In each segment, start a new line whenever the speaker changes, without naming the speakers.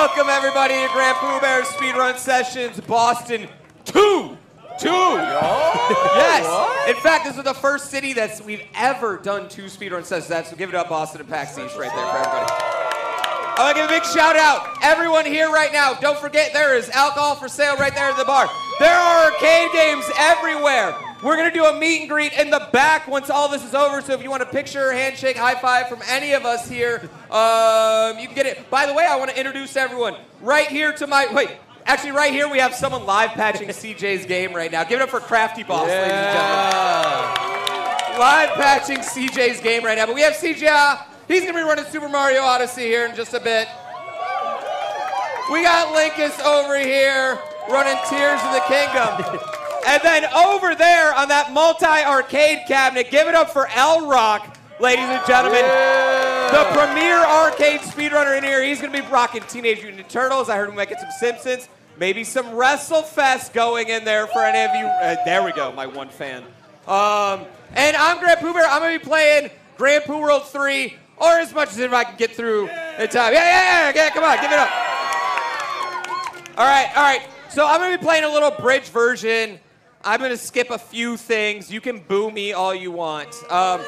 Welcome everybody to Grand Pooh Bear Speedrun Sessions, Boston 2. Two. yes. In fact, this is the first city that we've ever done two speedrun sessions. That's so give it up, Boston and PAX East, right there for everybody. I want to give a big shout out, everyone here right now. Don't forget there is alcohol for sale right there at the bar. There are arcade games everywhere. We're gonna do a meet and greet in the back once all this is over. So if you want a picture, handshake, high five from any of us here, um, you can get it. By the way, I want to introduce everyone right here to my wait. Actually, right here we have someone live patching CJ's game right now. Give it up for Crafty Boss, ladies and gentlemen. Live patching CJ's game right now. But we have CJ. He's gonna be running Super Mario Odyssey here in just a bit. We got Linkus over here running Tears of the Kingdom. And then over there on that multi-arcade cabinet, give it up for L Rock, ladies and gentlemen. The premier arcade speedrunner in here. He's going to be rocking Teenage Mutant Ninja Turtles. I heard we might get some Simpsons. Maybe some WrestleFest going in there for any of you. Uh, there we go, my one fan. Um, and I'm Grand Pooh Bear. I'm going to be playing Grand Poo World 3, or as much as if I can get through in time. Yeah, yeah, yeah, yeah, come on, give it up. All right, all right. So I'm going to be playing a little bridge version. I'm going to skip a few things. You can boo me all you want. Um,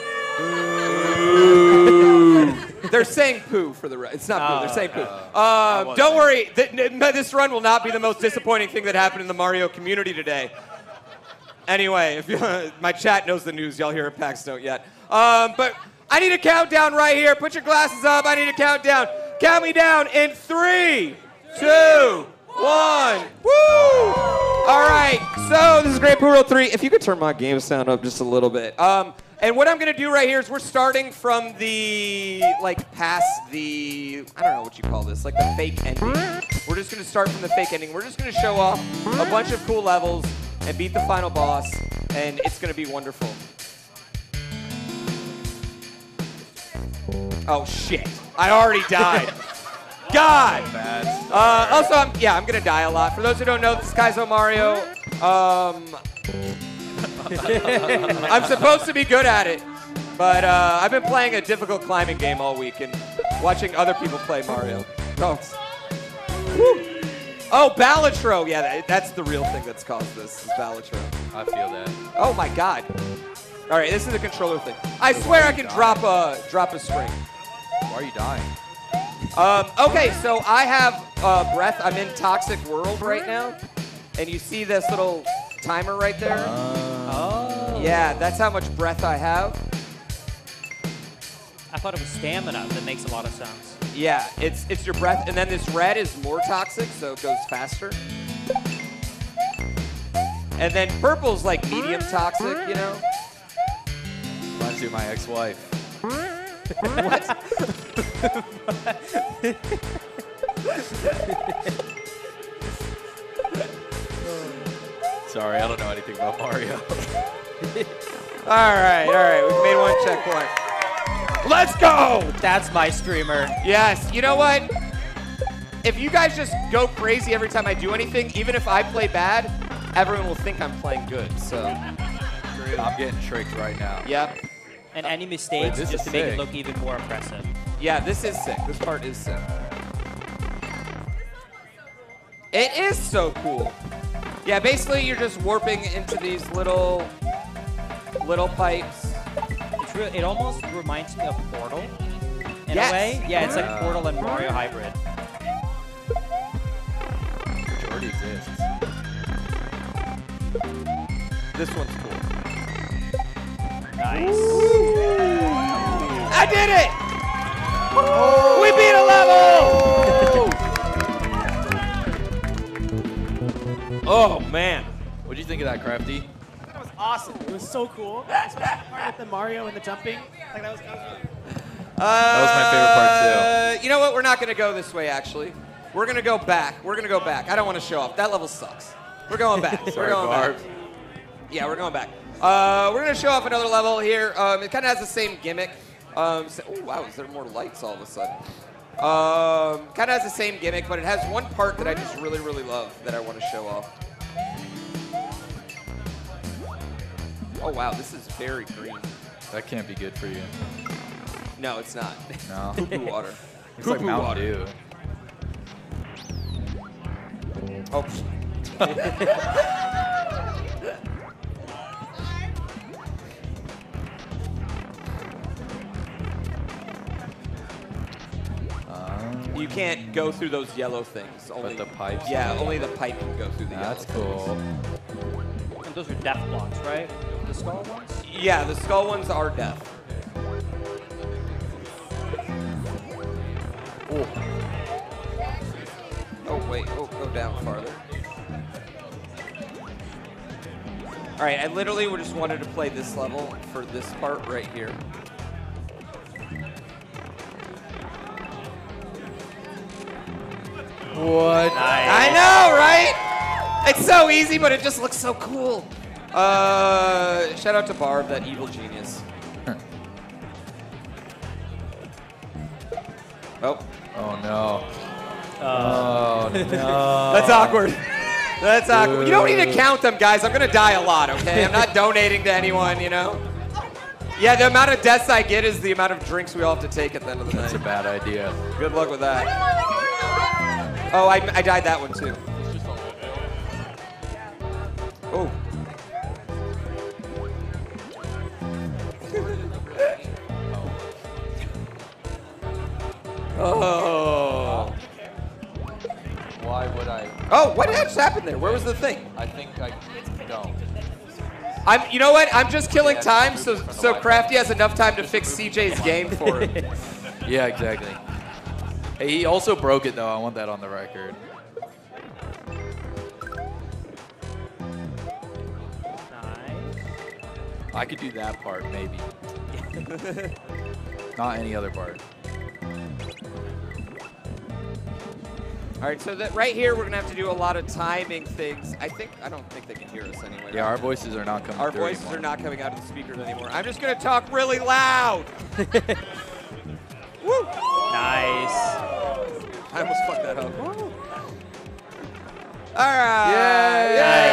they're saying poo for the rest. It's not poo. They're saying poo. Um, don't worry. Th- n- this run will not be the most disappointing thing that happened in the Mario community today. Anyway, if you, my chat knows the news, y'all hear at PAX Note yet. Um, but I need a countdown right here. Put your glasses up. I need a countdown. Count me down in three, two, one. Woo! All right. So this is Great Poo World 3. If you could turn my game sound up just a little bit. Um, and what I'm gonna do right here is we're starting from the like past the I don't know what you call this, like the fake ending. We're just gonna start from the fake ending. We're just gonna show off a bunch of cool levels and beat the final boss, and it's gonna be wonderful. Oh shit! I already died. God. Uh, also, I'm, yeah, I'm gonna die a lot. For those who don't know, this is Kaizo Mario. Um, I'm supposed to be good at it, but uh, I've been playing a difficult climbing game all week and watching other people play Mario. Oh, Woo. oh Balatro. Yeah, that, that's the real thing that's caused this. Is Balatro.
I feel that.
Oh my God. All right, this is a controller thing. I swear I can drop a drop a spring.
Why are you dying?
Um, okay, so I have uh, breath. I'm in Toxic World right now, and you see this little timer right there.
Oh.
Yeah, that's how much breath I have.
I thought it was stamina. That makes a lot of sense.
Yeah, it's it's your breath, and then this red is more toxic, so it goes faster. And then purple's like medium toxic, you know.
Reminds me of my ex-wife. Sorry, I don't know anything about Mario.
All right, all right, we've made one checkpoint. Let's go!
That's my streamer.
Yes, you know what? If you guys just go crazy every time I do anything, even if I play bad, everyone will think I'm playing good. So,
I'm getting tricked right now.
yep.
And any mistakes
this
just to make
sick.
it look even more impressive.
Yeah, this is sick. This part is sick. It is so cool. Yeah, basically you're just warping into these little little pipes.
It's re- it almost reminds me of Portal in
Yes.
a way. Yeah, it's like Portal and Mario hybrid.
Which already exists.
This one's cool.
Nice.
I did it! Oh! We beat a level! oh man.
What'd you think of that, Crafty?
That was awesome. It was so cool. Especially the with the Mario and the jumping. Like that was, that was. Uh,
that
was my favorite part,
too. You know what? We're not going to go this way, actually. We're going to go back. We're going to go back. I don't want to show off. That level sucks. We're going back. we're going
Barb.
back. Yeah, we're going back. Uh, we're going to show off another level here. Um, it kind of has the same gimmick. Um, so, oh, wow, is there more lights all of a sudden? Um, kind of has the same gimmick, but it has one part that I just really, really love that I want to show off. Oh, wow, this is very green.
That can't be good for you.
No, it's not.
No.
Poo-poo water.
It's like
Poo-poo
Mountain
water.
Dew.
Oh. you can't go through those yellow things. Only
the pipes
Yeah,
only?
only the pipe can go through the
That's
yellow.
cool.
And those are death blocks, right? The skull ones?
Yeah, the skull ones are death. Oh. Oh wait, oh go down farther. All right, I literally just wanted to play this level for this part right here.
What?
I know, right? It's so easy, but it just looks so cool. Uh, shout out to Barb, that evil genius. oh,
Oh no.
Uh,
Oh no.
that's awkward. That's awkward. You don't need to count them, guys. I'm gonna die a lot, okay? I'm not donating to anyone, you know. Yeah, the amount of deaths I get is the amount of drinks we all have to take at the end of the night.
That's a bad idea.
Good luck with that. Oh, I, I died that one too. Oh. oh.
Why would I?
Oh, what just happened there? Where was the thing?
I think I don't.
I'm. You know what? I'm just killing time, so so Crafty has enough time to fix CJ's game for him.
Yeah, exactly. Hey, he also broke it though. I want that on the record. I could do that part maybe. Not any other part.
All right, so that right here we're gonna have to do a lot of timing things. I think I don't think they can hear us anyway.
Yeah, our voices are not coming.
Our voices
anymore.
are not coming out of the speakers anymore. I'm just gonna talk really loud. Woo!
Nice.
I almost fucked that up. All right.
Yay!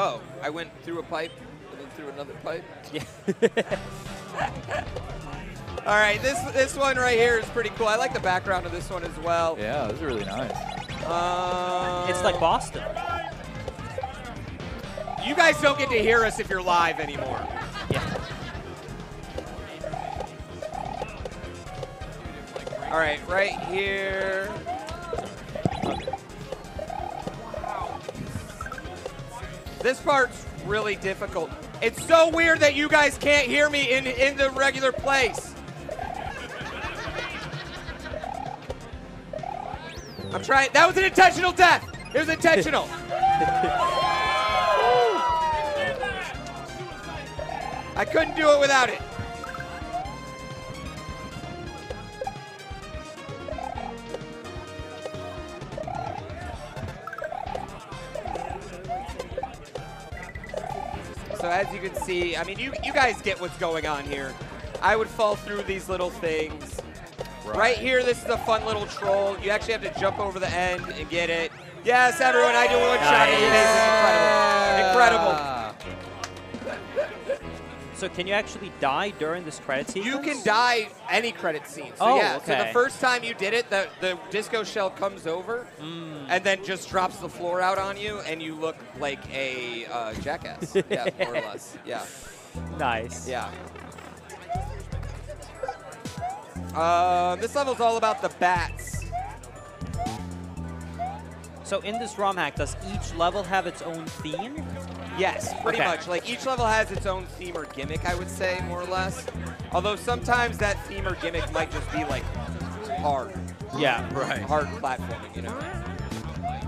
Oh, I went through a pipe and then through another pipe.
Yeah.
All right, this this one right here is pretty cool. I like the background of this one as well.
Yeah, this is really nice.
Um,
it's like Boston.
You guys don't get to hear us if you're live anymore.
Yeah.
All right, right here. This part's really difficult. It's so weird that you guys can't hear me in, in the regular place. I'm trying. That was an intentional death. It was intentional. I couldn't do it without it. So as you can see, I mean, you, you guys get what's going on here. I would fall through these little things. Right. here, this is a fun little troll. You actually have to jump over the end and get it. Yes, everyone, I do one shot. It is incredible. Incredible.
So can you actually die during this credit scene?
You can die any credit scene. So
Oh,
yeah, so the first time you did it, the, the disco shell comes over
Mm.
and then just drops the floor out on you, and you look like a uh, jackass. yeah, more or less. Yeah,
Nice.
yeah. Um, this level's all about the bats.
So in this ROM hack, does each level have its own theme?
Yes, pretty
Okay.
much. Like each level has its own theme or gimmick, I would say, more or less. Although sometimes that theme or gimmick might just be like hard,
Yeah.
Right.
hard platforming, you know.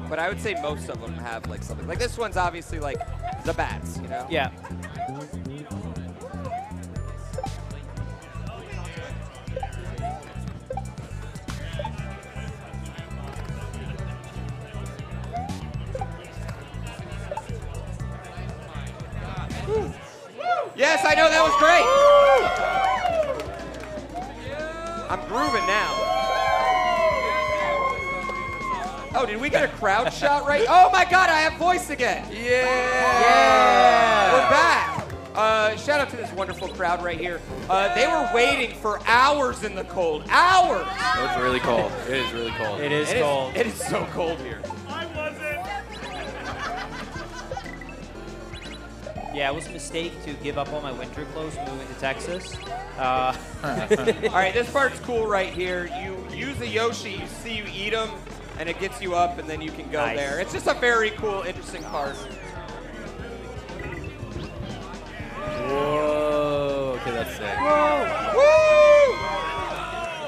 But I would say most of them have like something. Like this one's obviously like the bats, you know.
Yeah.
Yes, I know that was great. I'm grooving now. Oh, did we get a crowd shot right? Oh my God, I have voice again.
Yeah. Yeah.
We're back. Uh, shout out to this wonderful crowd right here. Uh, they were waiting for hours in the cold. Hours.
It's really cold. It is really cold.
It is
It is-
cold.
it is so cold here.
Yeah, it was a mistake to give up all my winter clothes moving to Texas. Uh,
All right, this part's cool right here. You use the Yoshi, you see you eat them, and it gets you up, and then you can go
Nice.
there. It's just a very cool, interesting part.
Whoa. Okay, that's sick.
Woo!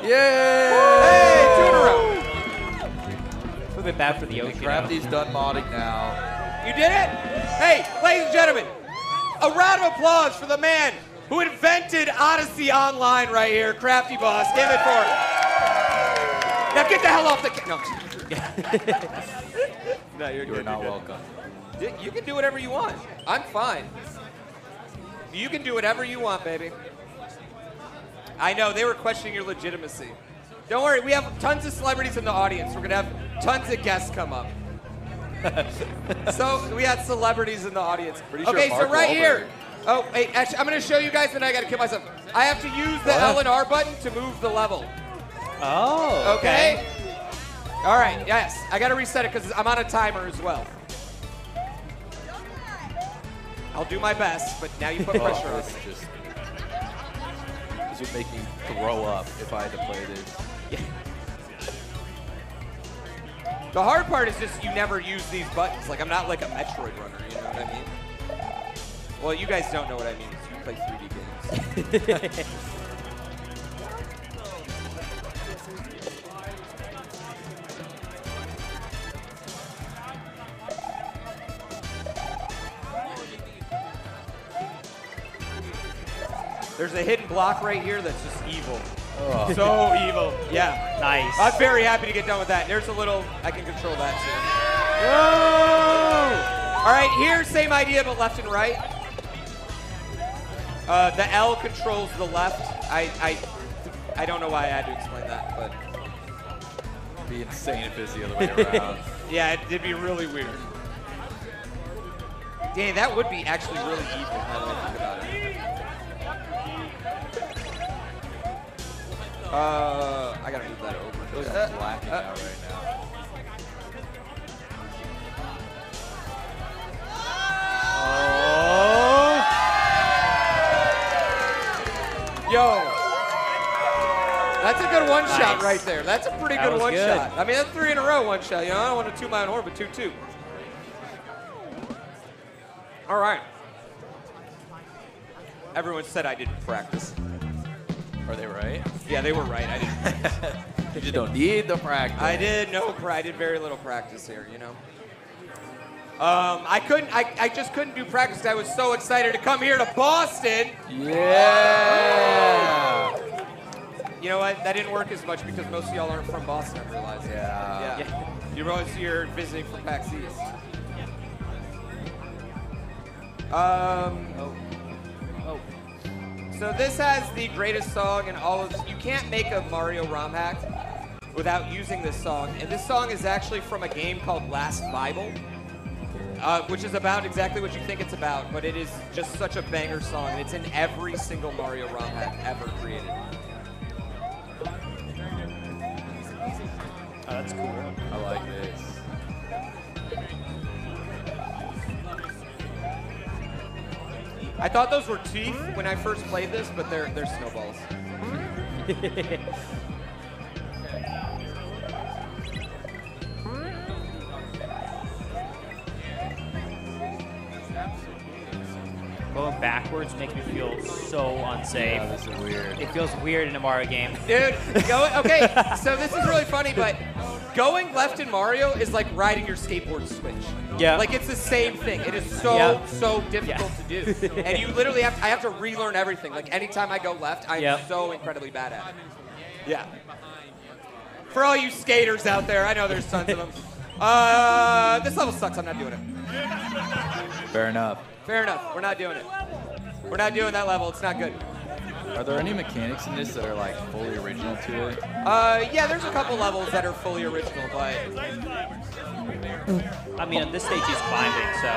Yay!
Hey, two in a row.
a little bit bad for the Yoshi.
Crafty's done modding now.
You did it? Hey, ladies and gentlemen, a round of applause for the man who invented Odyssey Online right here, Crafty Boss. Give it for him. Now get the hell off the. Ca- no, no, you're
You are
good,
not
you're
welcome.
You can do whatever you want. I'm fine. You can do whatever you want, baby. I know they were questioning your legitimacy. Don't worry, we have tons of celebrities in the audience. We're gonna have tons of guests come up. So we had celebrities in the audience.
Pretty sure
okay, so right
Wahlberg.
here. Oh, wait, actually, I'm gonna show you guys, and I gotta kill myself. I have to use the
What?
L and R button to move the level.
Oh,
Okay. All right. Yes, I gotta reset it because I'm on a timer as well. I'll do my best, but now you put oh, pressure
Oh,
on
this
me.
is just. This would make me throw up if I had to play this.
The hard part is just you never use these buttons. Like I'm not like a Metroid runner. You know what I mean? Well, you guys don't know what I mean. You play 3D games. There's a hidden block right here that's just evil.
Oh.
So evil. Yeah.
Nice.
I'm very happy to get done with that. There's a little, I can control that too. Whoa! All right, here, same idea, but left and right. Uh, the L controls the left. I, I, I don't know why I had to explain that, but
It'd be insane if it's the other way around.
yeah, it, it'd be really weird. Dang, that would be actually really evil now that I think about it. Uh, I gotta move that over.
Was
Uh,
blacking
uh,
out right now. Oh.
Yo. That's a good one shot right there. That's a pretty
That
good one
good.
shot. I mean, that's three in a row one shot. You know, I don't want to two my own horn, but two two. All right. Everyone said I didn't practice.
Are they right?
Yeah, they were right. I didn't.
You just don't need the practice.
I did no. I did very little practice here. You know. Um, I couldn't. I, I just couldn't do practice. I was so excited to come here to Boston.
Yeah.
You know what? That didn't work as much because most of y'all aren't from Boston. I realize.
Yeah.
Yeah. You realize you're visiting from PAX East. Um. Oh. So this has the greatest song in all of. You can't make a Mario ROM hack without using this song, and this song is actually from a game called Last Bible. Uh, which is about exactly what you think it's about, but it is just such a banger song, and it's in every single Mario ROM hack ever created.
Oh, that's cool.
I like this.
I thought those were teeth when I first played this, but they're they're snowballs.
Going backwards makes me feel so unsafe.
Yeah, this is weird.
It feels weird in a Mario game.
Dude, go okay. So this is really funny, but going left in Mario is like riding your skateboard switch.
Yeah.
Like it's the same thing. It is so
Yeah.
so difficult to do, and you literally have to, I have to relearn everything. Like anytime I go left, I'm
Yeah.
so incredibly bad at it. Yeah. For all you skaters out there, I know there's tons of them. Uh, this level sucks. I'm not doing it.
Fair enough.
Fair enough. We're not doing it. We're not doing that level. It's not good.
Are there any mechanics in this that are like fully original to it?
Uh, yeah, there's a couple levels that are fully original, but
I mean, on this stage he's climbing, so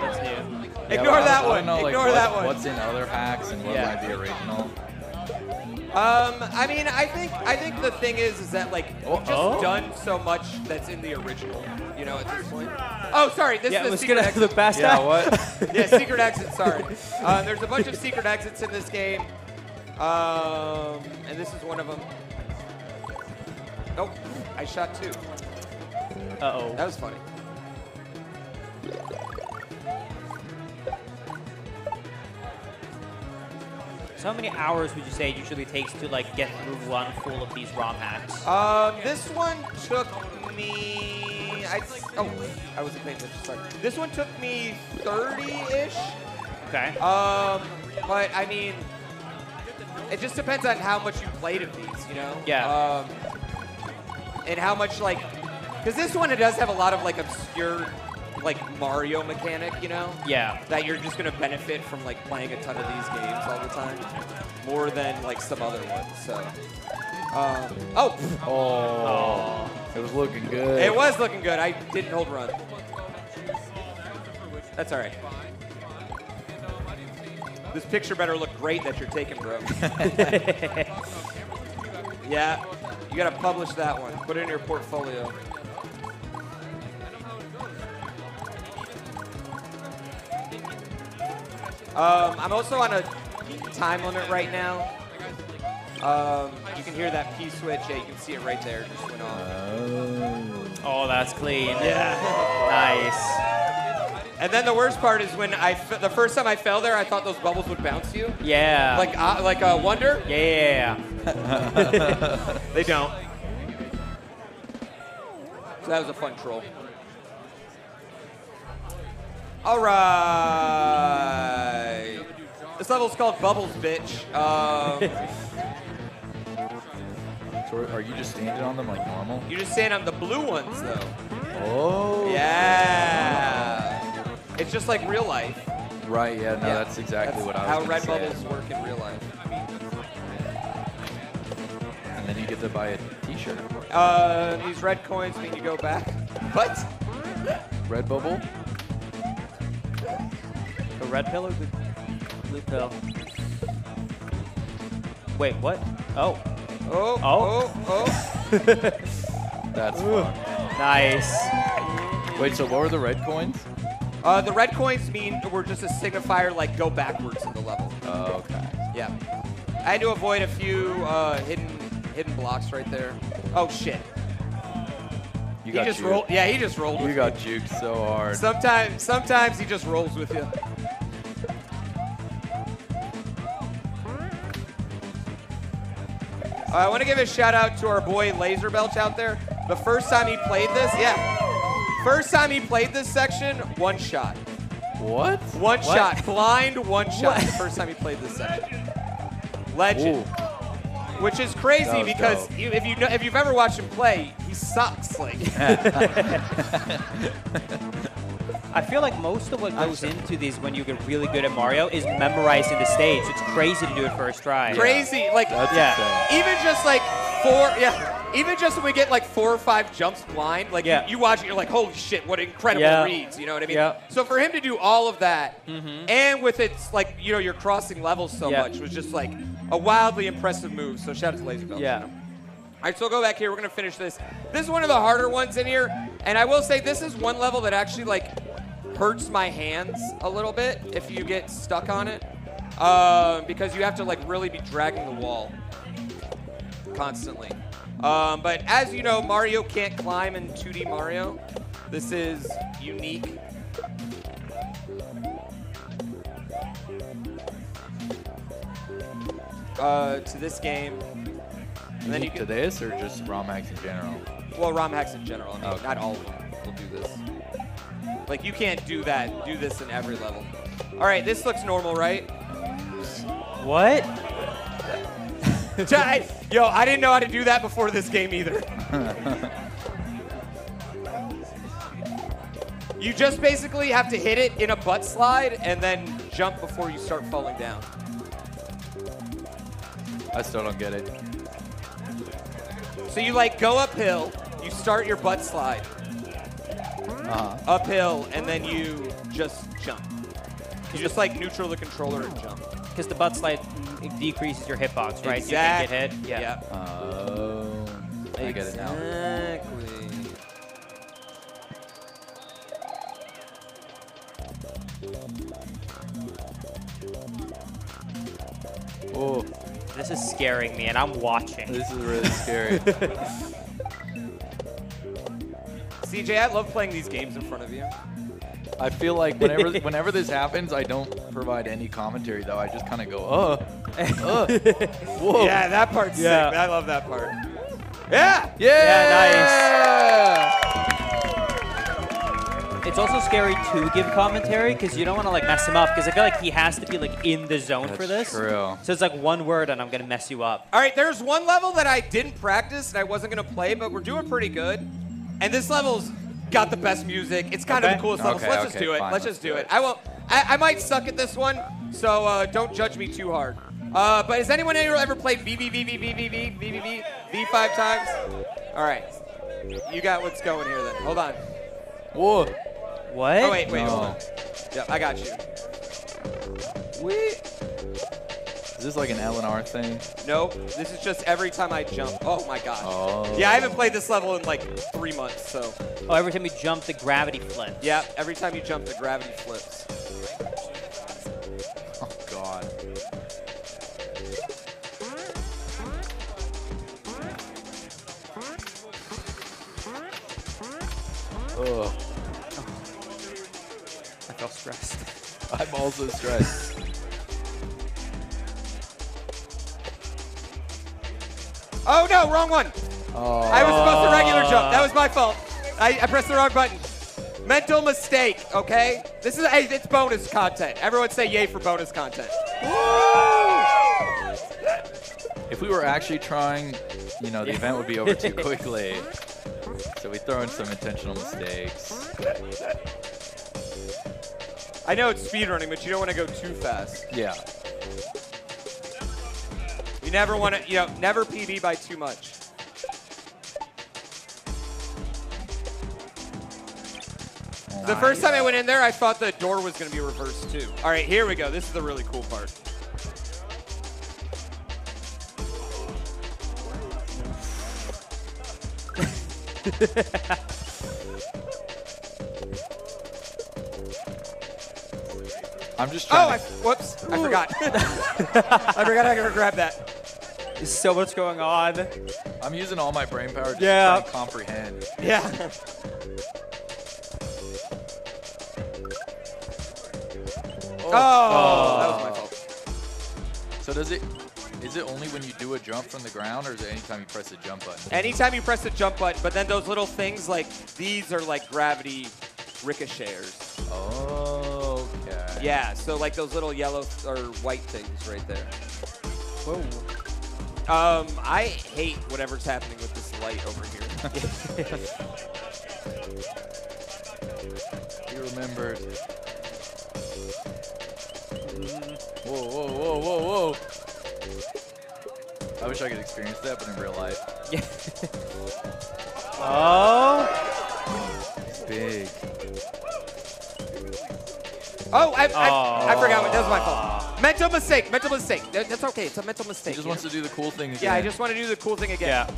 that's new.
Yeah,
ignore
but
that
don't- I
one.
don't know, like,
ignore
what-
that one.
What's in other hacks and what
Yeah.
might be original?
Um, I mean, I think I think the thing is, is that like
Oh,
we've just
oh.
done so much that's in the original, you know, at this point. Oh, sorry, this
Yeah,
is
it
the
was
secret
gonna
exit.
look past
Yeah,
that.
what?
yeah, secret exit. Sorry. Uh, there's a bunch of secret exits in this game, um, and this is one of them. Nope, I shot two.
Uh oh.
That was funny.
So how many hours would you say it usually takes to like get through one full of these ROM hacks?
Um, this one took me. I oh, I wasn't paying attention. Sorry. This one took me 30-ish.
Okay.
Um, but I mean, it just depends on how much you played of these, you know?
Yeah.
Um, and how much like, because this one it does have a lot of like obscure, like Mario mechanic, you know?
Yeah.
That you're just gonna benefit from like playing a ton of these games all the time, more than like some other ones. So. Um, oh,
Oh, it was looking good.
it was looking good. I didn't hold run. That's all right. This picture better look great that you're taking, bro. yeah, you gotta publish that one. Put it in your portfolio. Um, I'm also on a time limit right now. Um, you can hear that P switch. Yeah, you can see it right there. Just went off.
Oh.
Oh, that's clean.
Yeah.
Nice.
And then the worst part is when I f- the first time I fell there, I thought those bubbles would bounce you,
Yeah.
like uh, like a wonder.
Yeah. yeah.
They don't. So that was a fun troll. All right. This level's called Bubbles, bitch. Um,
So are you just standing on them like normal?
you just stand on the blue ones, though.
Oh.
Yeah. It's just like real life.
Right. Yeah. No,
Yeah.
that's exactly
That's
what I was
How red
say.
bubbles work in real life.
And then you get to buy a T-shirt.
Uh, these red coins mean you go back. What?
Red bubble.
The red pill or the blue pill? Wait, what? Oh.
Oh,
Oh.
oh, oh.
That's fun.
Nice.
Wait. So what were the red coins?
Uh, the red coins mean we're just a signifier like go backwards in the level.
Oh, okay.
Yeah. I had to avoid a few uh, hidden hidden blocks right there. Oh shit.
You
He just
juked.
rolled. Yeah, he just rolled.
You
with
got
me.
juked so hard.
Sometimes, sometimes he just rolls with you. I want to give a shout out to our boy Laser Belch out there. The first time he played this, yeah, first time he played this section, one shot.
what?
One
What?
shot, blind one shot. The first time he played this section, legend.
Ooh.
Which is crazy because
dope.
if you know, if you've ever watched him play, he sucks. Like,
I feel like most of what goes into these when you get really good at Mario is memorizing the stage. It's crazy to do it first try.
crazy. Like,
That's
Yeah.
insane.
even just like four, yeah, even just when we get like four or five jumps blind, like
Yeah.
you, you watch it, you're like, holy shit, what incredible
Yeah.
reads. You know what I mean?
Yeah.
So for him to do all of that, mm-hmm. and with it's like you know you're crossing levels so
Yeah.
much was just like a wildly impressive move. So shout out to Lazy Belt.
Yeah.
All right, so we'll go back here. We're gonna finish this. This is one of the harder ones in here, and I will say this is one level that actually like hurts my hands a little bit if you get stuck on it, um, because you have to like really be dragging the wall constantly. Um, but as you know, Mario can't climb in 2D Mario. This is unique. Uh, to this game. And then you
to this or just ROM hacks in general?
well, ROM hacks in general. I mean,
Okay.
not all of them will do this. Like, you can't do that, do this in every level. All right, this looks normal, right?
What?
I- Yo, I didn't know how to do that before this game either. you just basically have to hit it in a butt slide and then jump before you start falling down.
I still don't get it.
So you like go uphill, you start your butt slide
Uh-huh.
uphill, and then you just jump. You just like neutral the controller and jump.
Because the butt slide decreases your hitbox, right?
Exactly.
You can get hit. Yeah.
Oh, I get it now.
Exactly.
Oh,
This is scaring me, and I'm watching.
this is really scary.
CJ, I love playing these games in front of you.
I feel like whenever whenever this happens, I don't provide any commentary though. I just kind of go, uh, uh, whoa,
Yeah, that part's
Yeah.
sick. I love that part. Yeah.
yeah, yeah nice.
It's also scary to give commentary because you don't want to like mess him up because I feel like he has to be like in the zone for this.
That's true.
So it's like one word and I'm gonna mess you up.
All right, there's one level that I didn't practice and I wasn't gonna play, but we're doing pretty good. And this level's got the best music. It's kind of the coolest level. So let's just
okay,
do it.
fine,
let's
let's
just do
do
it.
it.
I won't. I, I might suck at this one, so uh, don't judge me too hard. Uh, but has anyone ever played VVVVVVV VVV V five times? All right, you got what's going here then. Hold on.
Whoa.
What?
Oh wait, wait, hold
No.
on. Yep, I got you. We.
Is this like an L and R thing?
Nope. This is just every time I jump. Oh my gosh.
Oh.
Yeah, I haven't played this level in like three months, so.
Oh, every time you jump, the gravity flips.
Yeah, every time you jump, the gravity flips.
Oh God. Ugh.
I feel stressed.
I'm also stressed.
Oh no, wrong one.
Oh.
I was supposed to regular jump. That was my fault. I, I pressed the wrong button. Mental mistake, okay? This is, hey, it's bonus content. Everyone say yay for bonus content.
If we were actually trying, you know, the event would be over too quickly. So we throw in some intentional mistakes.
I know it's speedrunning, but you don't want to go too fast.
Yeah.
You never want to, you know, never PB by too much. The first time I went in there, I thought the door was going to be reversed too. All right, here we go. This is the really cool part.
I'm just
Oh,
trying
I,
to.
whoops, I forgot. I forgot I gotta grab that.
There's so much going on.
I'm using all my brain power just
Yeah.
to try and comprehend.
Yeah. Oh. Oh. oh, that was my fault.
So does it? Is it only when you do a jump from the ground, or is it anytime you press the jump button?
Anytime you press the jump button, but then those little things like these are like gravity ricochets.
Oh, okay.
Yeah, so like those little yellow or white things right there.
Whoa.
Um, I hate whatever's happening with this light over here.
He remembered. Whoa, whoa, whoa, whoa, whoa. I wish I could experience that, but in real life.
Oh.
It's big.
Oh, I, I, I forgot. What, that was my fault. Mental mistake. Mental mistake. That's okay. It's a mental mistake.
He just
you
wants to do the cool thing again.
yeah, I just want to do the cool thing again.
Yeah.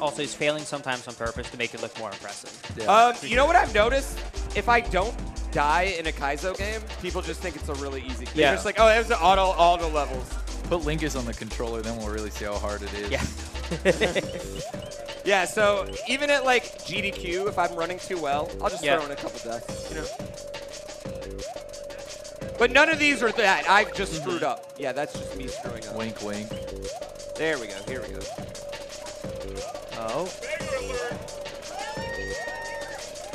Also, he's failing sometimes on purpose to make it look more impressive.
Yeah.
Um, you know what I've noticed? If I don't die in a Kaizo game, people just think it's a really easy. They're
Yeah.
just like, oh, it was an auto auto levels.
Put Linkus on the controller, then we'll really see how hard it is.
Yeah.
Yeah. So even at like GDQ, if I'm running too well, I'll just
Yeah.
throw in a couple deaths. You know. But none of these are that. I've just mm-hmm. screwed up. Yeah, that's just me screwing up.
Wink, wink.
There we go. Here we go.
Oh.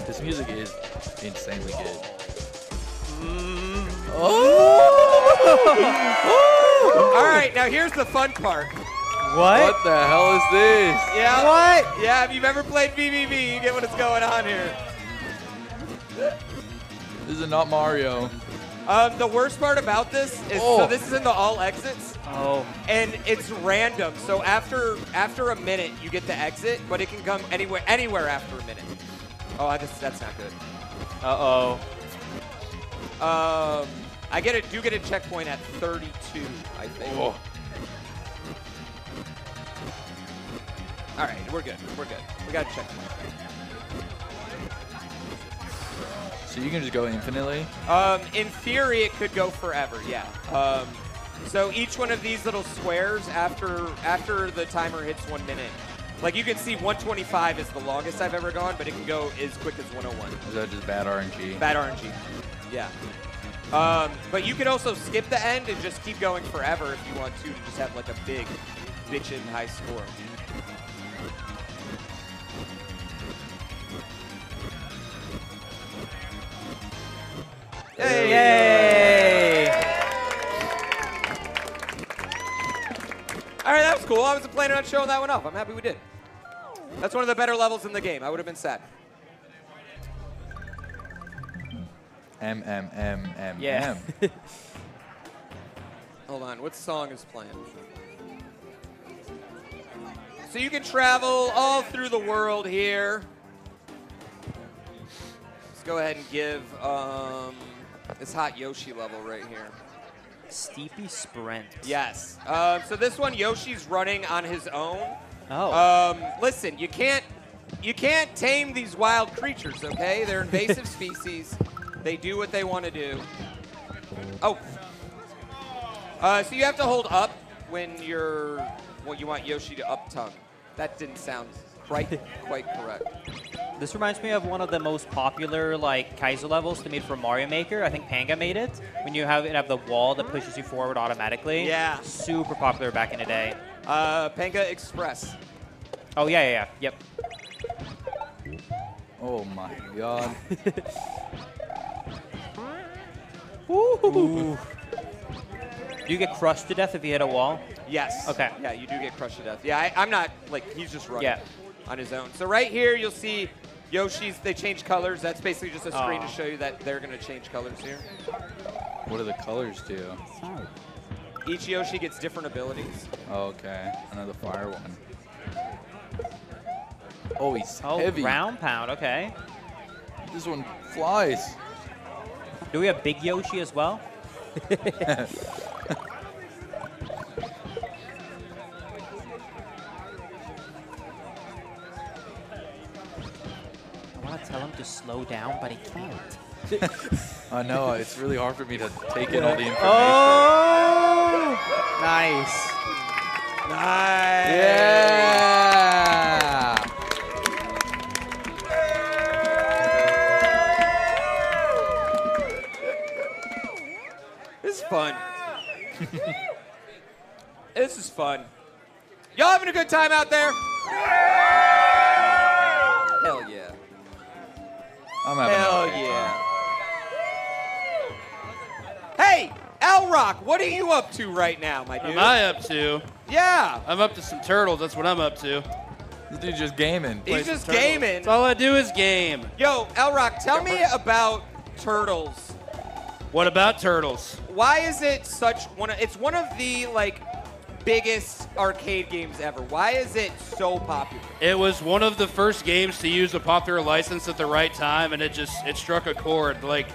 This music is insanely good. Mm-hmm. Oh.
All right. Now here's the fun part.
What?
What the hell is this?
Yeah.
What?
Yeah. If you've ever played VVV, you get what is going on here.
This is not Mario.
Um, the worst part about this is
Oh.
so this is in the all exits.
Oh,
and it's random. So after after a minute, you get the exit, but it can come anywhere anywhere after a minute. Oh, I just, that's not good.
uh-oh.
Um, I get it. Do get a checkpoint at 32, I think.
Oh.
All right, we're good. We're good. We got a checkpoint.
So you can just go infinitely?
Um, in theory, it could go forever. Yeah. Um, so each one of these little squares, after after the timer hits one minute, like you can see, 125 is the longest I've ever gone, but it can go as quick as 101.
Is that just bad RNG?
Bad RNG. Yeah. Um, but you could also skip the end and just keep going forever if you want to, to just have like a big, bitchin' high score.
Yay!
All right, that was cool. I wasn't planning on showing that one off. I'm happy we did. That's one of the better levels in the game. I would have been sad.
M M M M
Yeah.
M.
Hold on, what song is playing? So you can travel all through the world here. Let's go ahead and give um, this hot Yoshi level right here.
Steepy Sprint.
Yes. Um, so this one, Yoshi's running on his own.
Oh.
Um, listen, you can't you can't tame these wild creatures, okay? They're invasive species. They do what they want to do. Oh. Uh, so you have to hold up when you're well, you want Yoshi to up tongue. That didn't sound quite quite correct.
This reminds me of one of the most popular like Kaizo levels to made for Mario Maker. I think Panga made it. When you have it have the wall that pushes you forward automatically.
Yeah.
Super popular back in the day.
Uh, Panga Express.
Oh yeah, yeah, yeah. Yep.
Oh my god.
Ooh. Do you get crushed to death if you hit a wall?
Yes.
Okay.
Yeah, you do get crushed to death. Yeah, I, I'm not like he's just running
Yeah.
On his own. So right here you'll see Yoshi's. They change colors. That's basically just a screen
Aw.
to show you that they're going to change colors here.
What do the colors do?
Each Yoshi gets different abilities.
Oh, okay. Another fire one. Oh, he's
Oh,
heavy.
ground pound. Okay.
This one flies.
Do we have Big Yoshi as well? want to tell him to slow down, but he can't.
I know. It's really hard for me to take in all the information.
Oh! Nice.
Nice.
Yeah.
This is fun. this is fun. Y'all having a good time out there?
I'm having
Hell
a great
yeah. Hey, L Rock, what are you up to right now, my dude?
What am I up to?
yeah.
I'm up to some turtles. That's what I'm up to.
This dude's just gaming.
He's just gaming.
That's all I do is game.
Yo, L Rock, tell me about Turtles.
What about turtles?
Why is it such one? Of, it's one of the like biggest arcade games ever. Why is it so popular?
It was one of the first games to use a popular license at the right time, and it just it struck a chord. Like,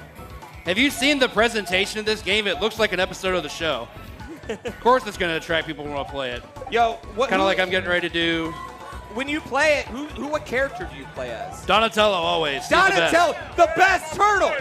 have you seen the presentation of this game? It looks like an episode of the show. of course, it's going to attract people who want to play it.
Yo, what?
Kind of like I'm getting ready to do
when you play it. Who, who? What character do you play as?
Donatello always. He's the best.
Donatello, the best turtle.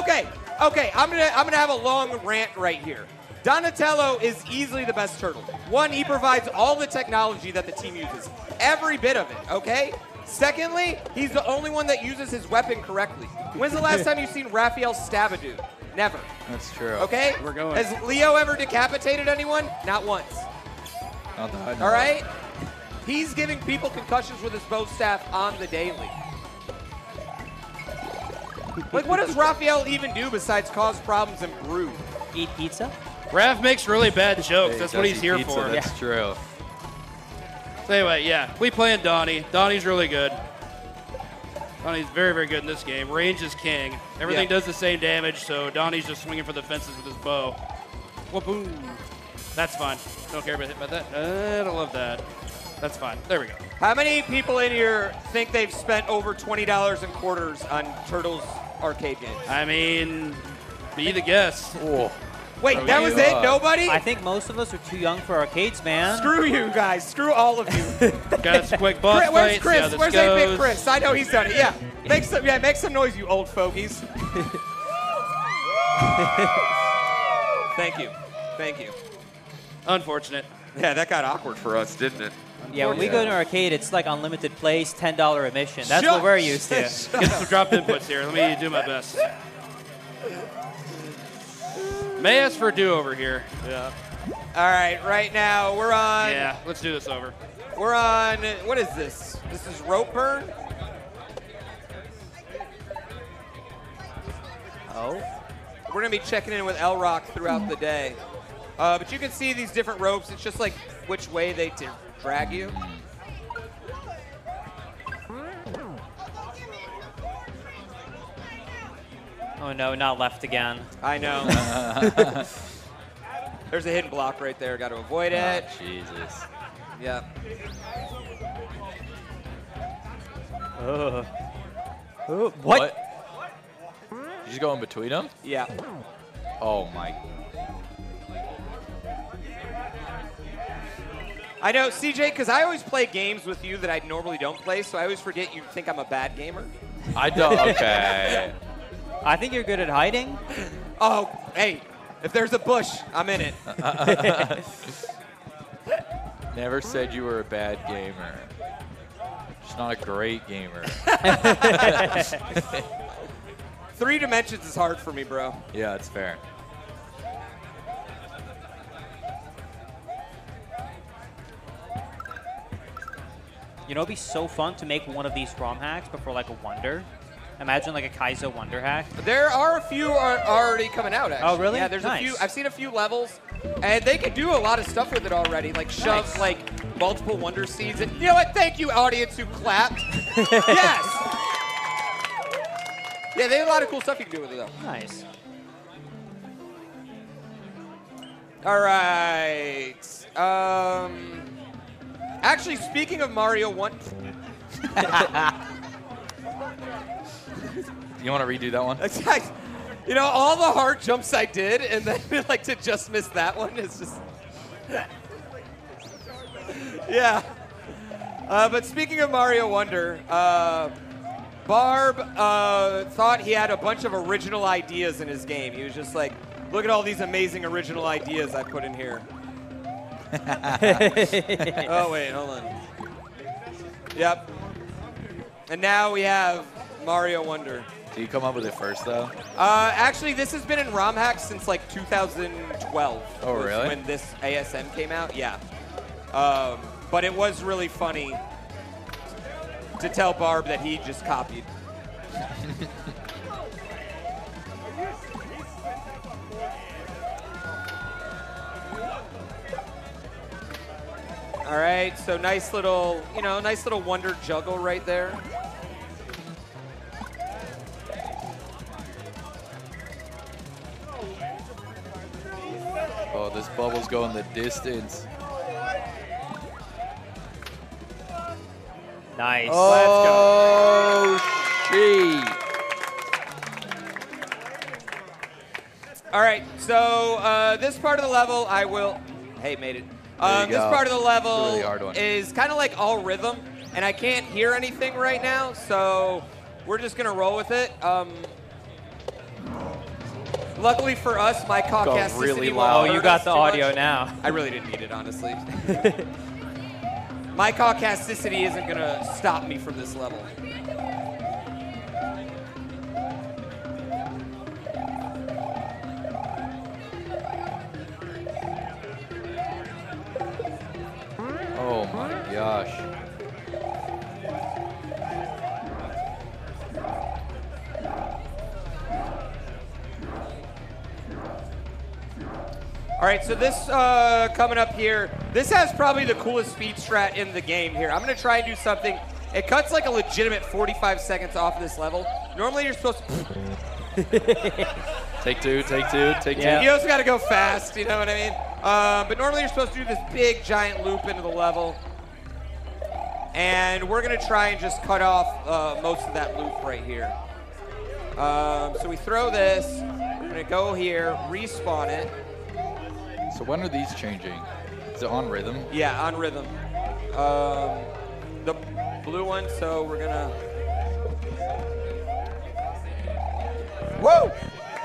Okay, okay. I'm gonna I'm gonna have a long rant right here. Donatello is easily the best turtle. One, he provides all the technology that the team uses, every bit of it. Okay. Secondly, he's the only one that uses his weapon correctly. When's the last time you've seen Raphael stab a dude? Never.
That's true.
Okay.
We're going.
Has Leo ever decapitated anyone? Not once.
Not that I know
All He's giving people concussions with his bo staff on the daily. Like, what does Raphael even do besides cause problems and brew?
Eat pizza?
Raph makes really bad jokes.
Hey,
That's what he's here
pizza,
for.
That's true.
So anyway, yeah, we playing Donnie. Donnie's really good. Donnie's very, very good in this game. Range is king. Everything
Yeah.
does the same damage, so Donnie's just swinging for the fences with his bow. Whoop-boom. That's fine. Don't care about, about that. I don't love that. That's fine. There we go.
How many people in here think they've spent over $20 in quarters on Turtles arcade games?
I mean, be the guest.
Whoa.
Wait,
Are
that
we,
was it?
uh,
Nobody?
I think most of us are too young for arcades, man.
Screw you guys. Screw all of you.
Got some quick boss
Chris, where's. Chris?
See how this
where's that big. Chris? I know he's done it. Yeah. Make some yeah, make some noise, you old fogies. Thank you. Thank you.
Unfortunate.
Yeah, that got awkward for us, didn't it?
Yeah, when we go to an arcade, it's like unlimited plays, ten dollar admission. That's
Shut-
what we're used to.
Get some drop inputs here. Let me do my best. May ask for a do-over here.
Yeah. All right, right now we're on
Yeah, let's do this over.
we're on what is this? This is rope burn?
Oh,
We're gonna be checking in with L Rock throughout the day. Uh, but you can see these different ropes. It's just like which way they drag you.
Oh no, not left again.
I know. There's a hidden block right there. Got to avoid oh, it.
Oh, Jesus.
Yeah.
Ugh. Oh,
What?
what?
Did you just go in between them?
Yeah.
Oh my.
I know, CJ, because I always play games with you that I normally don't play, so I always forget you think I'm a bad gamer.
I don't. Okay.
I think you're good at hiding.
Oh, hey, if there's a bush, I'm in it.
Never said you were a bad gamer. Just not a great gamer.
Three dimensions is hard for me, bro.
yeah, it's fair.
You know, it'd be so fun to make one of these ROM hacks, but for like a wonder. Imagine like a Kaizo wonder hack.
There are a few are already coming out, actually.
Oh, really?
Yeah, there's a few. I've seen a few levels, and they can do a lot of stuff with it already, like shove
Nice.
like multiple wonder seeds. And you know what? Thank you, audience who clapped. yes. Yeah, they have a lot of cool stuff you can do with it, though.
Nice.
All right. Um, actually, speaking of Mario One,
You want to redo that one?
It's you know, all the hard jumps I did, and then like to just miss that one is just. yeah. Uh, but speaking of Mario Wonder, uh, Barb uh, thought he had a bunch of original ideas in his game. He was just like, look at all these amazing original ideas I put in here. oh, wait, hold on. Yep. And now we have Mario Wonder.
Did you come up with it first though?
Uh, actually, this has been in ROM hacks since like 2012.
Oh, really?
When this ASM came out, yeah. Um, but it was really funny to tell Barb that he just copied. All right, so nice little, you know, nice little wonder juggle right there.
Oh, this bubble's going the distance.
Nice.
Let's go. Oh.
All right, so uh, this part of the level, I will. Hey, made it.
You
this part of the level
really
is kind of like all rhythm, and I can't hear anything right now, so we're just gonna roll with it. Um, luckily for us, my caucasticity
really loud.
Oh, you got the audio
much.
now.
I really didn't need it, honestly. my caucasticity isn't gonna stop me from this level.
Oh my gosh.
All right, so this uh, coming up here, this has probably the coolest speed strat in the game here. I'm going to try and do something It cuts like a legitimate 45 seconds off of this level. Normally you're supposed to.
Take two, take two, take
Yeah.
You also got to go fast. You know what I mean? Um, but normally you're supposed to do this big giant loop into the level. And we're gonna try and just cut off uh, most of that loop right here. Um, so we throw this. We're gonna go here, respawn it.
Two. So when are these changing? Is it on rhythm?
Yeah, on rhythm. Um, the blue one. So we're gonna. Whoa!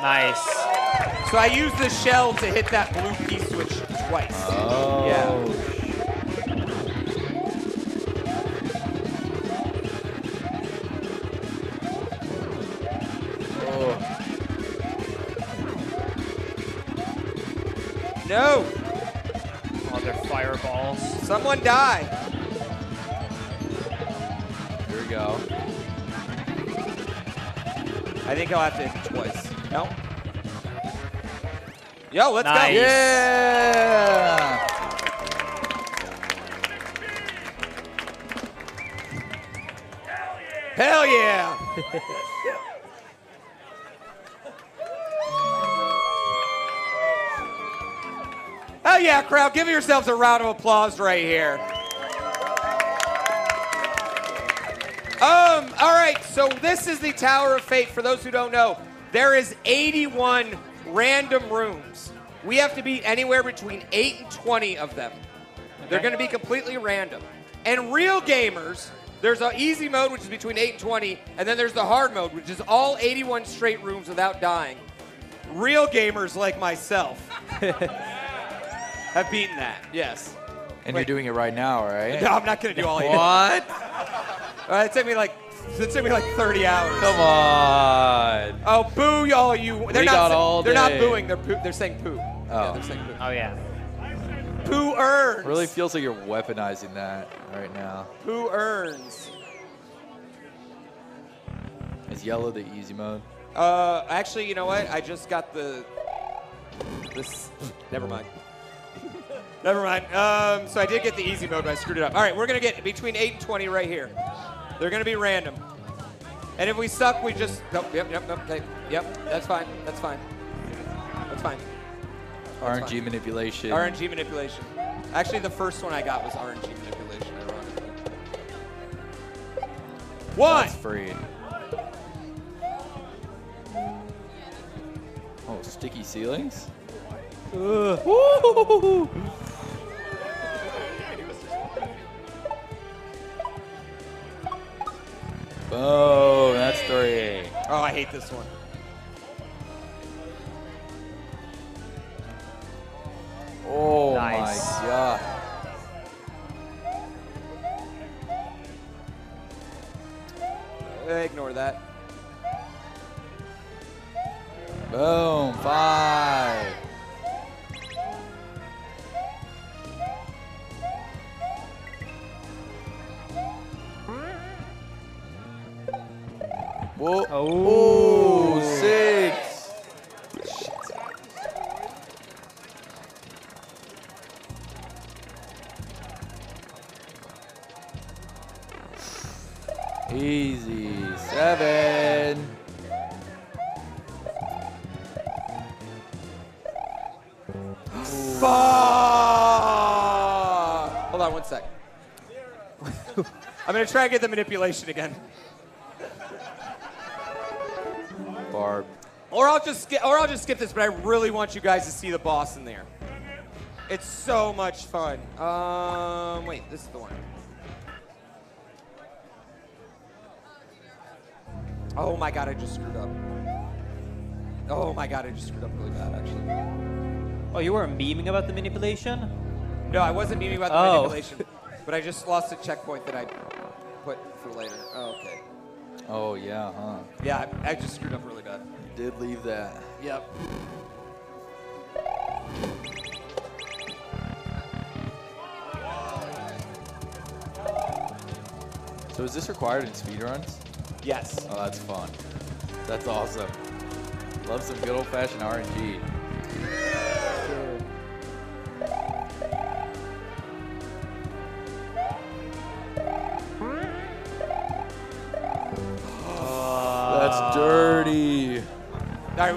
Nice.
So I use the shell to hit that blue key switch twice.
Oh.
Yeah.
Oh.
No!
Oh, All their fireballs.
Someone die.
Here we go.
I think I'll have to hit it twice. No? Yo, let's
Nice.
go.
Yeah!
Hell yeah! Hell yeah, crowd. Give yourselves a round of applause right here. Um, all right, so this is the Tower of Fate. For those who don't know, there is 81 random rooms. We have to beat anywhere between 8 and 20 of them. They're going to be completely random. And real gamers, there's an easy mode, which is between 8 and 20, and then there's the hard mode, which is all 81 straight rooms without dying. Real gamers like myself have beaten that, yes.
And
Wait.
you're doing it right now, right?
No, I'm not going to do all 81.
What?
All right, it took me like it took me like 30 hours.
Come on.
Oh, boo, y'all! You. They're
We
not.
got all
they're not booing. They're poo, they're saying poo. Yeah,
Oh.
they're saying poo.
Oh yeah.
Poo earns.
Really feels like you're weaponizing that right now.
Poo earns.
Is yellow the easy mode?
Uh, actually, you know what? I just got the. This. Never mind. Never mind. Um, so I did get the easy mode, but I screwed it up. All right, we're gonna get between eight and 20 right here. They're gonna be random. And if we suck, we just. Nope. Yep. Yep. Yep. Okay. Yep. That's fine. That's fine. That's fine.
RNG
fine.
manipulation.
RNG manipulation. Actually, the first one I got was RNG manipulation, ironically. One!
That's free. Oh, sticky ceilings? Boom, that's three.
Oh, I hate this one.
Oh
Nice.
my god.
Uh, Ignore that.
Boom, five. Whoa.
Oh.
Oh, six. Easy. Seven.
Fuck! Hold on one sec. I'm gonna try and get the manipulation again. Or I'll just skip or I'll just skip this, but I really want you guys to see the boss in there. It's so much fun. Um wait, this is the one. Oh my god, I just screwed up. Oh my god, I just screwed up really bad actually.
Oh, you were memeing about the manipulation?
No, I wasn't meaning about the
Oh.
manipulation, but I just lost a checkpoint that I put for later. Oh, okay.
Oh, yeah, huh?
Yeah, I, I just screwed up really bad.
You Did leave that.
Yep.
So is this required in speedruns?
Yes.
Oh, that's fun. That's awesome. Love some good old-fashioned RNG.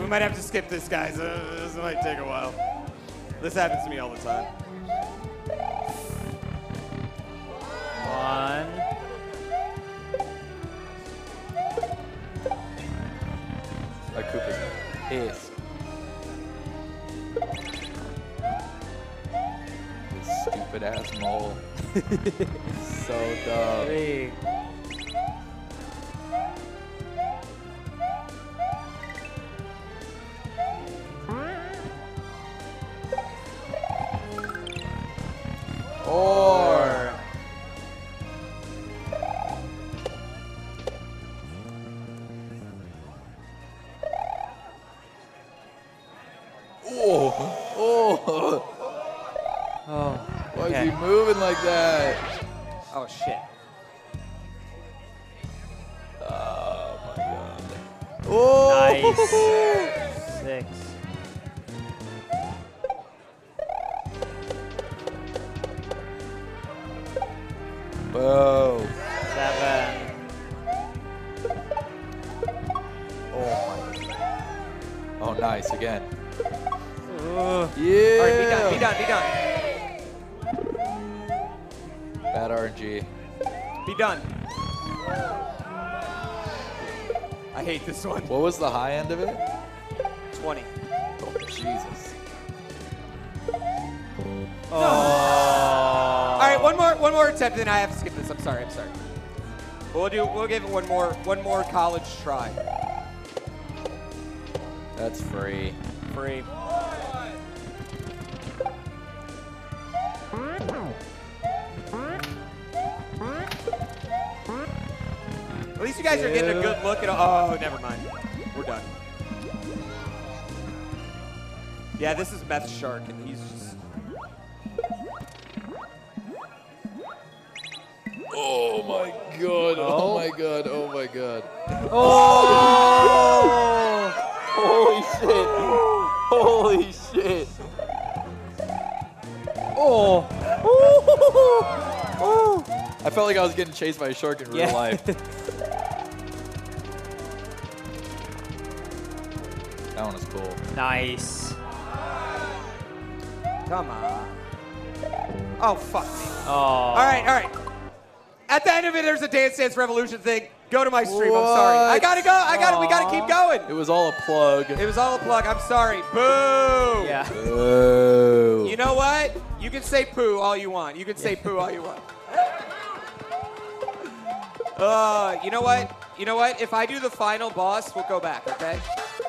We might have to skip this, guys. Uh, this might take a while. This happens to me all the time.
One.
That Koopa's pissed. This stupid ass mole. the high end of it?
20.
Oh, Jesus.
Oh.
All right, one more, one more attempt, then I have to skip this. I'm sorry, I'm sorry. We'll do, we'll give it one more, one more college try.
That's free.
Free. At least you guys are getting a good look at. Oh, never mind. Yeah, this is Meth Shark, and he's just.
Oh my god. Oh, oh, my god. Oh my god.
Oh.
Holy shit. Holy shit.
Oh.
I felt like I was getting chased by a shark in real
Yeah.
life. That one is cool.
nice.
Come on. Oh, fuck me.
Oh.
All right, all right. At the end of it, there's a Dance Dance Revolution thing. Go to my stream. I'm sorry. I gotta go. I gotta. We gotta keep going.
It was all a plug.
It was all a plug. I'm sorry. Boo.
Yeah.
Boo.
You know what? You can say poo all you want. You can say poo all you want. Uh, you know what? You know what? If I do the final boss, we'll go back, okay?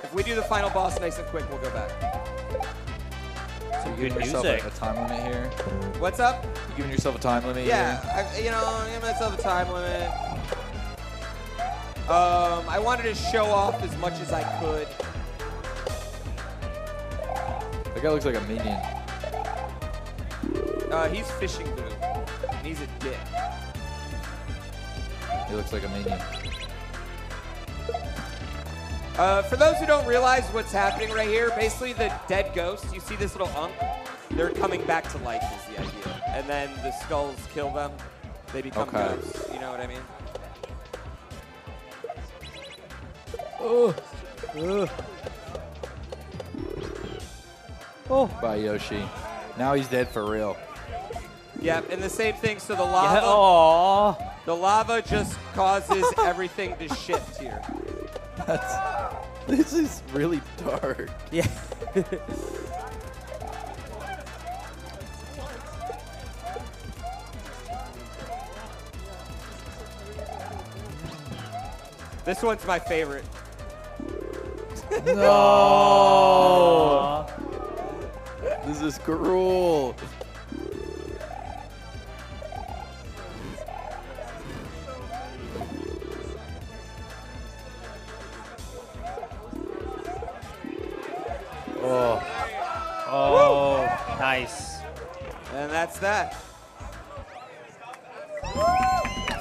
If we do the final boss nice and quick, we'll go back.
Some
you
good
giving yourself
music.
a, a time limit here?
What's up?
You giving yourself a time limit
Yeah,
here?
I, you know, I give myself a time limit. Um, I wanted to show off as much as I could.
That guy looks like a minion.
Uh, he's fishing blue. And he's a dick.
He looks like a minion.
Uh, for those who don't realize what's happening right here, basically the dead ghosts, you see this little unk, they're coming back to life is the idea. And then the skulls kill them. They become
Okay.
ghosts. You know what I mean?
Oh.
by Yoshi. Now he's dead for real.
Yeah, and the same thing, so the
Yeah.
lava,
Oh.
the lava just causes everything to shift here.
That's. This is really dark.
Yeah.
This one's my favorite.
No. This is cruel.
That's that.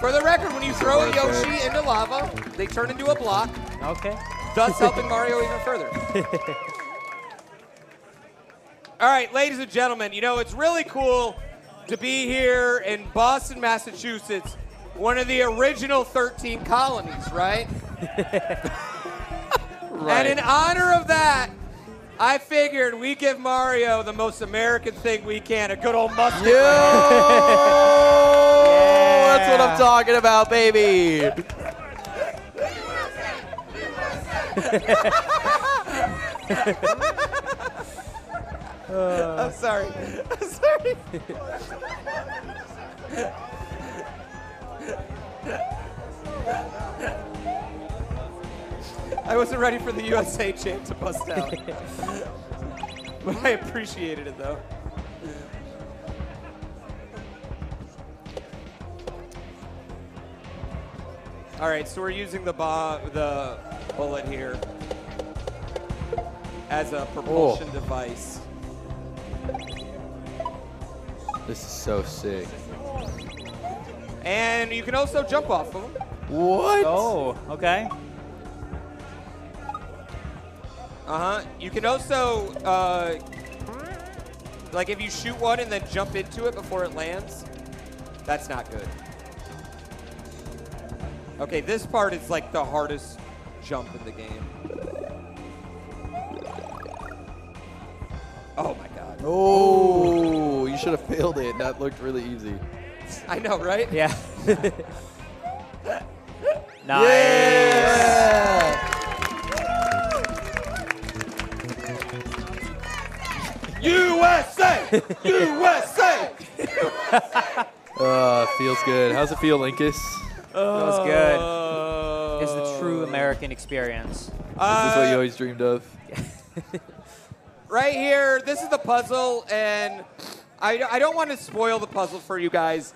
For the record, when you throw a Yoshi into lava, they turn into a block,
Okay.
thus helping Mario even further. All right, ladies and gentlemen, you know, it's really cool to be here in Boston, Massachusetts, one of the original 13 colonies, right? right? And in honor of that, I figured we give Mario the most American thing we can, a good old musket.
Yo! That's what I'm talking about, baby.
I'm sorry. I'm sorry. I wasn't ready for the USA chant to bust out. but I appreciated it though. All right, so we're using the bomb, the bullet here as a propulsion oh. device.
This is so sick.
And you can also jump off of them.
What?
Oh, okay.
Uh huh. You can also, uh, like, if you shoot one and then jump into it before it lands, that's not good. Okay, this part is like the hardest jump in the game. Oh my god.
Oh, you should have failed it. That looked really easy.
I know, right?
Yeah. nice.
USA! USA!
Uh, feels good. How's it feel, Linkus?
Feels good.
Uh,
It's the true American experience.
Is this is what you always dreamed of?
right here, this is the puzzle, and I, I don't want to spoil the puzzle for you guys.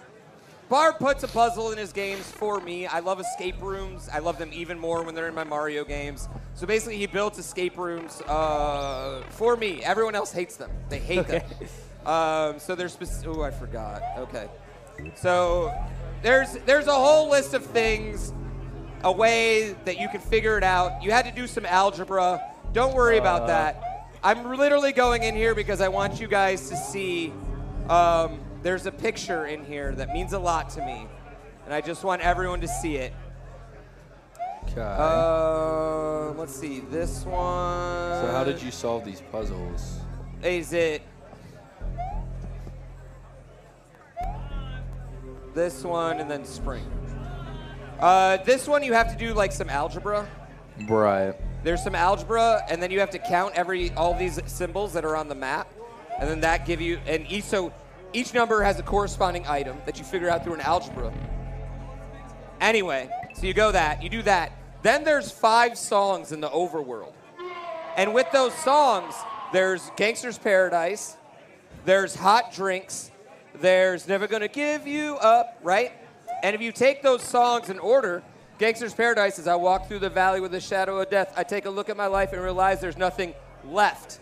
Barb puts a puzzle in his games for me. I love escape rooms. I love them even more when they're in my Mario games. So basically, he builds escape rooms uh, for me. Everyone else hates them. They hate them. Um, so there's oh, I forgot. Okay. So there's there's a whole list of things, a way that you can figure it out. You had to do some algebra. Don't worry about that. I'm literally going in here because I want you guys to see. Um, there's a picture in here that means a lot to me, and I just want everyone to see it.
Okay.
Uh, let's see this one.
so how did you solve these puzzles?
Is it this one and then spring? Uh, this one you have to do like some algebra.
Right.
There's some algebra, and then you have to count every all these symbols that are on the map, and then that give you and each so each number has a corresponding item that you figure out through an algebra. Anyway, so you go that you do that. Then there's five songs in the overworld, and with those songs, there's Gangster's Paradise, there's Hot Drinks, there's Never Gonna Give You Up, right? And if you take those songs in order, Gangster's Paradise is I walk through the valley with the shadow of death. I take a look at my life and realize there's nothing left.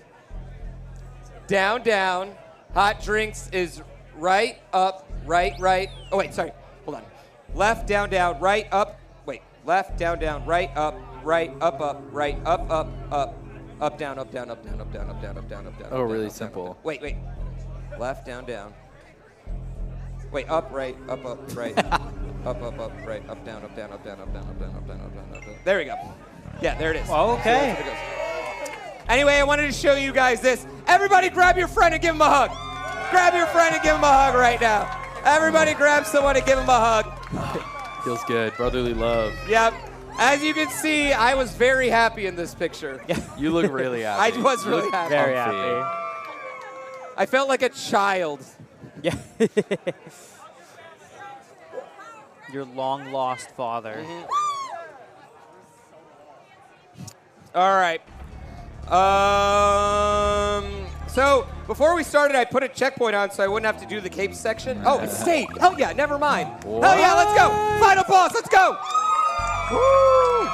Down, down. Hot Drinks is right, up, right, right. Oh, wait, sorry. Hold on. Left, down, down, right, up. Wait. Left, down, down, right, up, right, up, up, right, up, up, up, up, down, up, down, up, down, up, down, up, down, up, down, up, down.
Oh,
down,
really
up, down, up,
simple.
down. Wait, wait. Left, down, down. Wait, up, right, up, up, right, up, up, up, right, up, down, up, down, up, down, up, down, up, down, up, down, up, down, up, down. There we go. Yeah, there it is.
Oh, okay.
There it goes. Anyway, I wanted to show you guys this. Everybody grab your friend and give him a hug. Grab your friend and give him a hug right now. Everybody grab someone and give him a hug.
Feels good. Brotherly love.
Yep. As you can see, I was very happy in this picture.
You look really happy.
I was
You
really
look
happy.
Very happy.
I felt like a child.
Yeah. Your long lost father. Mm-hmm.
All right. Um. So before we started, I put a checkpoint on so I wouldn't have to do the cape section. Oh, it's state. Hell yeah, never mind. Hell yeah, let's go. Final boss, let's go. Woo!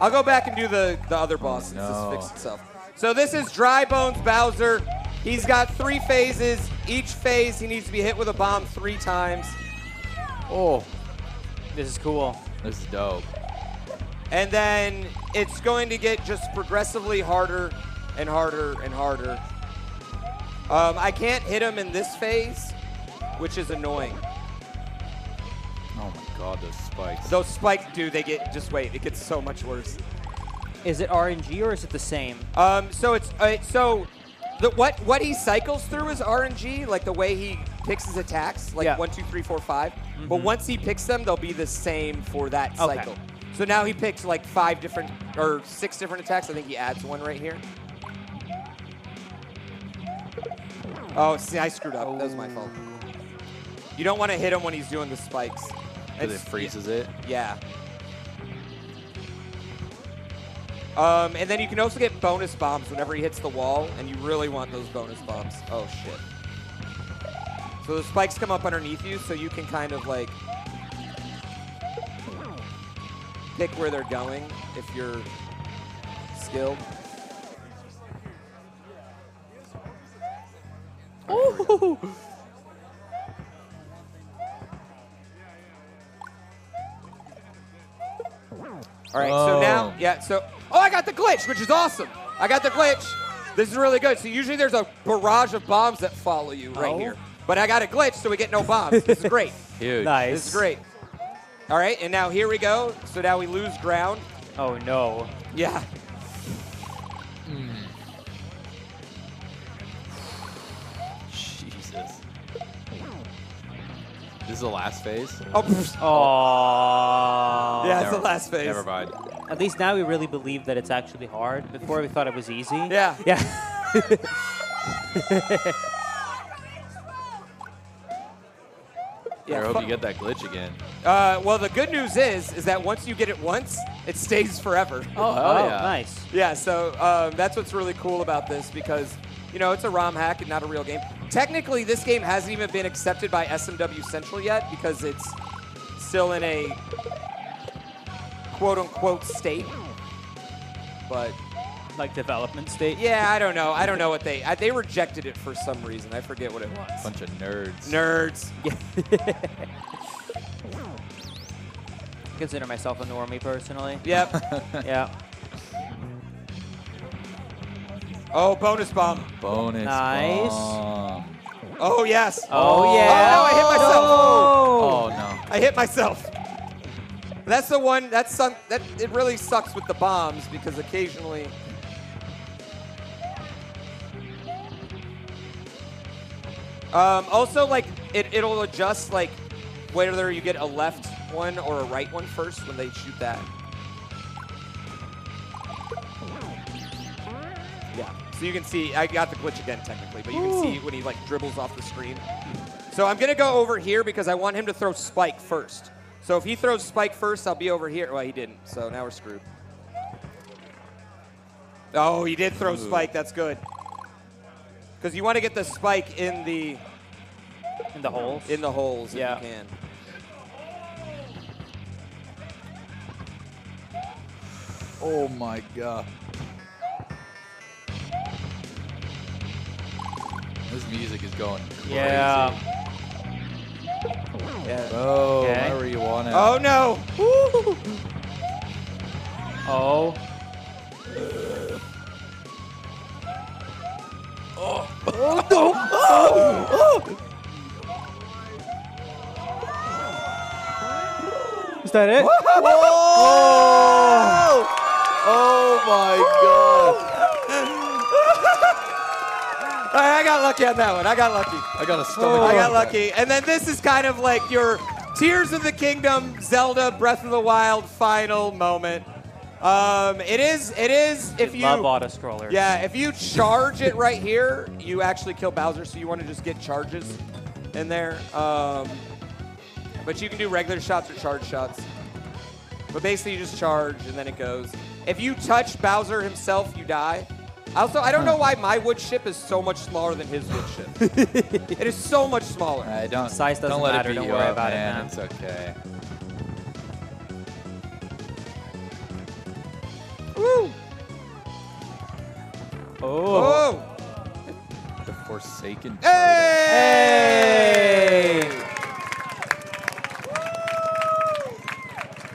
I'll go back and do the, the other boss since
no.
this fixed itself. So this is Dry Bones Bowser. He's got three phases. Each phase, he needs to be hit with a bomb three times.
Oh,
This is cool.
this is dope.
And then it's going to get just progressively harder and harder and harder. Um, I can't hit him in this phase, which is annoying.
Oh my god, those spikes.
Those spikes, dude, they get, just wait, it gets so much worse.
Is it RNG or is it the same?
Um, so it's uh, so the, what what he cycles through is RNG, like the way he picks his attacks, like
Yeah.
one, two, three, four, five. But once he picks them, they'll be the same for that
Okay.
cycle. So now he picks like five different or six different attacks. I think he adds one right here. Oh, see, I screwed up. That was my fault. You don't want to hit him when he's doing the spikes.
Because it freezes it.
yeah. Um, and then you can also get bonus bombs whenever he hits the wall, and you really want those bonus bombs. Oh shit. So the spikes come up underneath you, so you can kind of like pick where they're going if you're skilled. All right, so now,
Oh.
yeah, so, oh, I got the glitch, which is awesome. I got the glitch. This is really good. So usually there's a barrage of bombs that follow you right
Oh.
here. But I got a glitch, so we get no bombs. this is great.
Huge.
Nice.
This is great. All right, and now here we go. So now we lose ground.
Oh no.
Yeah.
Jesus. This is the last phase?
Oh, pff.
Oh.
yeah, it's the last phase.
Never mind.
At least now we really believe that it's actually hard. Before we thought it was easy.
Yeah.
Yeah.
I
Yeah,
hope you get that glitch again.
Uh, well, the good news is, is that once you get it once, it stays forever.
Oh, hell
oh,
yeah.
nice.
Yeah, so um, that's what's really cool about this because, you know, it's a ROM hack and not a real game. Technically, this game hasn't even been accepted by SMW Central yet because it's still in a quote unquote state. But
Like development state.
yeah, I don't know. I don't know what they I, they rejected it for some reason. I forget what it was.
Bunch of nerds.
Nerds.
yeah Consider myself a normie personally.
Yep.
Yeah.
Oh, bonus bomb.
Bonus.
Nice.
bomb.
Oh yes.
Oh, yeah.
Oh no, I hit myself.
Oh. oh, no.
I hit myself. That's the one. That's some. That it really sucks with the bombs because occasionally. Um, also, like it, it'll adjust like whether you get a left one or a right one first when they shoot that. Yeah. So you can see, I got the glitch again technically, but you can see when he like dribbles off the screen. So I'm gonna go over here because I want him to throw Spike first. So if he throws Spike first, I'll be over here. Well, he didn't, so now we're screwed. Oh, he did throw Spike. That's good. Because you want to get the Spike in the
In the holes.
in the holes
Yeah.
if you can.
Oh, my God. This music is going crazy.
Yeah.
Yeah.
Oh,
Okay.
wherever you want it.
Oh no! Woo!
Oh. Is that it?
Oh, my God.
I got lucky on that one. I got lucky.
I got a stomach.
I got
bug.
lucky. And then this is kind of like your Tears of the Kingdom, Zelda Breath of the Wild final moment. Um, it is. It is. If you
Love auto scrollers.
Yeah, if you charge it right here, you actually kill Bowser. So you want to just get charges in there. Um, but you can do regular shots or charge shots. But basically, you just charge and then it goes. If you touch Bowser himself, you die. Also, I don't know why my wood ship is so much smaller than his wood ship. it is so much smaller.
I don't.
Size doesn't
don't let
matter,
It beat
don't
you
worry
up,
about it,
man.
man.
It's okay.
Woo!
Oh.
Oh!
The Forsaken.
Hey!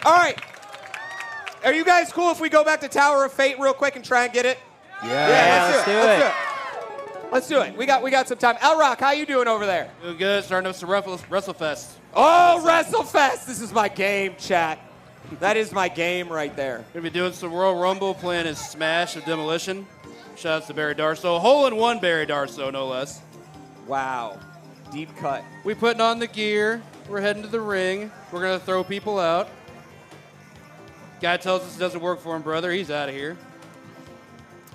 All right. Are you guys cool if we go back to Tower of Fate real quick and try and get it?
Yeah, let's do
Let's
it.
do it. Let's do it. We got we got some time. El Rock, how you doing over there?
Doing good. Starting up some Wrestle, WrestleFest.
Oh, WrestleFest! This is my game, chat. That is my game right there.
Gonna be doing some Royal Rumble playing his Smash of Demolition. Shouts to Barry Darsow. Hole in one Barry Darsow, no less.
Wow. Deep cut.
We putting on the gear. We're heading to the ring. We're gonna throw people out. Guy tells us it doesn't work for him, brother. He's out of here.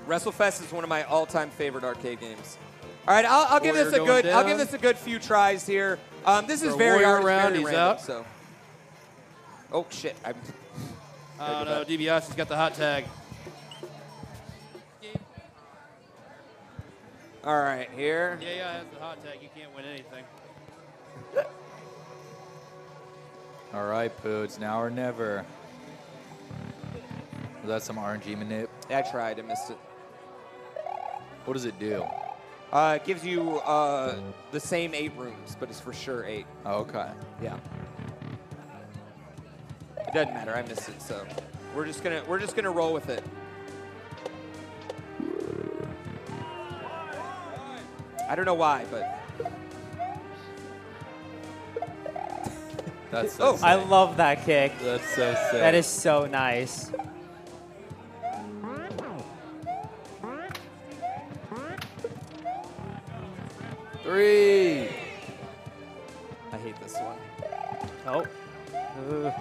WrestleFest is one of my all-time favorite arcade games. All right, I'll, I'll give this a good. I'll give this a good few tries here. Um, this is very
Warrior
hard, it's
around,
very
he's
random,
out.
So. Oh shit! I'm,
Oh no, DiBiase's got the hot tag.
all right, here.
Yeah, yeah, has the hot tag. You can't win anything.
All right, Pooh, it's now or never. Was that some RNG manip?
I tried. I missed it.
What does it do?
Uh, it gives you uh, the same eight rooms, but it's for sure eight.
Oh, okay.
Yeah. It doesn't matter. I missed it, so we're just gonna we're just gonna roll with it. I don't know why, but
That's so
Oh.
sick.
I love that kick.
That's so sick.
That is so nice.
three.
I hate this one.
Oh. Ooh.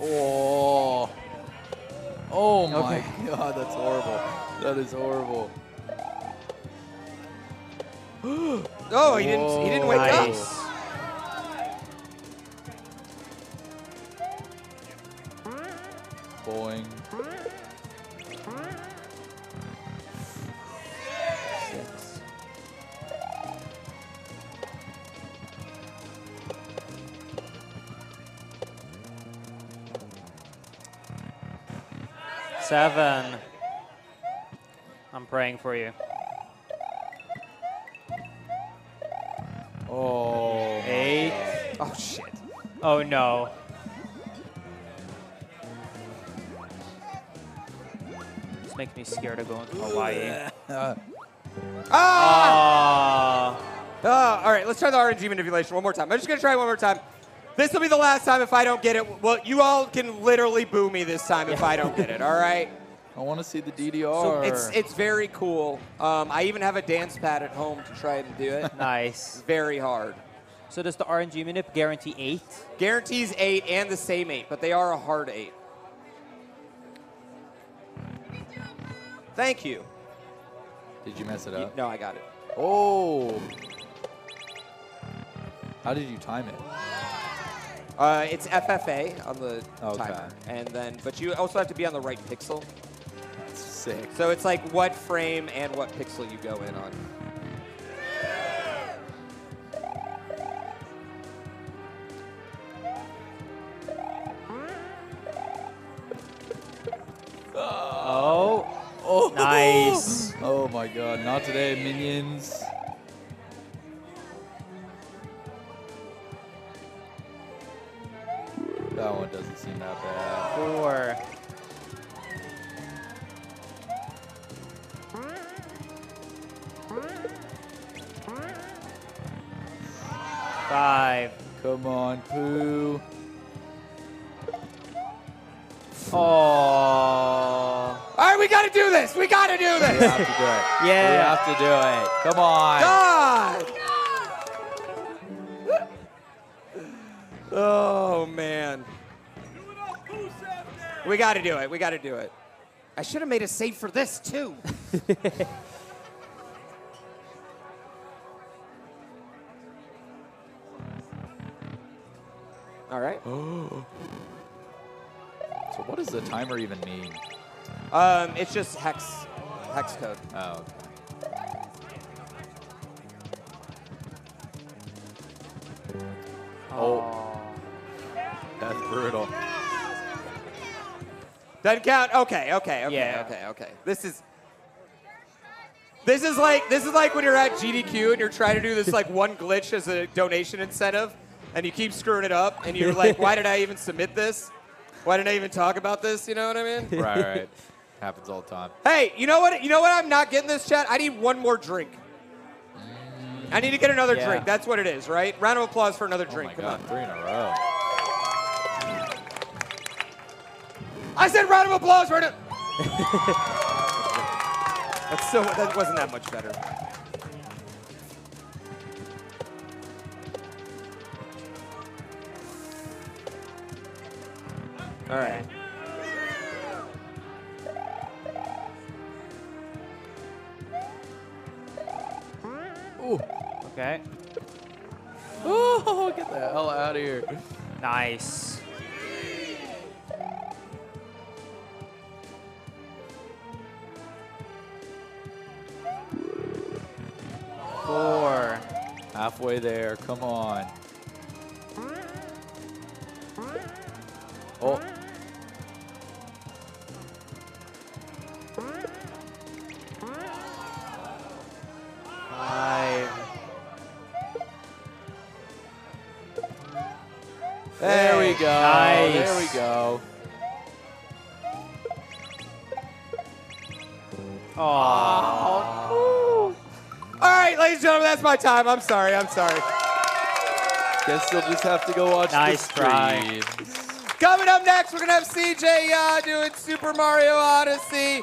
Oh. Oh my
Okay.
god, that's horrible. That is horrible.
Oh, he didn't he didn't wake up.
Nice.
Boing.
Seven. I'm praying for you.
Oh.
Eight.
Oh shit.
Oh no. This makes me scared of going to Hawaii.
Ah!
Ah.
Ah, all right, let's try the RNG manipulation one more time. I'm just gonna try it one more time. This will be the last time if I don't get it. Well, you all can literally boo me this time if I don't get it. All right.
I want to see the
So
DDR.
it's it's very cool. Um, I even have a dance pad at home to try and do it.
Nice.
very hard.
So does the RNG manip guarantee eight?
Guarantees eight and the same eight, but they are a hard eight. Thank you.
Did you mess it up?
No, I got it.
Oh. How did you time it?
Uh, it's FFA on the
Okay.
timer, and then but you also have to be on the right pixel.
Sick.
So it's like what frame and what pixel you go in on.
Oh.
Oh.
Nice.
Oh my god, not today, minions. Doesn't bad.
Uh, four. Five.
Come on, Pooh.
Oh.
All right, we got to do this. We got to do
We
this.
have to do it.
Yeah.
We have to do it. Come on.
God. Oh man. We got to do it. We got to do it. I should have made a save for this too. All right.
So what does the timer even mean?
Um, it's just hex, hex code.
Oh, okay.
Oh.
That's brutal.
Doesn't count. Okay, okay, okay,
Yeah.
okay, okay. This is. This is like this is like when you're at GDQ and you're trying to do this like one glitch as a donation incentive, and you keep screwing it up, and you're like, why did I even submit this? Why did I even talk about this? You know what I mean?
right, right. Happens all the time.
hey, you know what? You know what? I'm not getting this chat. I need one more drink. I need to get another
Yeah.
drink. That's what it is, right? Round of applause for another drink.
Oh
drink.
my
Come
god,
on.
three in a row.
I said round of applause for it. That's so. That wasn't that much better. All right.
Ooh.
Okay.
Oh, get the hell out of here.
Nice. Four.
Halfway there. Come on. Oh.
Five.
There we go.
Nice.
There we go.
Oh.
All right, ladies and gentlemen, that's my time. I'm sorry. I'm sorry.
Guess you'll just have to go watch
Nice
the
try.
streams.
Coming up next, we're gonna have CJ Ya doing Super Mario Odyssey.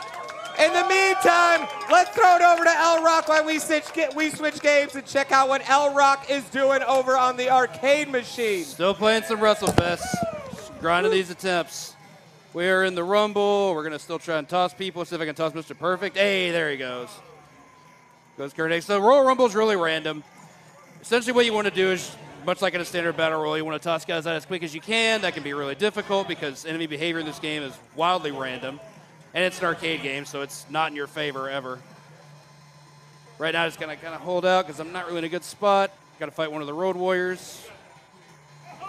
In the meantime, let's throw it over to L Rock while we switch, get, we switch games and check out what L Rock is doing over on the arcade machine.
Still playing some WrestleFest. Just grinding these attempts. We are in the Rumble. We're going to still try and toss people. See if I can toss Mr. Perfect. Hey, there he goes. Goes Kurt Angle. So Royal Rumble is really random. Essentially, what you want to do is, much like in a standard battle royal, you want to toss guys out as quick as you can. That can be really difficult because enemy behavior in this game is wildly random. And it's an arcade game, so it's not in your favor ever. Right now, I'm just going to kind of hold out because I'm not really in a good spot. Got to fight one of the Road Warriors.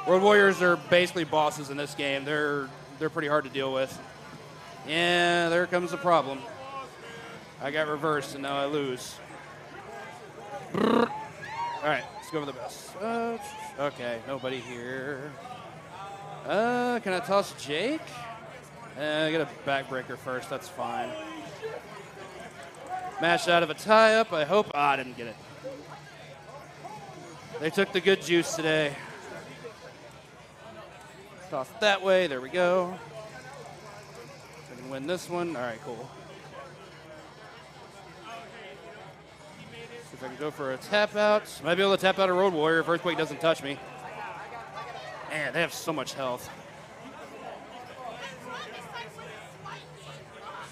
Road Warriors are basically bosses in this game. They're they're pretty hard to deal with. Yeah, there comes the problem. I got reversed and now I lose. All right, let's go for the best. Uh, okay, nobody here. Uh, can I toss Jake? Uh, get a backbreaker first. That's fine. Mash out of a tie up. I hope. Ah, I didn't get it. They took the good juice today. Toss it that way. There we go. I can win this one. All right, cool. See if I can go for a tap out. Might be able to tap out a Road Warrior if Earthquake doesn't touch me. Man, they have so much health.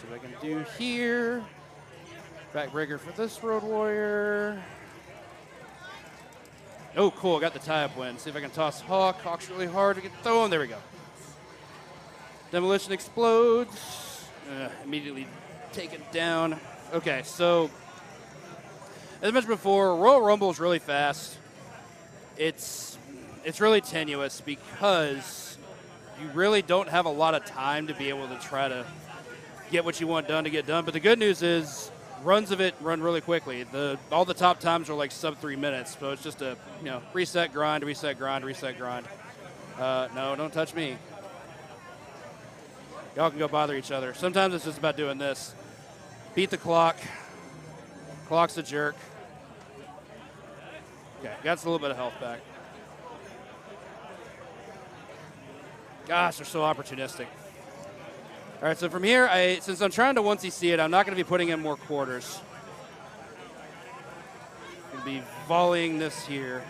See what I can do here. Backbreaker for this Road Warrior. Oh, cool. Got the tie-up win. See if I can toss Hawk. Hawk's really hard to get thrown. There we go. Demolition explodes. Uh, immediately taken down. Okay, so as I mentioned before, Royal Rumble is really fast. It's it's really tenuous because you really don't have a lot of time to be able to try to get what you want done to get done. But the good news is runs of it run really quickly. The all the top times are like sub three minutes, so it's just a you know reset grind, reset grind, reset grind. Uh, no, don't touch me. Y'all can go bother each other. Sometimes it's just about doing this. Beat the clock. Clock's a jerk. Okay, got a little bit of health back. Gosh, they're so opportunistic. All right, so from here, I since I'm trying to once he see it, I'm not going to be putting in more quarters. To be volleying this here.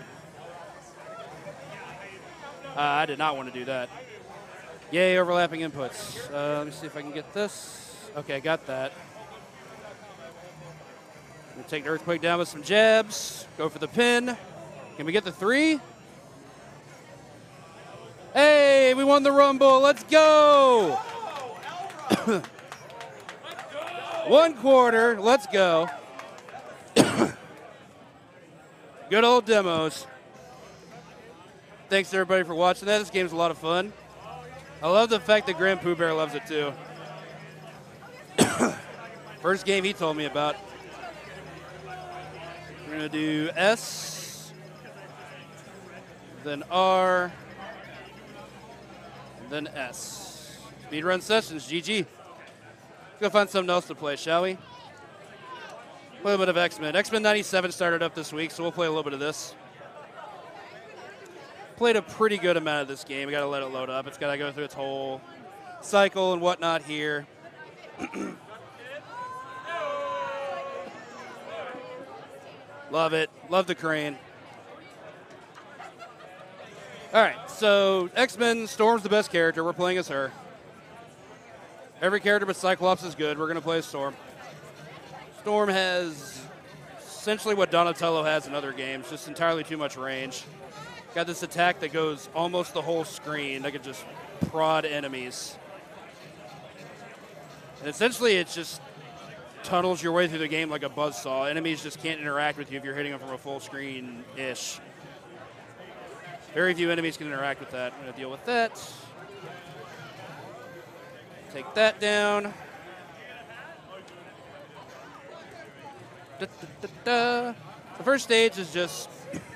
Uh, I did not want to do that. Yay, overlapping inputs. Uh, let me see if I can get this. Okay, I got that. Gonna take earthquake down with some jabs. Go for the pin. Can we get the three? Hey, we won the Rumble. Let's go. One quarter. Let's go. Good old demos. Thanks everybody for watching that. This game's a lot of fun. I love the fact that Grand Pooh Bear loves it too. First game he told me about. We're gonna do S, then R, then S. Speedrun sessions, GG. Go find something else to play, shall we? A little bit of X-Men. X-Men 97 started up this week, so we'll play a little bit of this. Played a pretty good amount of this game. We gotta let it load up. It's gotta go through its whole cycle and whatnot here. Love it. Love the crane. All right, so X Men Storm's the best character. We're playing as her. Every character but Cyclops is good. We're going to play as Storm. Storm has essentially what Donatello has in other games, just entirely too much range. Got this attack that goes almost the whole screen. That could just prod enemies. And essentially, it's just tunnels your way through the game like a buzzsaw. Enemies just can't interact with you if you're hitting them from a full screen ish. Very few enemies can interact with that. I'm going to deal with that. Take that down. Da, da, da. The first stage is just,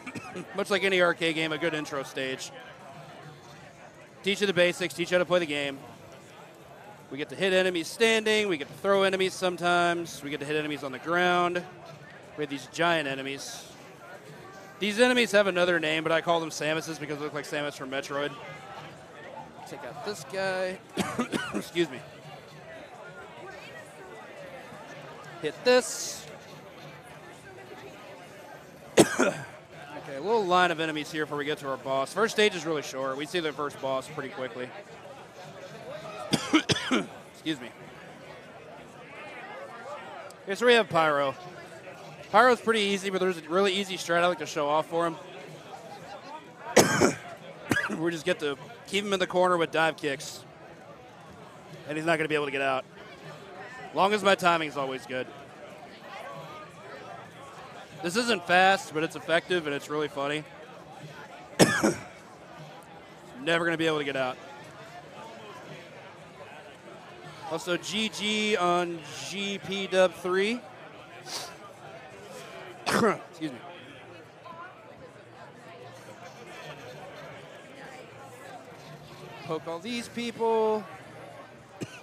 much like any arcade game, a good intro stage. Teach you the basics, teach you how to play the game. We get to hit enemies standing, we get to throw enemies sometimes, we get to hit enemies on the ground. We have these giant enemies. These enemies have another name, but I call them Samuses because they look like Samus from Metroid. Take out this guy. Excuse me. Hit this. okay, a little line of enemies here before we get to our boss. First stage is really short. We see the first boss pretty quickly. Excuse me. Okay, so we have Pyro. Pyro's pretty easy, but there's a really easy strat I like to show off for him. we just get to keep him in the corner with dive kicks, and he's not going to be able to get out. Long as my timing's always good. This isn't fast, but it's effective and it's really funny. Never going to be able to get out. Also, GG on GP Dub 3. Excuse me. Poke all these people.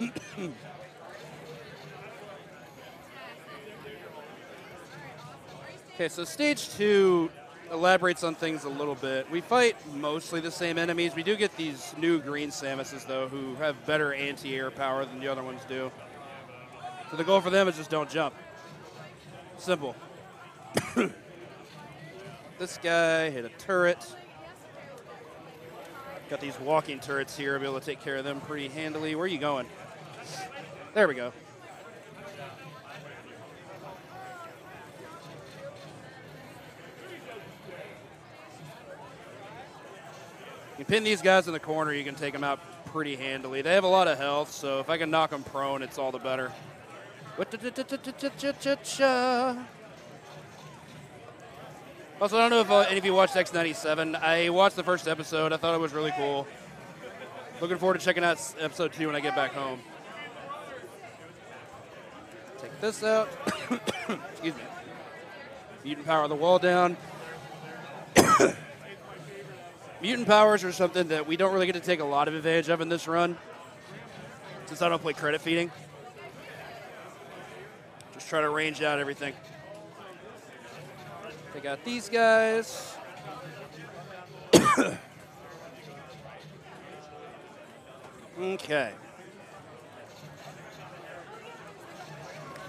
okay, so stage two elaborates on things a little bit. We fight mostly the same enemies. We do get these new green Samuses, though, who have better anti-air power than the other ones do. So the goal for them is just don't jump. Simple. this guy hit a turret. Got these walking turrets here. I'll be able to take care of them pretty handily. Where are you going? There we go. You pin these guys in the corner, you can take them out pretty handily. They have a lot of health, so if I can knock them prone, it's all the better. Also, I don't know if uh, any of you watched X97. I watched the first episode. I thought it was really cool. Looking forward to checking out episode two when I get back home. Take this out. Excuse me. Mutant power the wall down. Mutant powers are something that we don't really get to take a lot of advantage of in this run, since I don't play credit feeding. Just try to range out everything. Take out these guys. okay.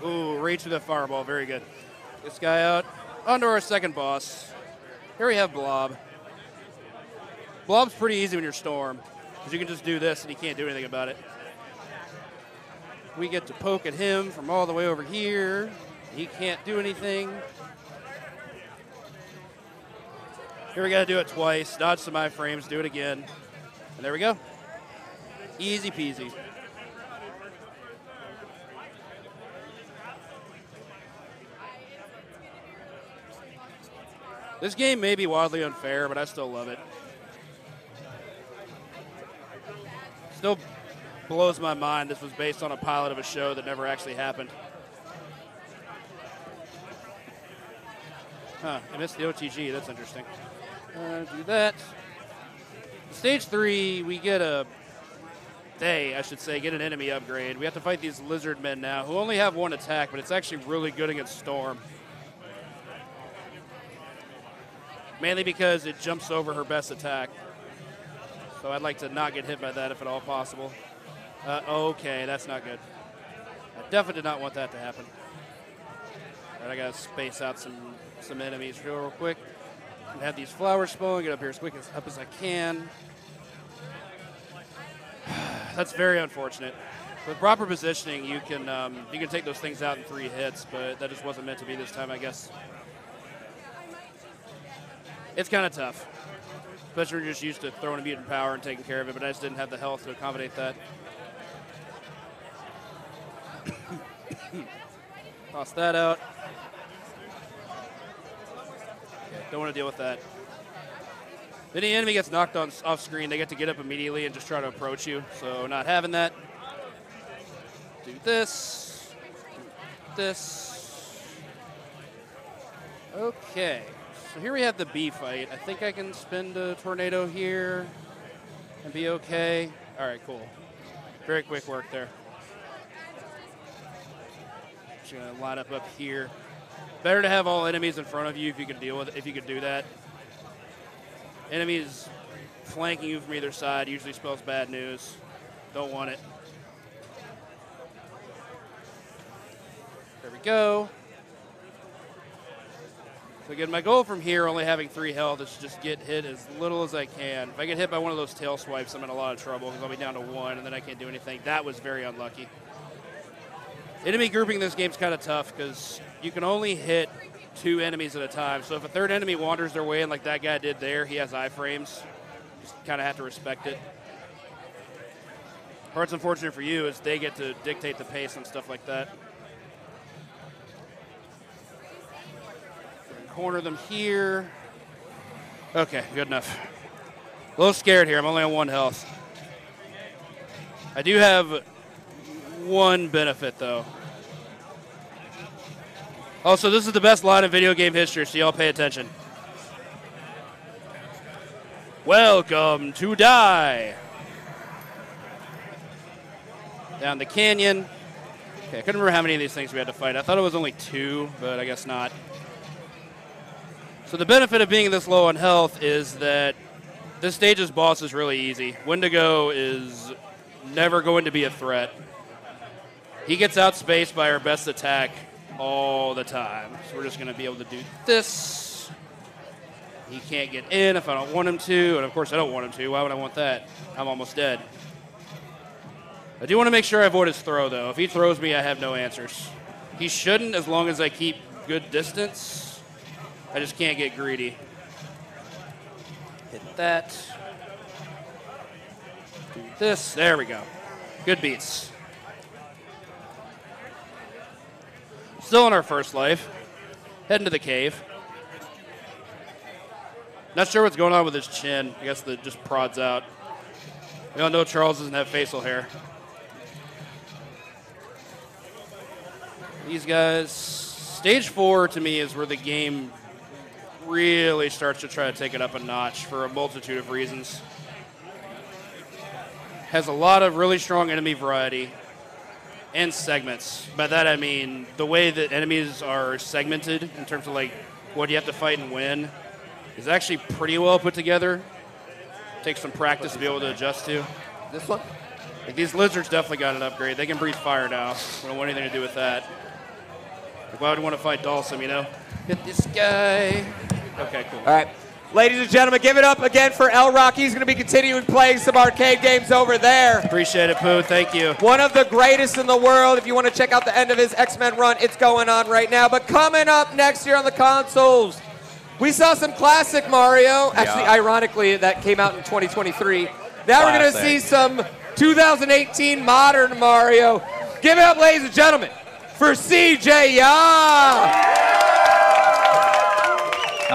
Ooh, reach with the fireball. Very good. This guy out. On to our second boss. Here we have Blob. Blob's pretty easy when you're Storm, because you can just do this and he can't do anything about it. We get to poke at him from all the way over here. He can't do anything. Here we gotta do it twice. Dodge some iframes, do it again. And there we go. Easy peasy. This game may be wildly unfair, but I still love it. Still blows my mind this was based on a pilot of a show that never actually happened. Huh, I missed the OTG. That's interesting. Uh, do that. Stage three, we get a. They, I should say, get an enemy upgrade. We have to fight these lizard men now, who only have one attack, but it's actually really good against Storm. Mainly because it jumps over her best attack. So I'd like to not get hit by that if at all possible. Uh, okay, that's not good. I definitely did not want that to happen. I gotta space out some some enemies real, real quick. And have these flowers spawn. Get up here as quick as up as I can. That's very unfortunate. With proper positioning, you can um, you can take those things out in three hits, but that just wasn't meant to be this time, I guess. It's kind of tough, especially you're just used to throwing a mutant power and taking care of it, but I just didn't have the health to accommodate that. Toss that out. Okay, don't want to deal with that. If any enemy gets knocked on off screen, they get to get up immediately and just try to approach you. So not having that. Do this. Do this. Okay. So here we have the B fight. I think I can spend a tornado here and be okay. All right, cool. Very quick work there. Just gonna line up up here. Better to have all enemies in front of you if you can deal with it, if you can do that. Enemies flanking you from either side usually spells bad news. Don't want it. There we go. So again, my goal from here, only having three health, is just get hit as little as I can. If I get hit by one of those tail swipes, I'm in a lot of trouble because I'll be down to one, and then I can't do anything. That was very unlucky. Enemy grouping in this game's kind of tough because you can only hit two enemies at a time. So if a third enemy wanders their way, and like that guy did there, he has iframes. Just kind of have to respect it. Part's unfortunate for you is they get to dictate the pace and stuff like that. Corner them here. Okay, good enough. A little scared here. I'm only on one health. I do have one benefit, though. Oh, also, this is the best line in video game history, so y'all pay attention. Welcome to Die. Down the canyon. Okay, I couldn't remember how many of these things we had to fight. I thought it was only two, but I guess not. So the benefit of being this low on health is that this stage's boss is really easy. Wendigo is never going to be a threat. He gets outspaced by our best attack all the time. So we're just going to be able to do this. He can't get in if I don't want him to, and of course I don't want him to. Why would I want that? I'm almost dead. I do want to make sure I avoid his throw, though. If he throws me, I have no answers. He shouldn't as long as I keep good distance. I just can't get greedy. Hit that. Do this. There we go. Good beats. Still in our first life. Heading to the cave. Not sure what's going on with his chin. I guess that just prods out. We all know Charles doesn't have facial hair. These guys, stage four to me is where the game really starts to try to take it up a notch for a multitude of reasons. Has a lot of really strong enemy variety and segments. By that I mean the way that enemies are segmented in terms of like what you have to fight and win is actually pretty well put together. Takes some practice to be able to adjust to.
This one?
Like these lizards definitely got an upgrade. They can breathe fire now. We don't want anything to do with that. Like why would you want to fight Dawson, you know? Hit this guy. Okay, cool.
All right. Ladies and gentlemen, give it up again for El Rock. He's going to be continuing playing some arcade games over there.
Appreciate it, Pooh. Thank you.
One of the greatest in the world. If you want to check out the end of his X Men run, it's going on right now. But coming up next year on the consoles, we saw some classic Mario. Actually,
Yeah.
ironically, that came out in 2023. Now we're going to see some 2018 modern Mario. Give it up, ladies and gentlemen, for CJ Ya.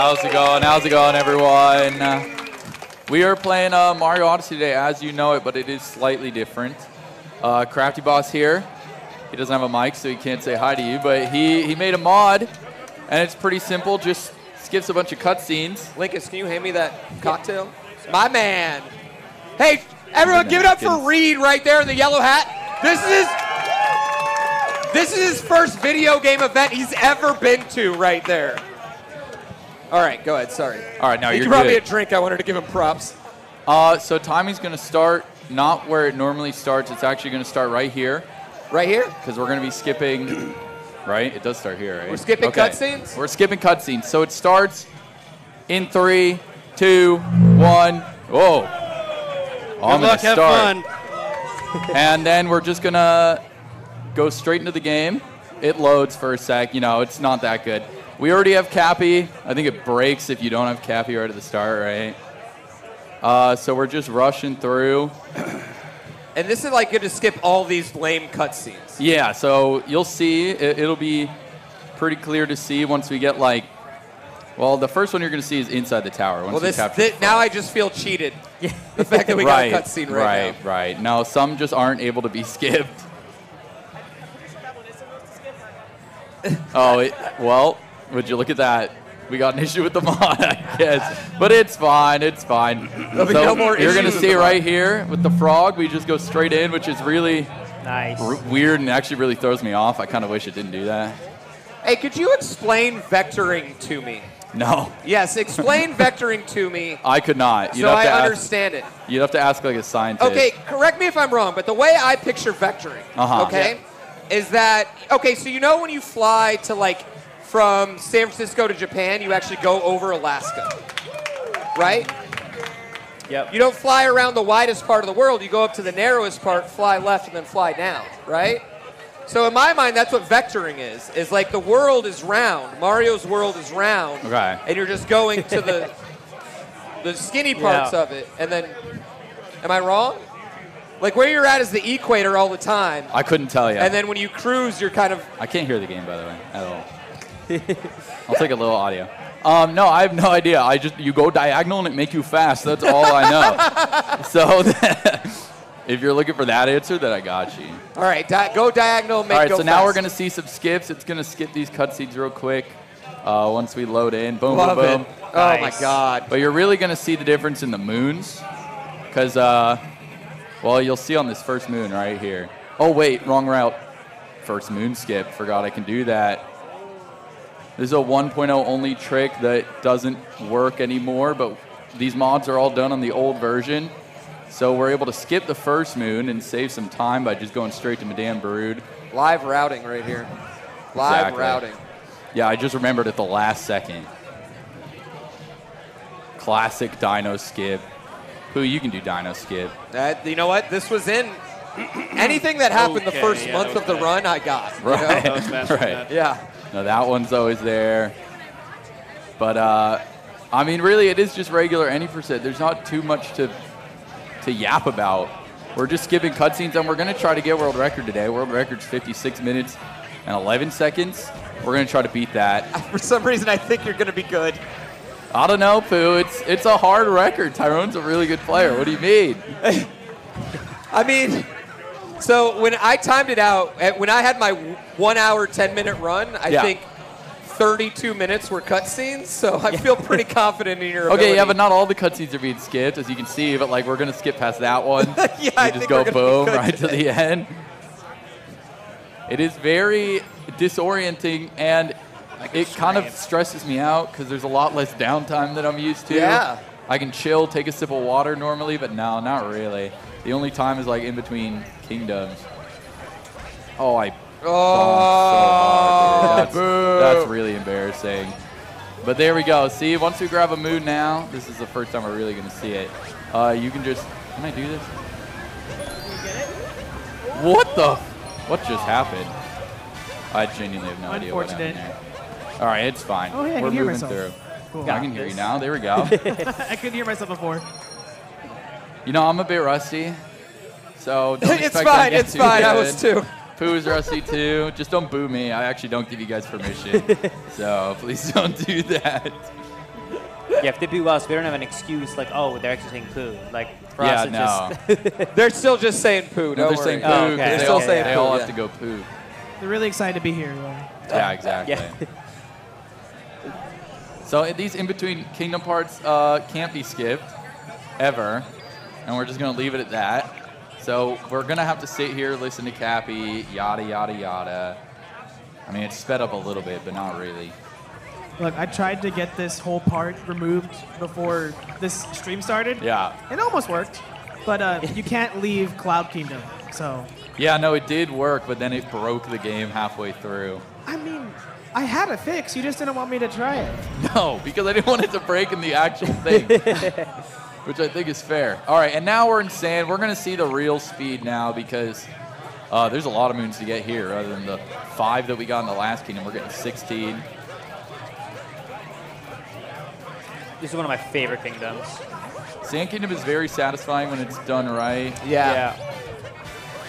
How's it going? How's it going, everyone? Uh, We are playing uh, Mario Odyssey today, as you know it, but it is slightly different. Uh, Crafty Boss here. He doesn't have a mic, so he can't say hi to you, but he, he made a mod, and it's pretty simple. Just skips a bunch of cutscenes.
Lincoln, can you hand me that cocktail? My man. Hey, everyone, give it up for Reed right there in the yellow hat. This is this is his first video game event he's ever been to right there. All right, go ahead. Sorry.
All right, now
he
you're
brought me a drink. I wanted to give him props.
Uh, so timing's going to start not where it normally starts. It's actually going to start right here
Right here?
because we're going to be skipping. Right? It does start here, right?
We're skipping
Okay.
cutscenes?
We're skipping cutscenes. So it starts in three, two, one. Whoa. Oh, I'm
Good luck,
gonna
have
start.
fun.
And then we're just gonna go straight into the game. It loads for a sec. You know, it's not that good. We already have Cappy. I think it breaks if you don't have Cappy right at the start, right? Uh, so we're just rushing through.
And this is like going to skip all these lame cutscenes.
Yeah, so you'll see. It, it'll be pretty clear to see once we get like. Well, the first one you're going to see is inside the tower. Once
Well,
you
this,
capture
thi-
the
now. I just feel cheated. The fact that we
right,
got a cutscene right, now.
right, right. No, some just aren't able to be skipped. Oh, it, well, would you look at that? We got an issue with the mod, I guess. But it's fine, it's fine.
There'll no more
you're going to see right here with the frog, we just go straight in, which is really
Nice.
r- weird and actually really throws me off. I kind of wish it didn't do that.
Hey, could you explain vectoring to me?
No,
Yes, explain vectoring to me
I could not. You'd
so
have
I
to ask,
understand it.
You'd have to ask like a scientist.
Okay, correct me if I'm wrong, but the way I picture vectoring,
Uh-huh.
okay, is that okay? So you know when you fly to like from San Francisco to Japan, you actually go over Alaska, right?
Yep.
You don't fly around the widest part of the world. You go up to the narrowest part, fly left, and then fly down, right? So in my mind, that's what vectoring is. Is like the world is round. Mario's world is round.
Okay.
And you're just going to the the skinny parts
Yeah.
of it, and then. Am I wrong? Like where you're at is the equator all the time,
I couldn't tell you.
and then when you cruise, you're kind of.
I can't hear the game, by the way, at all. I'll take a little audio. Um, no, I have no idea. I just you go diagonal and it make you fast. That's all I know. so if you're looking for that answer, then I got you.
All right, di- go diagonal, make
all right, so now we're gonna see some skips. It's gonna skip these cutscenes real quick. Uh, once we load in, boom,
Love
boom,
it.
boom.
Oh my God.
But you're really gonna see the difference in the moons, because uh, well, you'll see on this first moon right here. Oh wait, wrong route. First moon skip. Forgot I can do that. This is a 1.0 only trick that doesn't work anymore, but these mods are all done on the old version. So we're able to skip the first moon and save some time by just going straight to Madame Broode.
Live routing right here. Live
Exactly.
routing.
Yeah, I just remembered at the last second. Classic Dino skip. Who you can do Dino skip?
That, you know what? This was in anything that happened the first
yeah,
month
that
of the
was
run. I got. you know?
Right.
That was
right.
that.
Yeah.
No, that one's always there. But uh, I mean, really, it is just regular any percent. There's not too much to to yap about. We're just skipping cutscenes, and we're gonna try to get world record today. World record's 56 minutes and 11 seconds. We're gonna try to beat that.
For some reason, I think you're gonna be good.
I don't know, Pooh. It's it's a hard record. Tyrone's a really good player. What do you mean?
I mean, so when I timed it out, eh, when I had my one hour, 10 minute run, I
Yeah.
think 32 minutes were cutscenes. So I feel pretty confident in your ability.
Okay, yeah, but not all the cutscenes are being skipped, as you can see. But like, we're gonna skip past that one.
Yeah, I
just
think
go
we're gonna be
boom right to the end. It is very disorienting, and it kind of stresses me out because there's a lot less downtime than I'm used to.
Yeah.
I can chill, take a sip of water normally, but no, not really. The only time is like in between kingdoms. Oh, I
Oh,
so hard. dude. That's, that's really embarrassing. But there we go. See, once we grab a moon now, this is the first time we're really going to see it. Uh, you can just. Can I do this? What the? What just happened? I genuinely have no idea what happened
Unfortunate.
there. All right, it's fine.
Oh, yeah, can
we're
hear
moving
myself.
through.
Cool.
I can hear you now. There we go.
I couldn't hear myself before.
You know, I'm a bit rusty, so don't
it's fine. It's
too
fine. I was too.
Pooh is rusty too. Just don't boo me. I actually don't give you guys permission. so please don't do that.
You have to boo us. We don't have an excuse like, oh, they're actually saying poo. Like, for
yeah,
us, it's
no.
just.
They're still just saying poo.
No,
Don't
they're
worry.
saying poo
Oh,
'cause
okay.
they,
They're still
all,
saying
they
poo,
all
yeah.
have to go poo.
They're really excited to be here. though.
Yeah, exactly.
Yeah.
So these in between kingdom parts uh, can't be skipped ever, and we're just gonna leave it at that. So we're gonna have to sit here, listen to Cappy, yada yada yada. I mean, it's sped up a little bit, but not really.
Look, I tried to get this whole part removed before this stream started.
Yeah.
It almost worked. but uh, you can't leave Cloud Kingdom. So,
Yeah, no, it did work, but then it broke the game halfway through.
I mean, I had a fix. You just didn't want me to try it.
No, because I didn't want it to break in the actual thing, which I think is fair. All right, and now we're in sand. We're going to see the real speed now because uh, there's a lot of moons to get here other than the five that we got in the last kingdom. We're getting 16.
This is one of my favorite kingdoms.
Sand Kingdom is very satisfying when it's done right.
Yeah. yeah.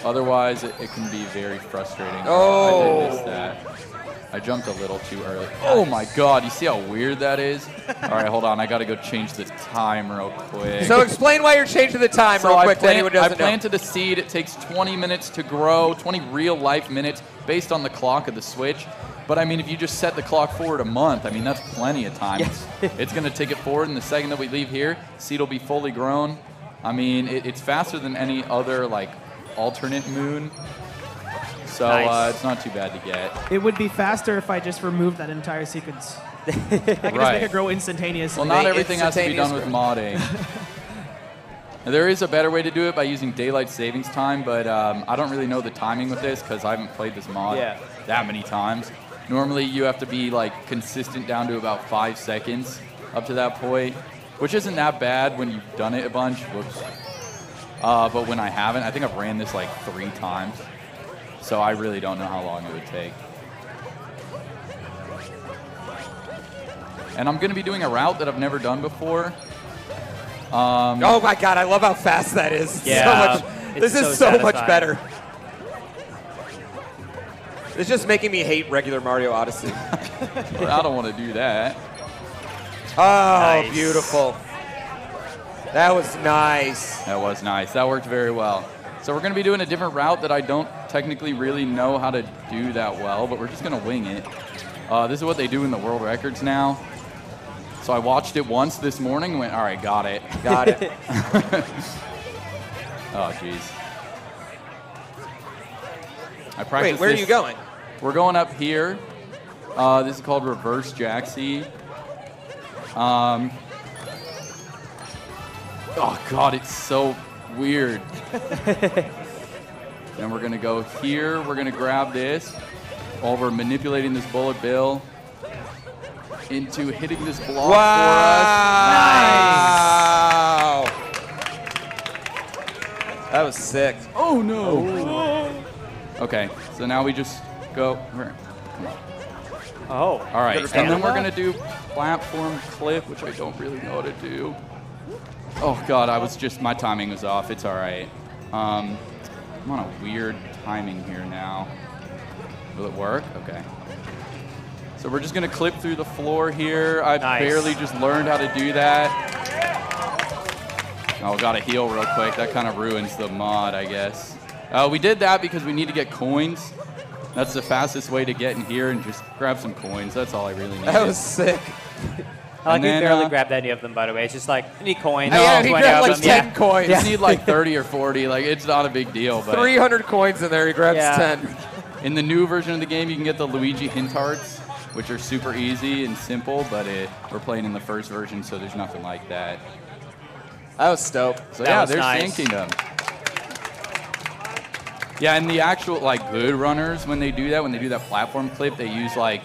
Otherwise, it, it can be very frustrating.
Oh.
I did miss that. I jumped a little too early. Oh my god, you see how weird that is? All right, hold on. I got to go change the time real quick.
So explain why you're changing the time
So
real
I,
quick
plant-
anyone
I
doesn't know.
planted a seed. It takes 20 minutes to grow, 20 real life minutes based on the clock of the Switch. But I mean, if you just set the clock forward a month, I mean, that's plenty of time.
Yes.
it's going to take it forward, and the second that we leave here, seed will be fully grown. I mean, it, it's faster than any other, like, alternate moon. So uh, it's not too bad to get.
It would be faster if I just removed that entire sequence. I could just make it grow instantaneously.
Well, not everything has to be done with modding. There is a better way to do it by using daylight savings time, but um, I don't really know the timing with this because I haven't played this mod
Yeah.
that many times. Normally, you have to be like consistent down to about five seconds up to that point, which isn't that bad when you've done it a bunch. Whoops. Uh, but when I haven't, I think I've ran this like three times, so I really don't know how long it would take. And I'm going to be doing a route that I've never done before. Um,
Oh my god, I love how fast that is.
Yeah,
so much, this
so
is so much
satisfying.
better. It's just making me hate regular Mario Odyssey.
I don't want to do that.
Oh,
Nice.
beautiful. That was nice.
That was nice. That worked very well. So we're going to be doing a different route that I don't technically really know how to do that well, but we're just going to wing it. Uh, this is what they do in the world records now. So I watched it once this morning went, all right, got it.
Got it.
Oh, jeez. I practiced
Wait, where are you going?
We're going up here. Uh, this is called reverse jacksie. Um, oh god, it's so weird. then we're gonna go here. We're gonna grab this while we're manipulating this bullet bill into hitting this block
Wow. That was sick.
for us. Oh no. Okay, so now we just go. where- Come on.
Oh.
All right, and then we're gonna do platform clip, which I don't really know how to do. Oh god, I was just my timing was off. It's all right. Um, I'm on a weird timing here now. Will it work? Okay. So we're just gonna clip through the floor here. I
Nice.
barely just learned how to do that. Oh, gotta heal real quick. That kind of ruins the mod, I guess. Uh, we did that because we need to get coins. That's the fastest way to get in here and just grab some coins. That's all I really need.
That was sick.
I like
And
you
then,
barely
uh,
grabbed any of them, by the way. It's just like, I need coins.
Oh, yeah, he grabbed like
them.
10
yeah.
coins.
You just need like 30 or 40. Like it's not a big deal. But
300 coins in there. He grabs
Yeah.
10.
in the new version of the game, you can get the Luigi hint hearts, which are super easy and simple. But it, we're playing in the first version, so there's nothing like that.
That was dope.
So
That
yeah,
was
there's
nice.
Sand Kingdom. Yeah, and the actual like good runners when they do that, when they do that platform clip, they use like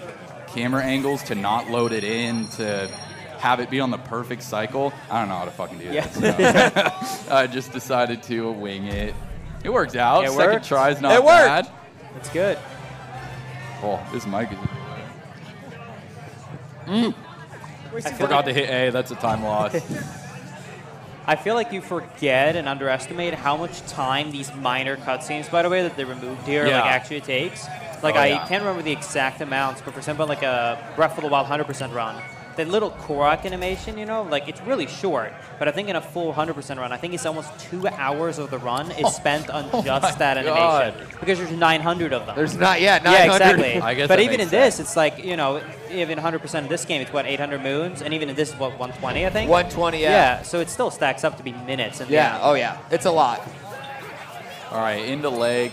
camera angles to not load it in to have it be on the perfect cycle. I don't know how to fucking do
Yeah.
this. so I just decided to wing it. It works out.
It
Second
worked.
try's not
It worked.
bad.
It's good.
Oh, this mic is. Mm.
I feel
Forgot to hit A. That's a time loss.
I feel like you forget and underestimate how much time these minor cutscenes, by the way, that they removed here,
Yeah.
like actually takes. Like
Oh,
I
yeah.
can't remember the exact amounts, but for example, like a Breath of the Wild 100% run, the little Korok animation, you know, like it's really short. But I think in a full 100% run, I think it's almost two hours of the run is oh, spent on
oh
just
my
that
God.
animation because there's 900 of them.
There's not yet. 900.
yeah, exactly.
I guess
but even
makes
in this, it's like you know, even 100% of this game, it's what 800 moons, and even in this, what 120, I think.
120, yeah.
Yeah, so it still stacks up to be minutes. And
Yeah, oh yeah. It's a lot.
All right, into leg,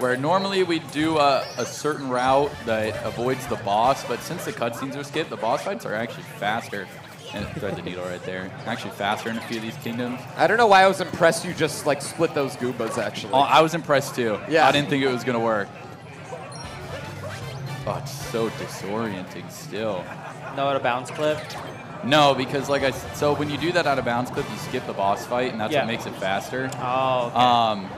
where normally we do a, a certain route that avoids the boss, but since the cutscenes are skipped, the boss fights are actually faster. And thread the needle right there. Actually faster in a few of these kingdoms.
I don't know why I was impressed you just like split those Goombas actually.
Oh, I was impressed too.
Yeah.
I didn't think it was gonna work. Oh, it's so disorienting still.
No, a bounce clip.
No, because like I so when you do that out of bounds clip, you skip the boss fight, and that's
Yeah.
what makes it faster.
Oh, okay.
Um,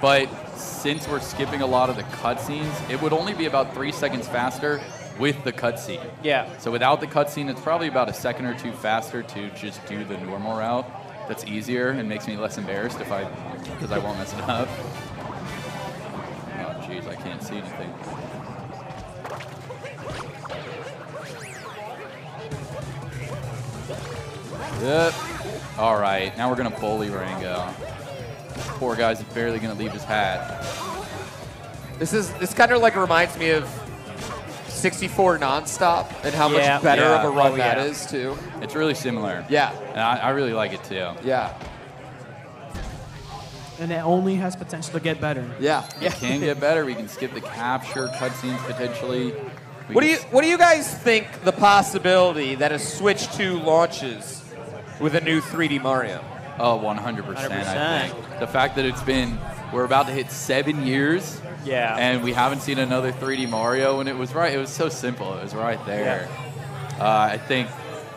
but since we're skipping a lot of the cutscenes, it would only be about three seconds faster with the cutscene.
yeah.
So without the cutscene, it's probably about a second or two faster to just do the normal route. That's easier and makes me less embarrassed if I, because I won't mess it up. Oh jeez, I can't see anything. Yep. All right, now we're gonna bully Rango. Poor guy's barely gonna leave his hat.
This is this kind of like reminds me of 64 nonstop and how
Yeah.
much better
Yeah.
of a run
Oh,
that
yeah.
is too.
It's really similar.
Yeah,
And I, I really like it too.
yeah,
And it only has potential to get better.
yeah.
It can get better. We can skip the capture cutscenes potentially. We
What do you What do you guys think the possibility that a Switch 2 launches with a new 3D Mario?
Oh, 100%, I
100%.
think. The fact that it's been, we're about to hit seven years,
Yeah.
and we haven't seen another 3D Mario, and it was right, it was so simple. It was right there. Uh, I think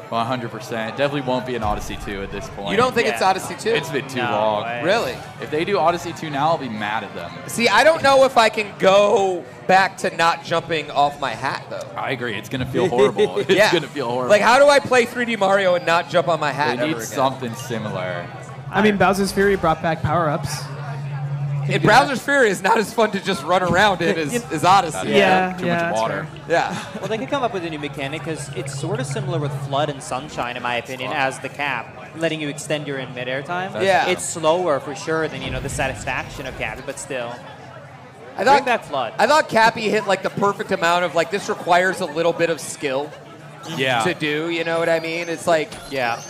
100%. Definitely won't be an Odyssey 2 at this point.
You don't think it's Odyssey 2?
It's been too
No
long.
way.
really?
If they do Odyssey 2 now, I'll be mad at them.
See, I don't know if I can go back to not jumping off my hat though.
I agree. It's going to feel horrible. It's
yeah.
going to feel horrible.
Like, how do I play 3D Mario and not jump on my hat
They
ever
need
again?
something similar.
I mean, Bowser's Fury brought back power ups.
In Bowser's Fury is not as fun to just run around in as, as Odyssey.
Yeah,
Too
yeah,
much
that's
water.
Yeah.
Well, they could come up with a new mechanic because it's sort of similar with FLUDD and Sunshine, in my opinion, as the cap, letting you extend your in midair time.
That's-
Yeah.
It's slower for sure than you know the satisfaction of Cappy, but still.
I
Bring
thought
back FLUDD.
I thought Cappy hit like the perfect amount of like this requires a little bit of skill
Yeah.
to do. You know what I mean? It's like
yeah.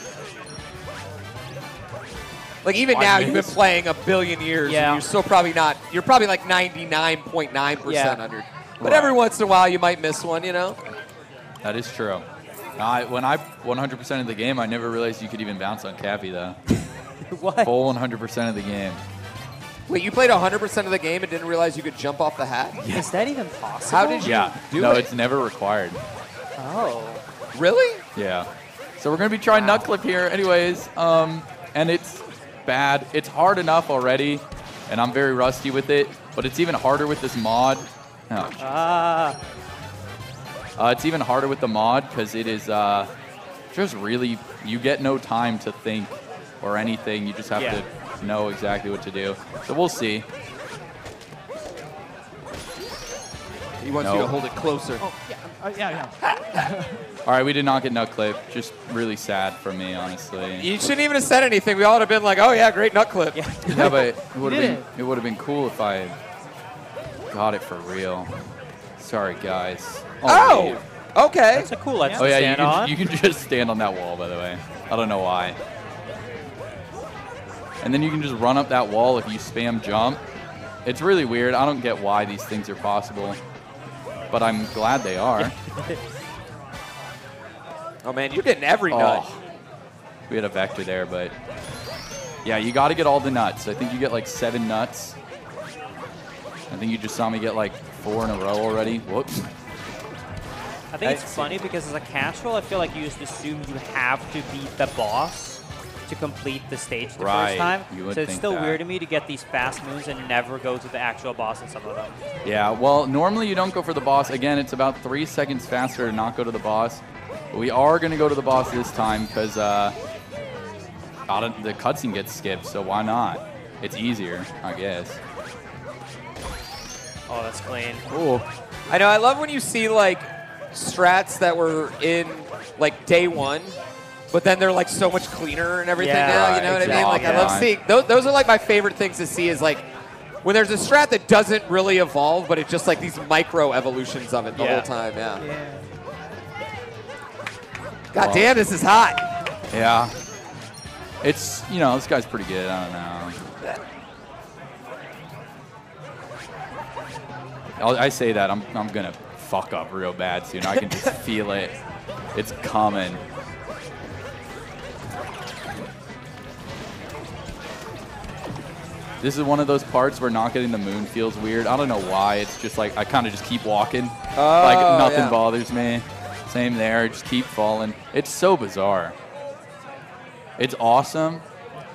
Like even
Why
now you've been playing a billion years
Yeah.
and you're still probably not. You're probably like 99.9 percent
Yeah.
under. But
Right.
every once in a while you might miss one. You know?
That is true. I, when I 100% of the game, I never realized you could even bounce on Cappy though.
what?
Full 100% of the game.
Wait, you played 100% of the game and didn't realize you could jump off the hat? Yeah.
Is that even possible?
How did you
Yeah.
do
no,
it?
it's never required.
Oh.
Really?
Yeah. So we're gonna be trying nut clip here, anyways. Um, and it's bad. It's hard enough already, and I'm very rusty with it. But it's even harder with this mod. Oh,
Ah.
Uh, it's even harder with the mod because it is uh, just really you get no time to think or anything. You just have
Yeah.
to know exactly what to do. So we'll see.
He wants
No.
you to hold it closer.
Oh, yeah, uh, yeah, yeah.
All right, we did not get nut clip. Just really sad for me, honestly.
You shouldn't even have said anything. We all would have been like, "Oh yeah, great nut clip."
Yeah.
Yeah, but it would have been
it.
it would have been cool if I got it for real. Sorry, guys.
Oh, okay.
That's a cool ledge
Oh
to
yeah, you can,
on.
you can just stand on that wall, by the way. I don't know why. And then you can just run up that wall if you spam jump. It's really weird. I don't get why these things are possible, but I'm glad they are.
Oh man, you're getting every oh. nut.
Oh, we had a vector there, but yeah, you got to get all the nuts. I think you get like seven nuts. I think you just saw me get like four in a row already. Whoops.
I think it's funny because as a casual, I feel like you just assume you have to beat the boss to complete the stage the
Right,
first time.
you would
so it's still
that.
weird to me to get these fast moves and never go to the actual boss in some of them.
Yeah, well, normally you don't go for the boss. Again, it's about three seconds faster to not go to the boss. But we are going to go to the boss this time because uh, the cutscene gets skipped, so why not? It's easier, I guess.
Oh, that's clean.
Cool.
I know. I love when you see like strats that were in like day one, but then they're like so much cleaner and everything
Yeah,
now. You know
right,
what I mean? Like I love seeing those. Those are like my favorite things to see. Is like when there's a strat that doesn't really evolve, but it's just like these micro evolutions of it the
Yeah.
whole time. Yeah.
Yeah.
God damn, this is hot.
Yeah. It's, you know, this guy's pretty good. I don't know. I i say that. I'm, I'm going to fuck up real bad soon. I can just feel it. It's coming. This is one of those parts where not getting the moon feels weird. I don't know why. It's just like I kind of just keep walking.
Oh, like
nothing
yeah.
bothers me. Same there. Just keep falling. It's so bizarre. It's awesome,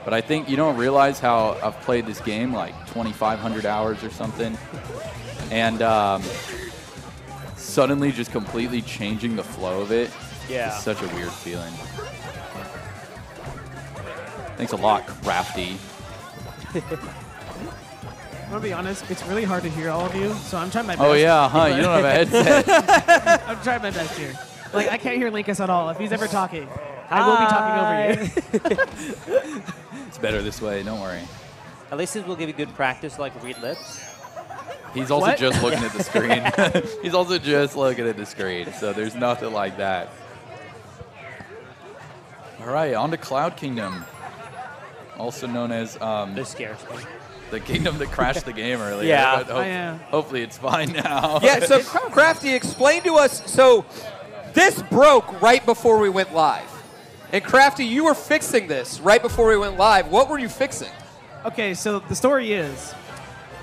but I think you don't realize how I've played this game like 2,500 hours or something, and um, suddenly just completely changing the flow of it.
Yeah.
It's such a weird feeling. Thanks a lot, Crafty.
I'm gonna be honest, it's really hard to hear all of you, so I'm trying my best.
Oh yeah, huh? You don't have a headset.
I'm trying my best here. Like I can't hear Linkus at all. If he's ever talking, I will be talking over you.
it's better this way. Don't worry.
At least this will give you good practice, like read lips.
He's also
What?
just looking at the screen. He's also just looking at the screen. So there's nothing like that. All right, on to Cloud Kingdom, also known as um,
This scares me.
the kingdom that crashed the game earlier.
Yeah.
but hope-
Oh, yeah.
Hopefully it's fine now.
Yeah, so Crafty, explain to us. So this broke right before we went live. And Crafty, you were fixing this right before we went live. What were you fixing?
Okay, so the story is,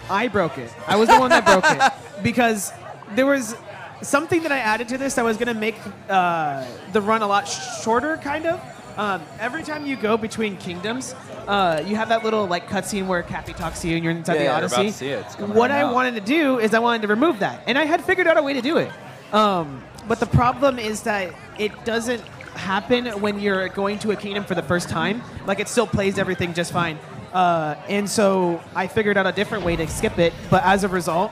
I broke it. I was the one that broke it because there was something that I added to this that was gonna make uh, the run a lot shorter, kind of. Um, every time you go between kingdoms, uh, you have that little like cutscene where Cappy talks to you and you're inside
Yeah,
the
you're
about
Odyssey.
to see it. It's coming
what
right
I
now.
wanted to do is I wanted to remove that, and I had figured out a way to do it. Um, but the problem is that it doesn't happen when you're going to a kingdom for the first time. Like it still plays everything just fine. Uh, and so I figured out a different way to skip it. But as a result,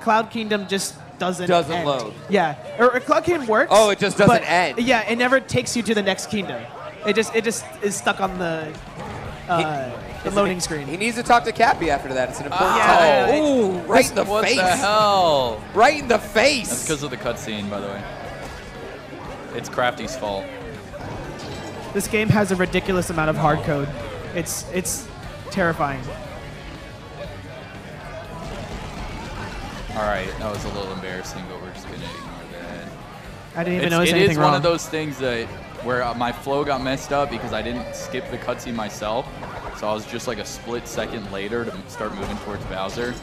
Cloud Kingdom just doesn't
Doesn't
end.
load.
Yeah, or, or Cloud Kingdom works.
Oh, it just doesn't
but-
end.
Yeah, it never takes you to the next kingdom. It just it just is stuck on the uh, the loading screen.
He needs to talk to Cappy after that. It's an important
Yeah,
time.
I- I-
Ooh, right in the
what
face.
the hell?
Right in the face.
That's because of the cutscene, by the way. It's Crafty's fault.
This game has a ridiculous amount of hard code. It's it's terrifying.
All right, that was a little embarrassing, but we're just gonna ignore that.
I didn't even
It's,
notice
it
anything
is
wrong.
one of those things that where uh, my flow got messed up because I didn't skip the cutscene myself. So I was just like a split second later to start moving towards Bowser.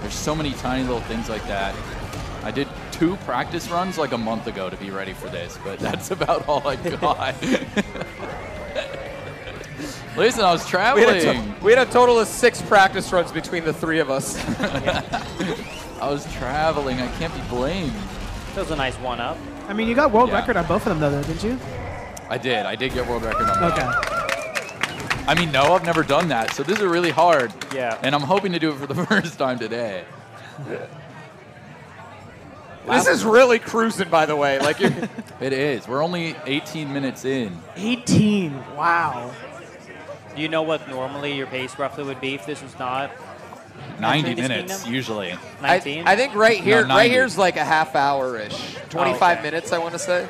There's so many tiny little things like that. I did two practice runs like a month ago to be ready for this, but that's about all I got. Listen, I was
we,
traveling.
had we had a total of six practice runs between the three of us.
I was traveling. I can't be blamed.
That was a nice one up.
I mean, you got world
Yeah.
record on both of them, though, didn't you?
I did. I did get world record on that.
Okay.
I mean, no, I've never done that, so this is really hard.
Yeah.
And I'm hoping to do it for the first time today.
this is really cruising, by the way. Like you're,
It is. We're only 18 minutes in.
18. Wow.
Do you know what normally your pace roughly would be if this was not
90 minutes,
kingdom?
usually.
I,
19?
I think right here,
No,
right here's like a half hour ish, 25
okay.
minutes, I want to say.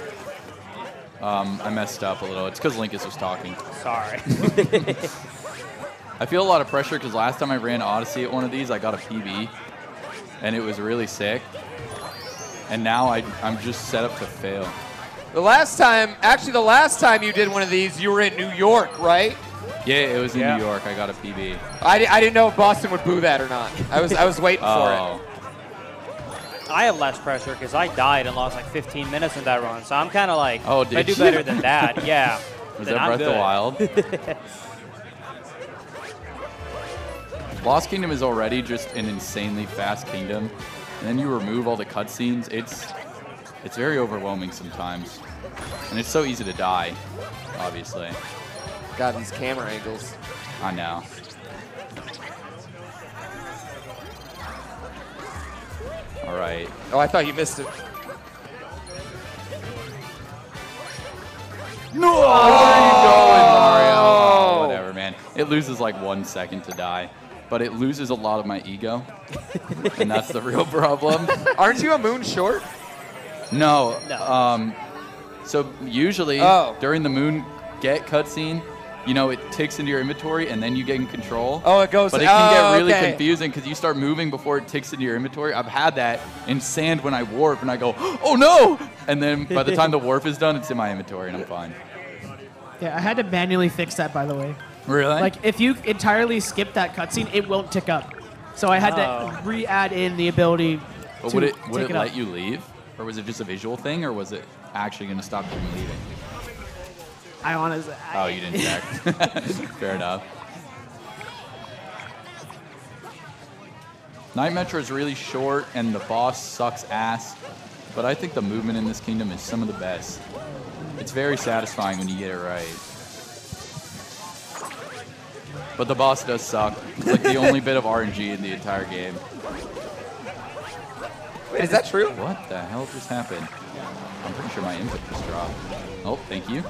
Um, I messed up a little. It's because Linkus was talking.
Sorry.
I feel a lot of pressure because last time I ran Odyssey at one of these, I got a PB, and it was really sick. And now I, I'm just set up to fail.
The last time, actually, the last time you did one of these, you were in New York, right?
Yeah, it was in
Yeah.
New York. I got a PB.
I, I didn't know if Boston would boo that or not. I was I was waiting for
Oh,
I have less pressure because I died and lost like 15 minutes in that run. So I'm kind of like,
Oh,
if I do
you?
better than that, yeah.
was
then
that
I'm
Breath
good.
of the Wild? Lost Kingdom is already just an insanely fast kingdom, and then you remove all the cutscenes. It's it's very overwhelming sometimes, and it's so easy to die. Obviously,
it. God, these camera angles.
I know. All right.
Oh, I thought you missed it.
No! Where are you going, Mario? Oh, whatever, man. It loses like one second to die, but it loses a lot of my ego, and that's the real problem.
Aren't you a moon short?
No.
No.
Um, so usually
Oh.
during the moon get cutscene, you know, it ticks into your inventory and then you get in control.
Oh, it goes.
But it can
oh,
get really
okay.
confusing because you start moving before it ticks into your inventory. I've had that in sand when I warp and I go, oh no! And then by the time the warp is done, it's in my inventory and I'm fine.
Yeah, I had to manually fix that, by the way.
Really?
Like if you entirely skip that cutscene, it won't tick up. So I had
Oh.
to re-add in the ability
but
to
would it would it
it,
let
up.
you leave, or was it just a visual thing, or was it actually going to stop you from leaving?
I honestly.
Oh, you didn't check. Fair enough. Night Metro is really short, and the boss sucks ass. But I think the movement in this kingdom is some of the best. It's very satisfying when you get it right. But the boss does suck. It's like the only bit of RNG in the entire game.
Wait, is that true?
What the hell just happened? I'm pretty sure my input just dropped. Oh, thank you.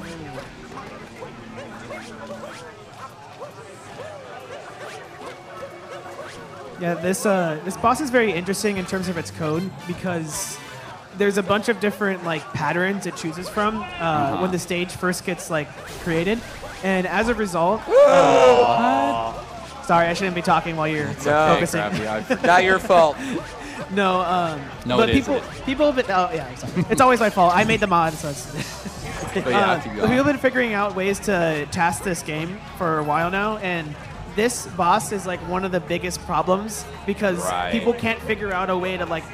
Yeah, this uh, this boss is very interesting in terms of its code because there's a bunch of different like patterns it chooses from uh, when the stage first gets like created, and as a result, uh, sorry, I shouldn't be talking while you're
No.
focusing.
Crappy, I forgot.
Not your fault.
No, um,
No,
but
it is,
people,
it is.
people have been. Oh, yeah, I'm sorry. it's always my fault. I made the mod, so it's.
But yeah,
Uh,
keep
but people
going.
have been figuring out ways to task this game for a while now, and this boss is like one of the biggest problems because
Right.
people can't figure out a way to like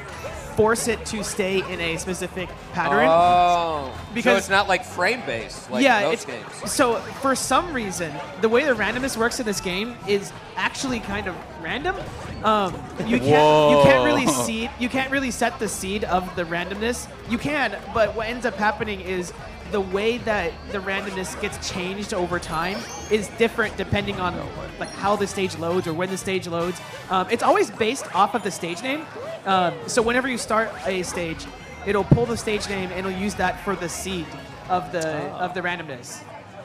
force it to stay in a specific pattern.
Oh, so
Because-
it's not like frame based like
yeah,
most
it's
games.
so for some reason the way the randomness works in this game is actually kind of random. Um, you can't you can't really
Whoa.
seed you can't really set the seed of the randomness. You can, but what ends up happening is the way that the randomness gets changed over time is different depending on like how the stage loads or when the stage loads. Um, it's always based off of the stage name. Um, so whenever you start a stage, it'll pull the stage name and it'll use that for the seed of the of the randomness.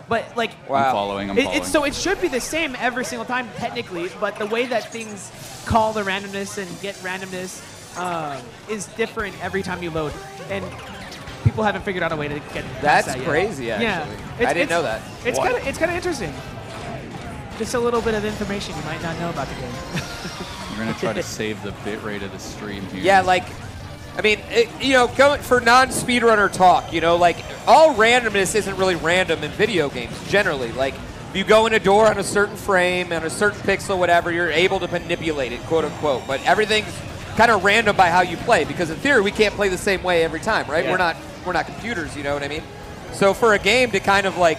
But like
I'm following. I'm
it,
following.
it's, so it should be the same every single time technically, but the way that things call the randomness and get randomness um, is different every time you load, and people haven't figured out a way to get. past
That's
that yet.
crazy,
Yeah,
actually.
It's-
I didn't
it's-
know that.
It's kind of it's kind of interesting. Just a little bit of information you might not know about the game.
You're gonna try to save the bit rate of the stream here.
Yeah, like, I mean, it, you know, going for non-speedrunner talk, you know, like all randomness isn't really random in video games generally. Like, if you go in a door on a certain frame and a certain pixel, whatever, you're able to manipulate it, quote unquote. But everything's kind of random by how you play because in theory we can't play the same way every time, right?
Yeah.
We're not we're not computers, you know what I mean? So for a game to kind of like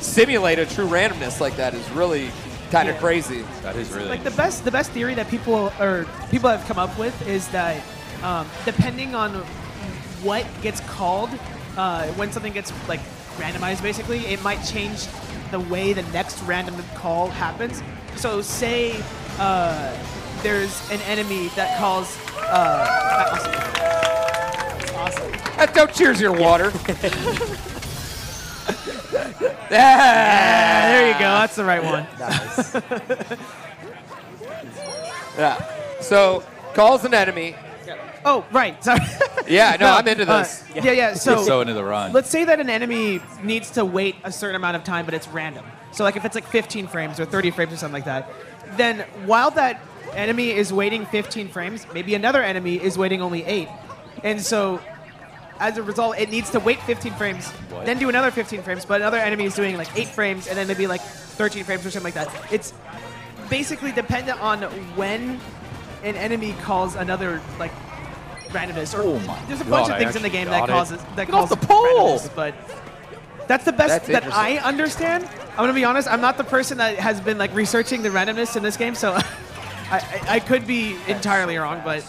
simulate a true randomness like that is really kind of crazy.
that is really
like the best the best theory that people or people have come up with is that um, depending on what gets called uh, when something gets like randomized basically it might change the way the next random call happens so say uh, there's an enemy that calls uh, awesome. awesome
Uh, don't cheers your water.
Ah, there you go that's the right one Nice.
Yeah. So calls an enemy.
oh right sorry
Yeah, no, I'm into
Uh,
this.
yeah yeah so
so into the run.
Let's say that an enemy needs to wait a certain amount of time, but it's random. So, like if it's like 15 frames or 30 frames or something like that, then while that enemy is waiting 15 frames, maybe another enemy is waiting only eight. And so, as a result, it needs to wait 15 frames,
What?
then do another 15 frames, but another enemy is doing like eight frames, and then maybe like 13 frames or something like that. It's basically dependent on when an enemy calls another like randomness. Or
Oh my
there's a
God,
bunch of things in the game that causes that
Get
causes
the pole!
but that's the best
That's
that. I understand. I'm gonna be honest. I'm not the person that has been like researching the randomness in this game, so I, I, I could be entirely wrong, but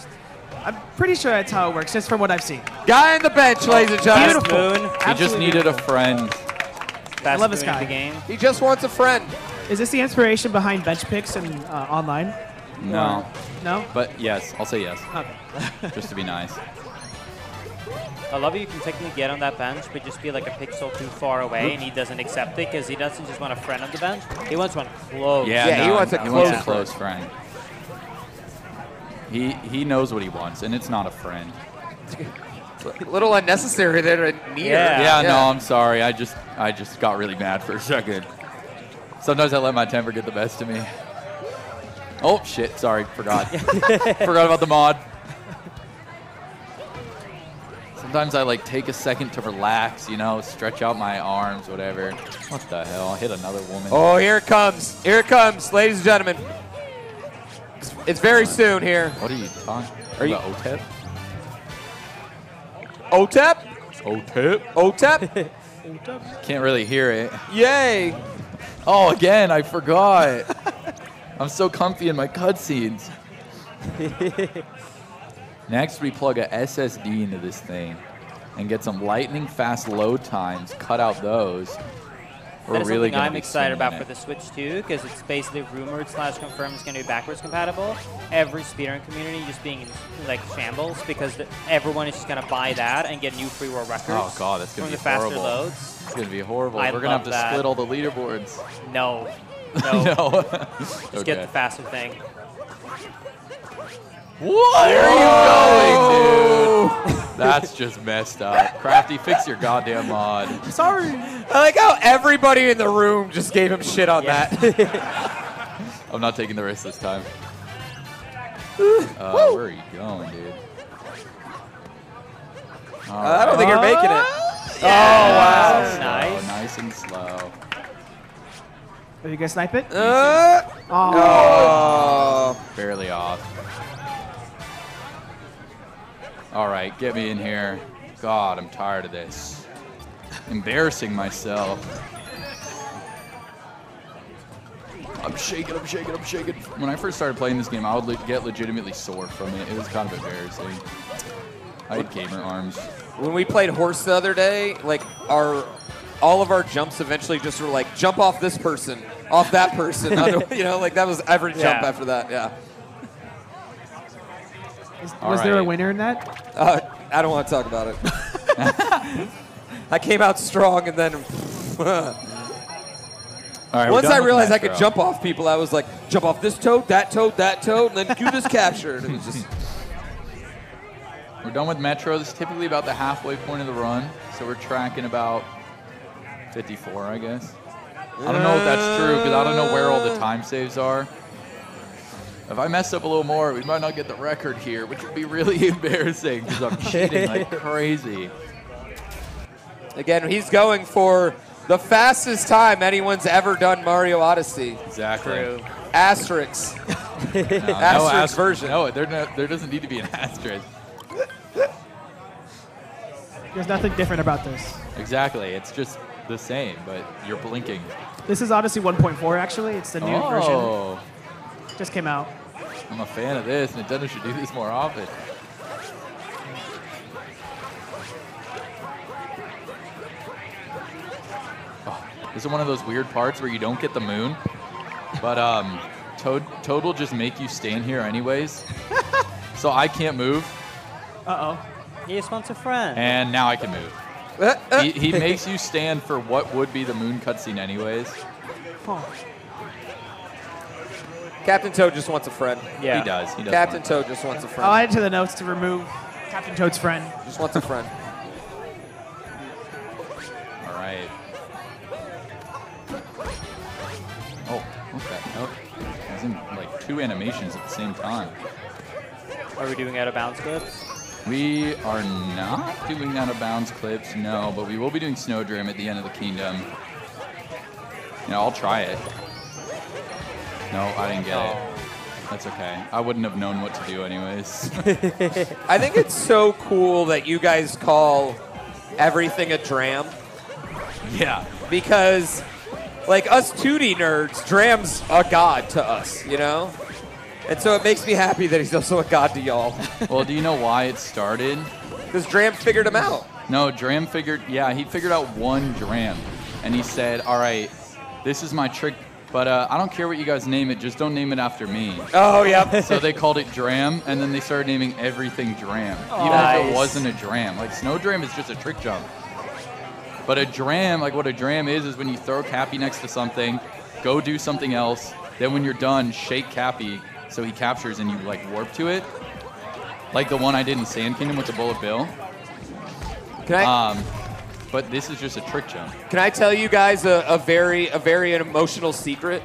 I'm pretty sure that's how it works, just from what I've seen.
Guy on the bench, ladies and gentlemen.
Beautiful. Moon.
he just
Absolutely
needed a
beautiful.
friend.
Fast
love this guy.
The game.
He just wants a friend.
Is this the inspiration behind bench picks and uh, online?
No,
No.
but yes, I'll say yes,
Okay.
just to be nice.
I love it. You can technically get on that bench, but just be like a pixel too far away, and he doesn't accept it because he doesn't just want a friend on the bench. He wants one close.
Yeah,
Yeah, he
no,
wants a
he wants a
close
close friend. He he knows what he wants, and it's not a friend.
A little unnecessary there to near.
Yeah.
Yeah, no, I'm sorry. I just I just got really mad for a second. Sometimes I let my temper get the best of me. Oh shit! Sorry, forgot. forgot about the mod. Sometimes I like take a second to relax, you know, stretch out my arms, whatever. What the hell? I hit another woman.
Oh, here it comes. Here it comes, ladies and gentlemen. It's, it's very soon here.
What are you talking?
Are you-
about OTEP?
OTEP?
OTEP?
OTEP?
Can't really hear it.
Yay.
Oh, again, I forgot. I'm so comfy in my cutscenes. Next, we plug a SSD into this thing and get some lightning fast load times. Cut out those. We're
That is
really
something I'm excited about
swinging
for the Switch 2 because it's basically rumored slash confirmed it's going to be backwards compatible. Every speedrun community just being in like shambles because the, everyone is just going to buy that and get new free world records.
Oh god, that's gonna
from
be
the faster
horrible.
loads.
It's gonna be horrible.
I
We're gonna have to
that.
split all the leaderboards.
No, no,
no.
just
okay.
get the faster thing.
What? Where are you going, dude? That's just messed up. Crafty, fix your goddamn mod.
Sorry.
I like how everybody in the room just gave him shit on
Yeah.
that.
I'm not taking the risk this time. Uh, where are you going, dude? All
I don't think you're making it.
Oh wow,
Slow,
nice.
Nice and slow.
Are you gonna snipe it?
Uh,
Oh.
oh.
Barely off. All right, get me in here. God, I'm tired of this. Embarrassing myself. I'm shaking, I'm shaking, I'm shaking. When I first started playing this game, I would le- get legitimately sore from it. It was kind of embarrassing. I had gamer arms.
When we played horse the other day, like our all of our jumps eventually just were like jump off this person, off that person. you know, like that was every jump
Yeah.
after that. Yeah.
Is-
All
was there a winner in that?
Uh, I don't want to talk about it. I came out strong, and then
All right,
once I realized I could jump off people, I was like, jump off this toad, that toad, that toad, and then do this capture. And it was just
We're done with Metro. This is typically about the halfway point of the run, so we're tracking about 54, I guess. I don't know if that's true because I don't know where all the time saves are. If I mess up a little more, we might not get the record here, which would be really embarrassing because I'm cheating like crazy.
again, he's going for the fastest time anyone's ever done Mario Odyssey.
Exactly.
True.
Asterix.
No, no
Asterisk version.
No, there, no, there doesn't need to be an asterisk.
There's nothing different about this.
Exactly. It's just the same, but you're blinking.
This is Odyssey 1.4 actually. It's the new version.
Oh,
Just came out.
I'm a fan of this. Nintendo should do this more often. Oh, this is one of those weird parts where you don't get the moon, but um, Toad, Toad will just make you stand here anyways. so I can't move,
Uh oh.
He just wants a friend.
and now I can move.
Uh, uh.
He, he makes you stand for what would be the moon cutscene anyways.
Oh.
Captain Toad just wants a friend.
yeah.
He does. He does.
Captain
want-
Toad just wants a friend.
I'll add it to the notes to remove Captain Toad's friend.
just wants a friend.
All right. Oh, what the hell? He's in like two animations at the same time.
Are we doing out of bounds clips?
We are not doing out of bounds clips, no, but we will be doing Snow Dram at the end of the kingdom. Yeah, I'll try it. No, I didn't get it. That's okay. I wouldn't have known what to do anyways.
I think it's so cool that you guys call everything a dram
yeah.
because, like us 2D nerds, Dram's a god to us, you know? And so it makes me happy that he's also a god to y'all
Well, do you know why it started?
because Dram figured him out.
No, Dram figured, yeah, he figured out one Dram. And he said, all right, this is my trick, but uh, I don't care what you guys name it, just don't name it after me.
Oh, yeah.
So they called it Dram, and then they started naming everything Dram, even if it wasn't a Dram. Like Snow Dram is just a trick jump. But a Dram, like what a Dram is, is when you throw Cappy next to something, go do something else, then when you're done, shake Cappy so he captures and you like warp to it. Like the one I did in Sand Kingdom with the Bullet Bill.
Can I,
Um, but this is just a trick jump.
can I tell you guys a, a very a very emotional secret?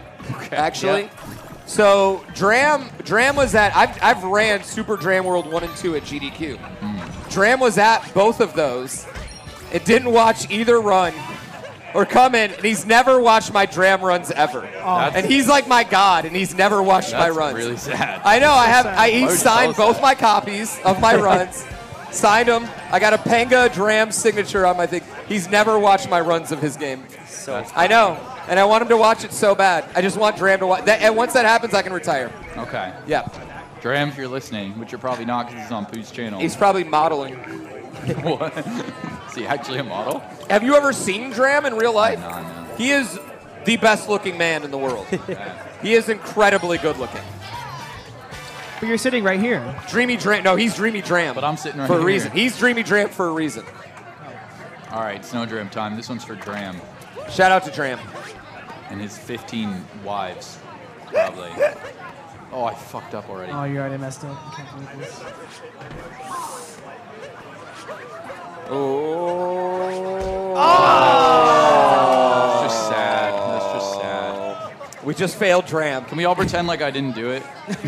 Actually.
Yeah.
So Dram Dram was at I've, I've ran Super Dram World 1 and 2 at GDQ. Hmm. Dram was at both of those. It didn't watch either run or come in, and he's never watched my Dram runs ever. Oh.
That's-
And he's like my god, and he's never watched my
That's
runs.
really sad.
I know. I have.
sad.
I
Why would
each signed
tell
both
that?
my copies of my runs. Signed him. I got a Panga Dram signature on my thing. He's never watched my runs of his game.
So
I know, and I want him to watch it so bad. I just want Dram to watch. That, and once that happens, I can retire.
Okay.
Yeah.
Dram, if you're listening, which you're probably not because he's on Poo's channel.
He's probably modeling.
what? Is he actually a model?
Have you ever seen Dram in real life?
No, no.
He is the best looking man in the world. he is incredibly good looking.
But you're sitting right here.
Dreamy Dram. No, he's Dreamy Dram.
But I'm sitting right
for a reason. He's Dreamy Dram for a reason.
All right, Snow Dram time. This one's for Dram
Shout out to Dram.
and his 15 wives, probably. Oh, I fucked up already.
Oh, you already messed up. I can't believe this.
That's
We just failed Dram.
Can we all pretend like I didn't do it?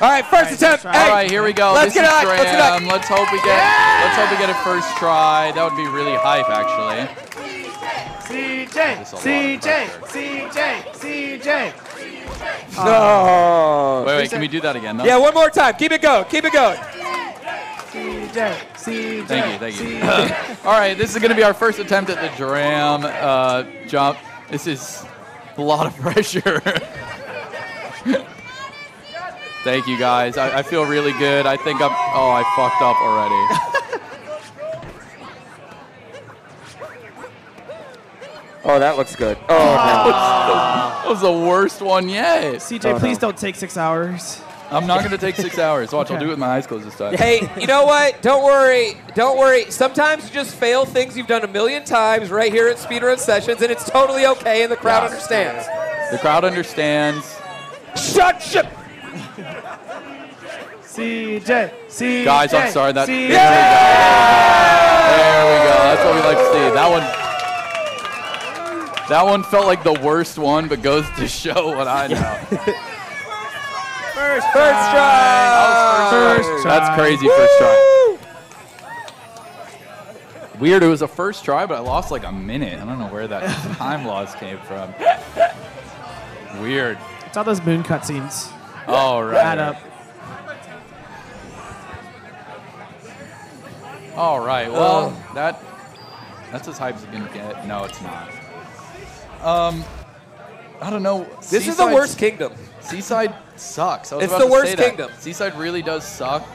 All right, first attempt. Hey,
All right, here we go.
Let's
this
get
is
it.
Dram.
Let's get it.
Let's hope we get. Let's hope we get it first try. That would be really hype, actually.
CJ,
There's a lot of
CJ. CJ, CJ.
No.
Wait, wait. Can we do that again? though?
Yeah, one more time. Keep it going. Keep it going.
CJ, CJ.
Thank you, thank you. All right, this is going to be our first attempt at the Dram uh, jump. This is a lot of pressure. thank you, guys. I, I feel really good. I think I'm. Oh, I fucked up already.
Oh, that looks good. Oh, ah.
That was the worst one yet.
CJ,
Oh,
please
no.
don't take six hours.
I'm not going to take six hours. Watch, I'll do it with my eyes closed this time.
Hey, you know what? Don't worry. Don't worry. Sometimes you just fail things you've done a million times right here at Speedrun Sessions, and it's totally okay, and the crowd
Yeah.
understands.
The crowd understands.
Shut, up.
CJ, CJ.
Guys, I'm sorry that.
CJ.
There we go. That's what we like to see. That one. That one felt like the worst one, but goes to show what I know.
First, first try.
First try.
That's crazy first try. Weird. It was a first try, but I lost like a minute. I don't know where that time loss came from. Weird.
It's all those moon cutscenes.
All right.
Add up.
All right. Well, that that's as hype as it's gonna get. No, it's not. Um, I don't know.
This is the worst kingdom.
Seaside sucks. I was
It's the worst
say that.
kingdom.
Seaside really does suck.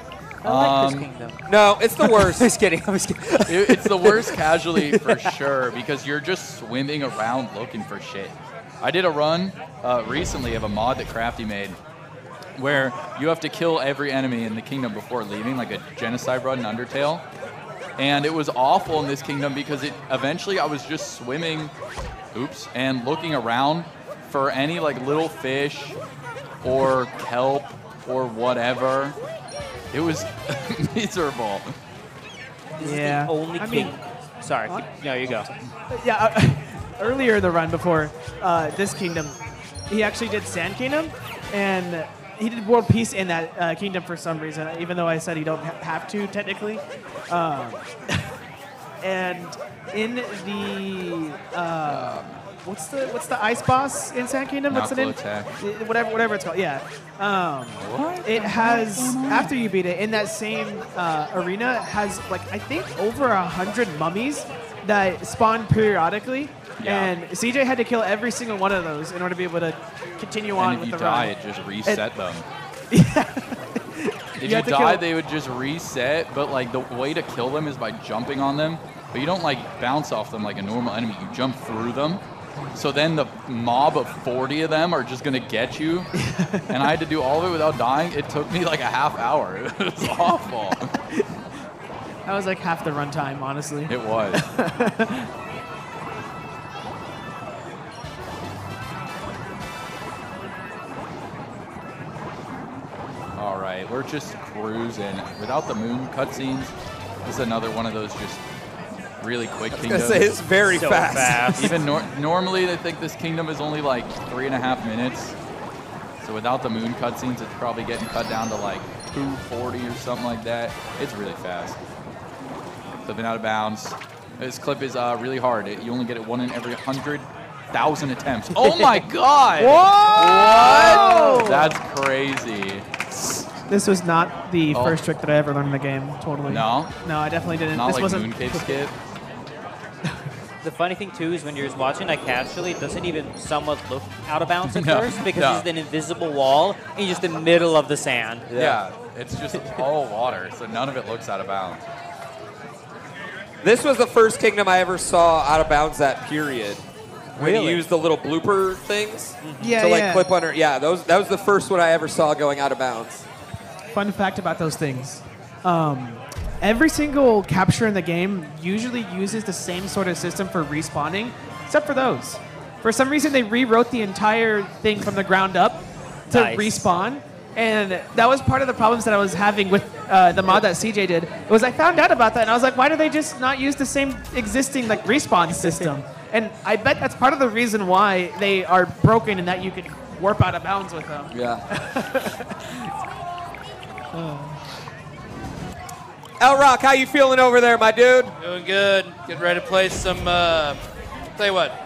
I like this
Um,
kingdom.
No, it's the worst.
I'm just kidding. I'm just kidding.
It- it's the worst casually for sure because you're just swimming around looking for shit. I did a run uh, recently of a mod that Crafty made where you have to kill every enemy in the kingdom before leaving, like a genocide run in Undertale. And it was awful in this kingdom because it eventually I was just swimming, oops, and looking around for any like little fish or kelp or whatever. It was miserable.
Yeah.
Only
I
king.
mean,
Sorry.
What?
No, you go.
yeah. Uh, earlier in the run before uh, this kingdom, he actually did Sand Kingdom, and he did World Peace in that uh, kingdom for some reason. Even though I said he don't ha- have to technically. Um, and in the uh, what's the what's the ice boss in Sand Kingdom? What's name?
Knucklotec.
Uh, Whatever, whatever it's called. Yeah. Um, it has after you beat it in that same uh, arena has like I think over a hundred mummies that spawn periodically,
Yeah.
and CJ had to kill every single one of those in order to be able to continue on
And if
with
you
the
die,
run.
it just reset them. Yeah. If
You
you, die, they would just reset, but like the way to kill them is by jumping on them. But you don't like bounce off them like a normal enemy. You jump through them. So then the mob of 40 of them are just gonna get you. and I had to do all of it without dying. It took me like a half hour. It was awful.
That was like half the runtime, honestly.
It was. All right, we're just cruising. Without the moon cutscenes, this is another one of those just really quick
I was
kingdoms.
gonna say it's very
So
fast.
fast.
Even nor- normally, they think this kingdom is only like three and a half minutes. So without the moon cutscenes, it's probably getting cut down to like 240 or something like that. It's really fast. Clipping out of bounds. This clip is uh, really hard. It, you only get it one in every 100,000 attempts. Oh my god! Whoa! What? That's crazy.
This was not the
Oh.
first trick that I ever learned in the game. Totally.
No?
No, I definitely didn't.
Not
this
like
wasn't.
Mooncave skip.
The funny thing too is when you're just watching that casually, it doesn't even somewhat look out of bounds at
No,
first because
no.
it's an invisible wall and you're just in the middle of the sand.
Yeah. it's just all water, so none of it looks out of bounds.
This was the first Kingdom I ever saw out of bounds that period. When
Really?
you used the little blooper things
Yeah,
to like
yeah.
clip under. Yeah, those that was the first one I ever saw going out of bounds.
Fun fact about those things. Um, every single capture in the game usually uses the same sort of system for respawning, except for those. For some reason, they rewrote the entire thing from the ground up to
Nice.
respawn. And that was part of the problems that I was having with uh, the mod that CJ did. Was I found out about that and I was like, why do they just not use the same existing like respawn system? And I bet that's part of the reason why they are broken and that you can warp out of bounds with them.
Yeah. El Rock, how you feeling over there, my dude?
Doing good. Getting ready to play some. Uh, tell you what.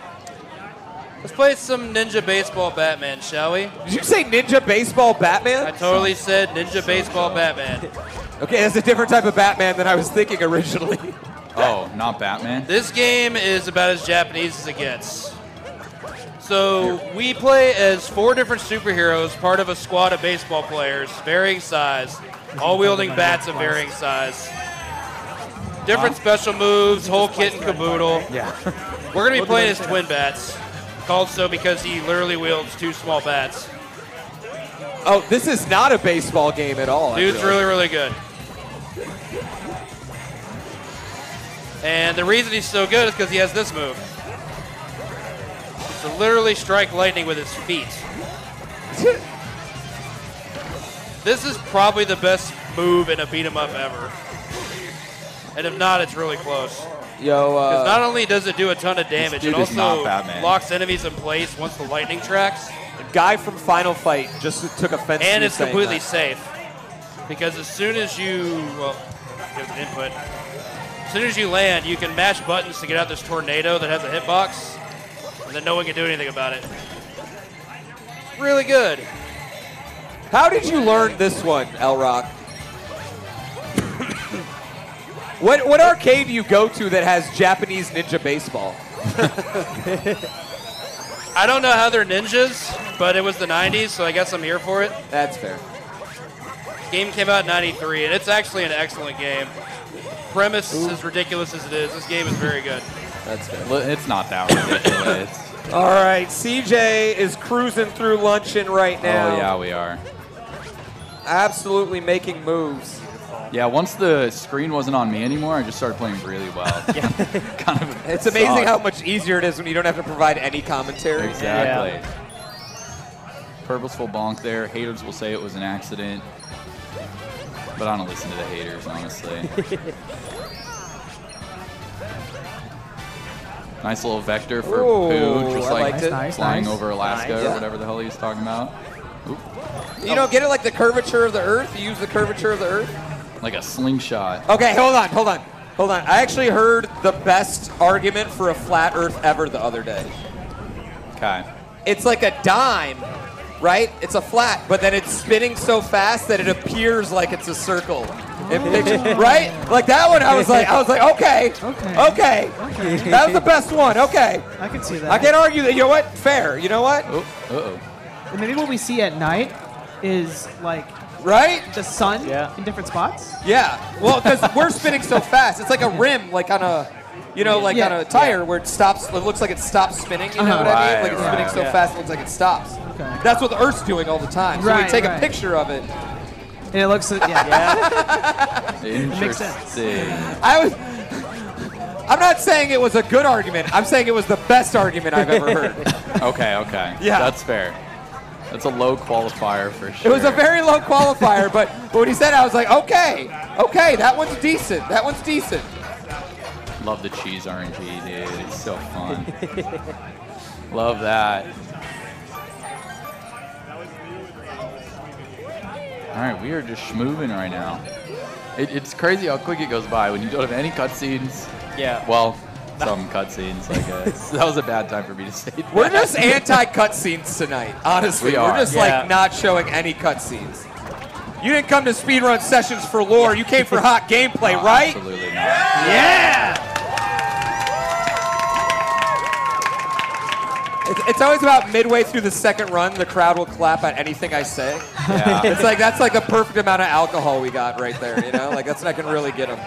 Let's play some Ninja Baseball Batman, shall we?
Did you say Ninja Baseball Batman?
I totally said Ninja Baseball Batman.
Okay, that's a different type of Batman than I was thinking originally.
Oh, not Batman?
This game is about as Japanese as it gets. So we play as four different superheroes, part of a squad of baseball players, varying size, all wielding bats of varying size. Different special moves, whole kit and caboodle.
Yeah.
We're gonna be playing as twin bats, called so because he literally wields two small bats.
Oh, this is not a baseball game at all.
Dude's really, really good. And the reason he's so good is because he has this move. To literally strike lightning with his feet. this is probably the best move in a beat 'em up ever. And if not, it's really close.
Yo,
Because
uh,
not only does it do a ton of damage, it
dude is
also
not Batman.
locks enemies in place once the lightning tracks.
The guy from Final Fight just took offense to
and
you
it's
saying
completely
that.
safe because as soon as you well give an input as soon as you land you can mash buttons to get out this tornado that has a hitbox and then no one can do anything about it really good
How did you learn this one, El Rock? what what arcade do you go to that has Japanese Ninja Baseball?
i don't know how they're ninjas but it was the 90s so i guess i'm here for it
That's fair.
game came out in 93 and it's actually an excellent game premise as ridiculous as it is this game is very good
That's fair.
It's not that ridiculous.
All right, CJ is cruising through luncheon right oh, now.
oh, yeah, we are.
Absolutely making moves.
Yeah, once the screen wasn't on me anymore, I just started playing really well. yeah. kind of.
It's amazing
sucked.
how much easier it is when you don't have to provide any commentary.
Exactly. Purposeful bonk there. Haters will say it was an accident. But I don't listen to the haters, honestly. nice little vector for
Ooh,
Poo, just
I
like
liked
flying
nice.
over Alaska
Nice.
or whatever the hell he was talking about. Oop,
You know, get it like the curvature of the Earth. You use the curvature of the Earth.
like a slingshot.
Okay, hold on, hold on, hold on. I actually heard the best argument for a flat Earth ever the other day.
Okay.
It's like a dime, right? It's a flat, but then it's spinning so fast that it appears like it's a circle. In oh. picture, right? Like that one, I was like, I was like, okay,
Okay.
okay, that was the best one. Okay,
I can see that.
I can't argue that. You know what? Fair. You know what?
Oh, uh-oh.
And maybe what we see at night is like
Right?
the sun
Yeah.
in different spots.
Yeah. Well, because we're spinning so fast, it's like a rim, like on a, you know, like
Yeah.
on a tire where it stops. It looks like it stops spinning. You know
Uh-huh.
what I mean?
Right,
Like it's spinning so
Yeah.
fast, it looks like it stops.
Okay.
That's what the Earth's doing all the time. So we
Right,
take a picture of it.
And it looks, yeah.
yeah
Interesting.
sense.
I was. I'm not saying it was a good argument. I'm saying it was the best argument I've ever heard.
Okay, okay.
Yeah.
That's fair. That's a low qualifier for sure.
It was a very low qualifier, but, but when he said it, I was like, okay, okay, that one's decent. That one's decent.
Love the cheese RNG, dude. It's so fun. Love that. All right, we are just schmoving right now. It, it's crazy how quick it goes by when you don't have any cutscenes.
Yeah.
Well, some cutscenes, I guess. that was a bad time for me to say that.
We're just anti cutscenes tonight. Honestly,
We
are
are.
just
Yeah.
like not showing any cutscenes. You didn't come to speedrun sessions for lore. You came for hot gameplay,
No,
right?
Absolutely not.
Yeah.
It's, it's always about midway through the second run, the crowd will clap at anything I say.
Yeah.
It's like that's like the perfect amount of alcohol we got right there. You know, like that's when I can really get them.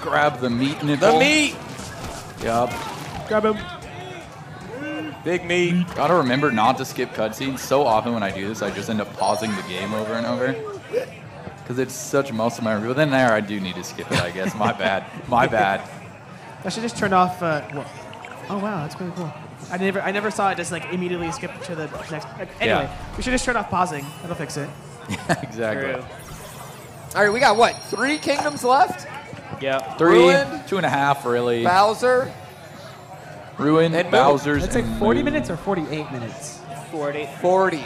Grab the meat and
The
nipple.
meat,
Yup.
Grab him.
big meat.
Gotta remember not to skip cutscenes. So often when I do this, I just end up pausing the game over and over. Because it's such most of my review. But then there, I do need to skip it, I guess. My bad. My bad.
I should just turn off. Uh, wha- oh wow, that's pretty cool. I never, I never saw it just like immediately skip to the next. Like, anyway,
Yeah.
we should just turn off pausing. That'll fix it.
Yeah, exactly.
True.
All right, we got what? Three kingdoms left.
Yeah.
Three,
Ruined.
two and a half, really.
Bowser.
Ruin,
And
Bowser's,
It's like 40
Moon.
minutes or 48 minutes.
40.
40.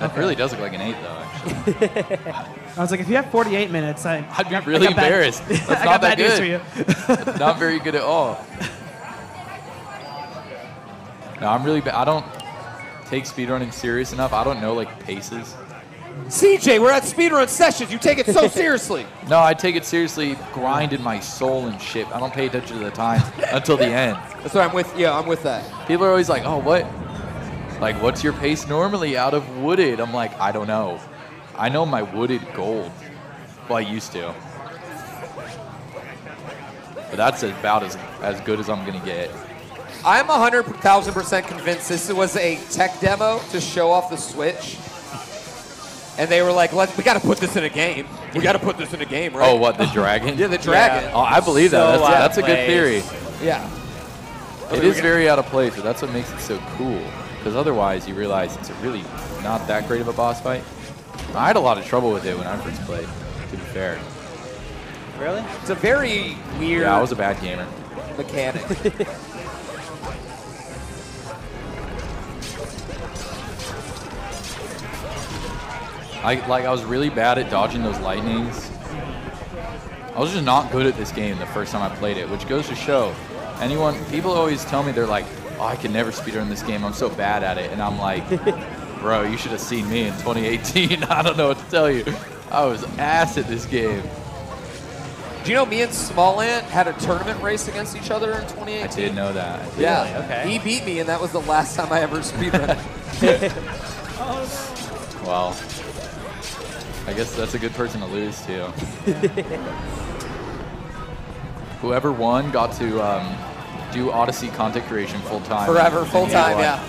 That really does look like an eight, though. Actually.
I was like, if you have 48 minutes, I,
I'd be
I
really
got bad-
embarrassed. That's
I got
not that
bad news
good.
for you.
not very good at all. No, I'm really bad. I don't take speedrunning serious enough. I don't know like paces.
CJ, we're at speedrun sessions. You take it so seriously.
No, I take it seriously, grind in my soul and shit. I don't pay attention to the time until the end.
That's what I'm with. Yeah, I'm with that.
People are always like, "Oh, what? Like, what's your pace normally out of wooded?" I'm like, I don't know. I know my wooded gold. Well, I used to. But that's about as as good as I'm gonna get.
I'm 100,000% convinced this was a tech demo to show off the Switch. And they were like, Let's, we got to put this in a game. We got to put this in a game, right?
Oh, what the dragon?
Yeah, the dragon.
Oh, I believe that.
So
That's, that's a good theory.
Yeah.
It is very out of place, but that's what makes it so cool. Because otherwise, you realize it's really not that great of a boss fight. I had a lot of trouble with it when I first played. To be fair,
Really?
It's a very weird
yeah, I was a bad gamer.
mechanic.
I like I was really bad at dodging those lightnings. I was just not good at this game the first time I played it, which goes to show. Anyone, people always tell me they're like, "Oh, I can never speedrun this game. I'm so bad at it," and I'm like, "Bro, you should have seen me in 2018. I don't know what to tell you. I was ass at this game."
Do you know me and Smallant had a tournament race against each other in 2018?
I did know that.
Yeah.
Really? Okay.
He beat me, and that was the last time I ever speedrun.
Well, I guess that's a good person to lose to. Whoever won got to um, do Odyssey content creation full time.
Forever, full time,
won.
yeah.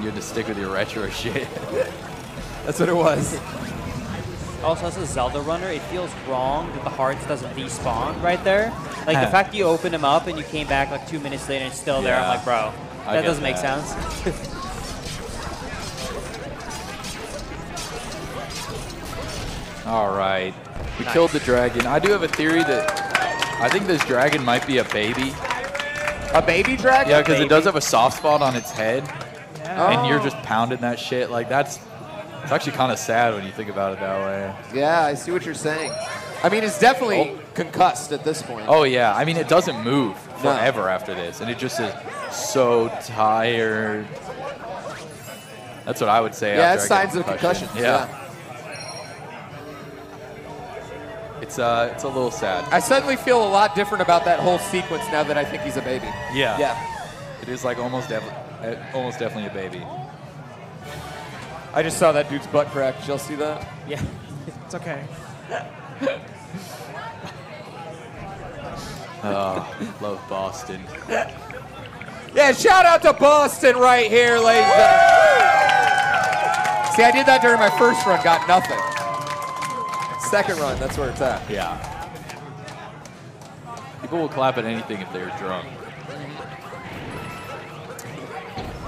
You had to stick with your retro shit.
That's what it was.
Also, as a Zelda runner, it feels wrong that the hearts doesn't despawn right there. Like the
Huh.
fact you opened them up and you came back like two minutes later and it's still there. I'm like, bro, that doesn't make sense.
All right. We
Nice.
killed the dragon. I do have a theory that I think this dragon might be a baby.
A baby dragon?
Yeah, because it does have a soft spot on its head, and you're
Oh.
just pounding that shit. Like that's it's actually kind of sad when you think about it that way.
Yeah, I see what you're saying. I mean, it's definitely oh. concussed at this point.
Oh yeah, I mean it doesn't move
No.
forever after this, and it just is so tired. That's what I would say.
yeah,
I
signs of concussion.
Yeah, it's uh, it's a little sad.
I suddenly feel a lot different about that whole sequence now that I think he's a baby.
Yeah,
Yeah.
it is like almost def- uh, almost definitely a baby.
I just saw that dude's butt crack. Did y'all see that?
yeah.
It's okay.
Oh, love Boston.
Yeah, shout out to Boston right here, ladies. See, I did that during my first run, got nothing. Second run, that's where it's at.
Yeah. People will clap at anything if they're drunk.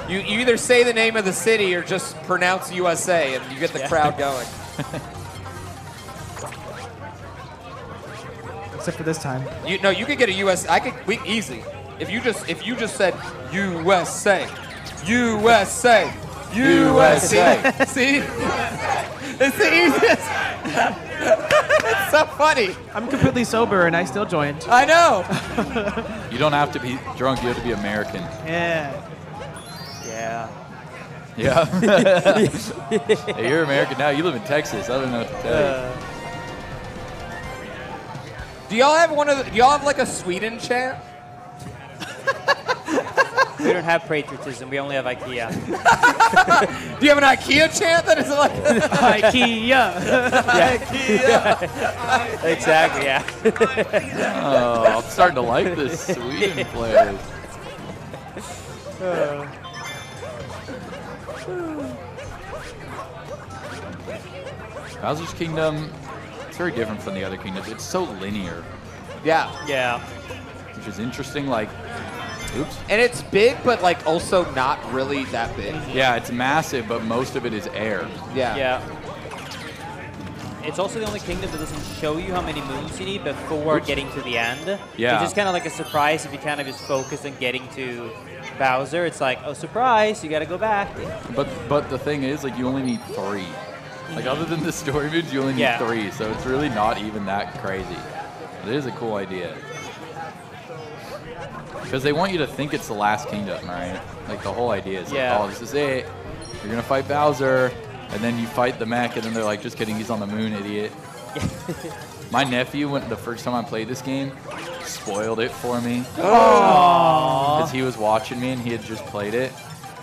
You, you either say the name of the city or just pronounce USA and you get the
Yeah.
crowd going.
Except for this time.
You no, you could get a US. I could we easy. If you just if you just said USA, USA,
USA.
See? It's the easiest. it's so funny.
I'm completely sober and I still joined.
I know.
You don't have to be drunk. You have to be American.
Yeah.
Yeah.
Yeah. hey, you're American now. You live in Texas. I don't know what to tell you.
Do y'all have one of the, do y'all have like a Sweden chant?
We don't have patriotism. We only have IKEA.
Do you have an IKEA chant that is like
IKEA. Yeah.
Ikea Exactly. Yeah.
Oh, I'm starting to like this Sweden players. Bowser's Kingdom, it's very different from the other kingdoms. It's so linear,
Yeah.
Yeah.
which is interesting. Like, oops.
And it's big but like also not really that big.
Yeah, it's massive, but most of it is air.
Yeah.
Yeah. It's also the only kingdom that doesn't show you how many moons you need before getting to the end.
Yeah.
It's just kind of like a surprise if you kind of just focus on getting to Bowser. It's like, oh, surprise, you got to go back.
But but the thing is, like, you only need three. Like, other than the story moves, you only need
Yeah.
three. So it's really not even that crazy. But it is a cool idea. Because they want you to think it's the last kingdom, right? Like, the whole idea is,
Yeah.
like, oh, this is it. You're going to fight Bowser. And then you fight the mech, and then they're like, just kidding, he's on the moon, idiot. My nephew, when the first time I played this game, spoiled it for me. Oh. Because he was watching me and he had just played it.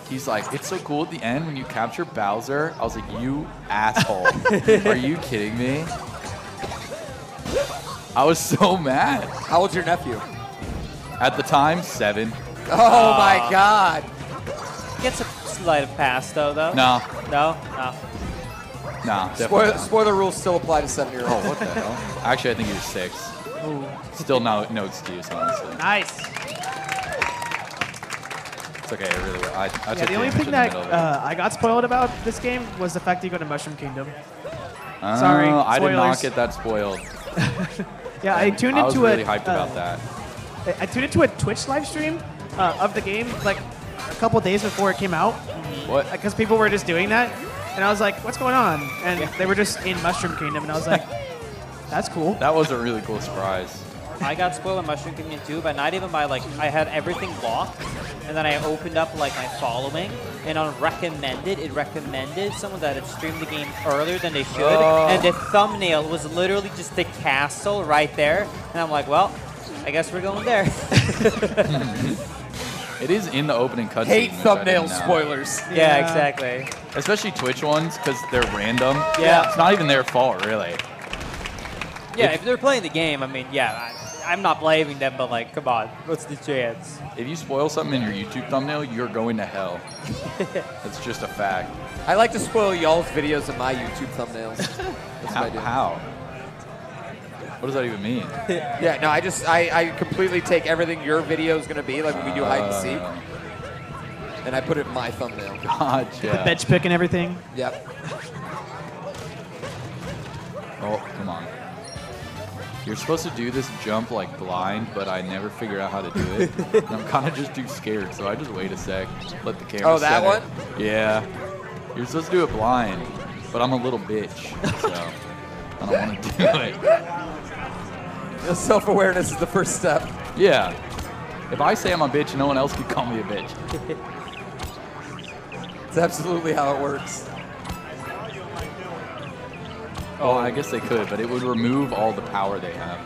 He's like, it's so cool at the end when you capture Bowser. I was like, you asshole. Are you kidding me? I was so mad.
How old's your nephew?
At the time, seven.
Oh my god.
Gets a slight of pass, though, though.
No,
No? No.
no,
Spoiler,
not.
spoiler rules still apply to seven year
Oh,
olds.
what the hell? Actually, I think he was six. Still no, no excuse, honestly.
Nice.
It's okay, I really, I, I
Yeah,
took
the only thing that
middle of it.
uh, I got spoiled about this game was the fact that you go to Mushroom Kingdom.
Oh,
sorry,
I did not
spoilers.
get that spoiled.
Yeah, I tuned into
I was
into
really
a,
hyped
uh,
about that.
I- I tuned into a Twitch live stream uh, of the game like a couple days before it came out
What?
because people were just doing that, and I was like, "What's going on?" And they were just in Mushroom Kingdom, and I was like, "That's cool."
That was a really cool surprise.
I got spoiled in Mushroom Kingdom too, but not even by like I had everything locked, and then I opened up like my following, and on recommended, it recommended someone that had streamed the game earlier than they should,
Oh.
and the thumbnail was literally just the castle right there, and I'm like, well, I guess we're going there.
It is in the opening cutscene.
Hate
which I
thumbnail
didn't know.
spoilers.
yeah,
Yeah.
exactly.
Especially Twitch ones, because they're random.
Yeah.
It's not even their fault, really.
Yeah, if they're playing the game, I mean, yeah, I, I'm not blaming them, but like, come on, what's the chance?
If you spoil something in your YouTube thumbnail, you're going to hell. That's just a fact.
I like to spoil y'all's videos in my YouTube thumbnails. That's what
How?
I do.
how? What does that even mean?
Yeah, no, I just I, I completely take everything your video is gonna be, like when we do hide and
Uh,
seek, and I put it in my thumbnail.
Gotcha.
Bench pick and everything.
Yep.
Oh, come on. You're supposed to do this jump like blind, but I never figured out how to do it. and I'm kind of just too scared, so I just wait a sec, let the camera.
Oh, that
center.
one?
Yeah. You're supposed to do it blind, but I'm a little bitch, so I don't want to do it.
Self awareness is the first step.
Yeah. If I say I'm a bitch, no one else can call me a bitch.
It's absolutely how it works.
Oh, I guess they could, but it would remove all the power they have.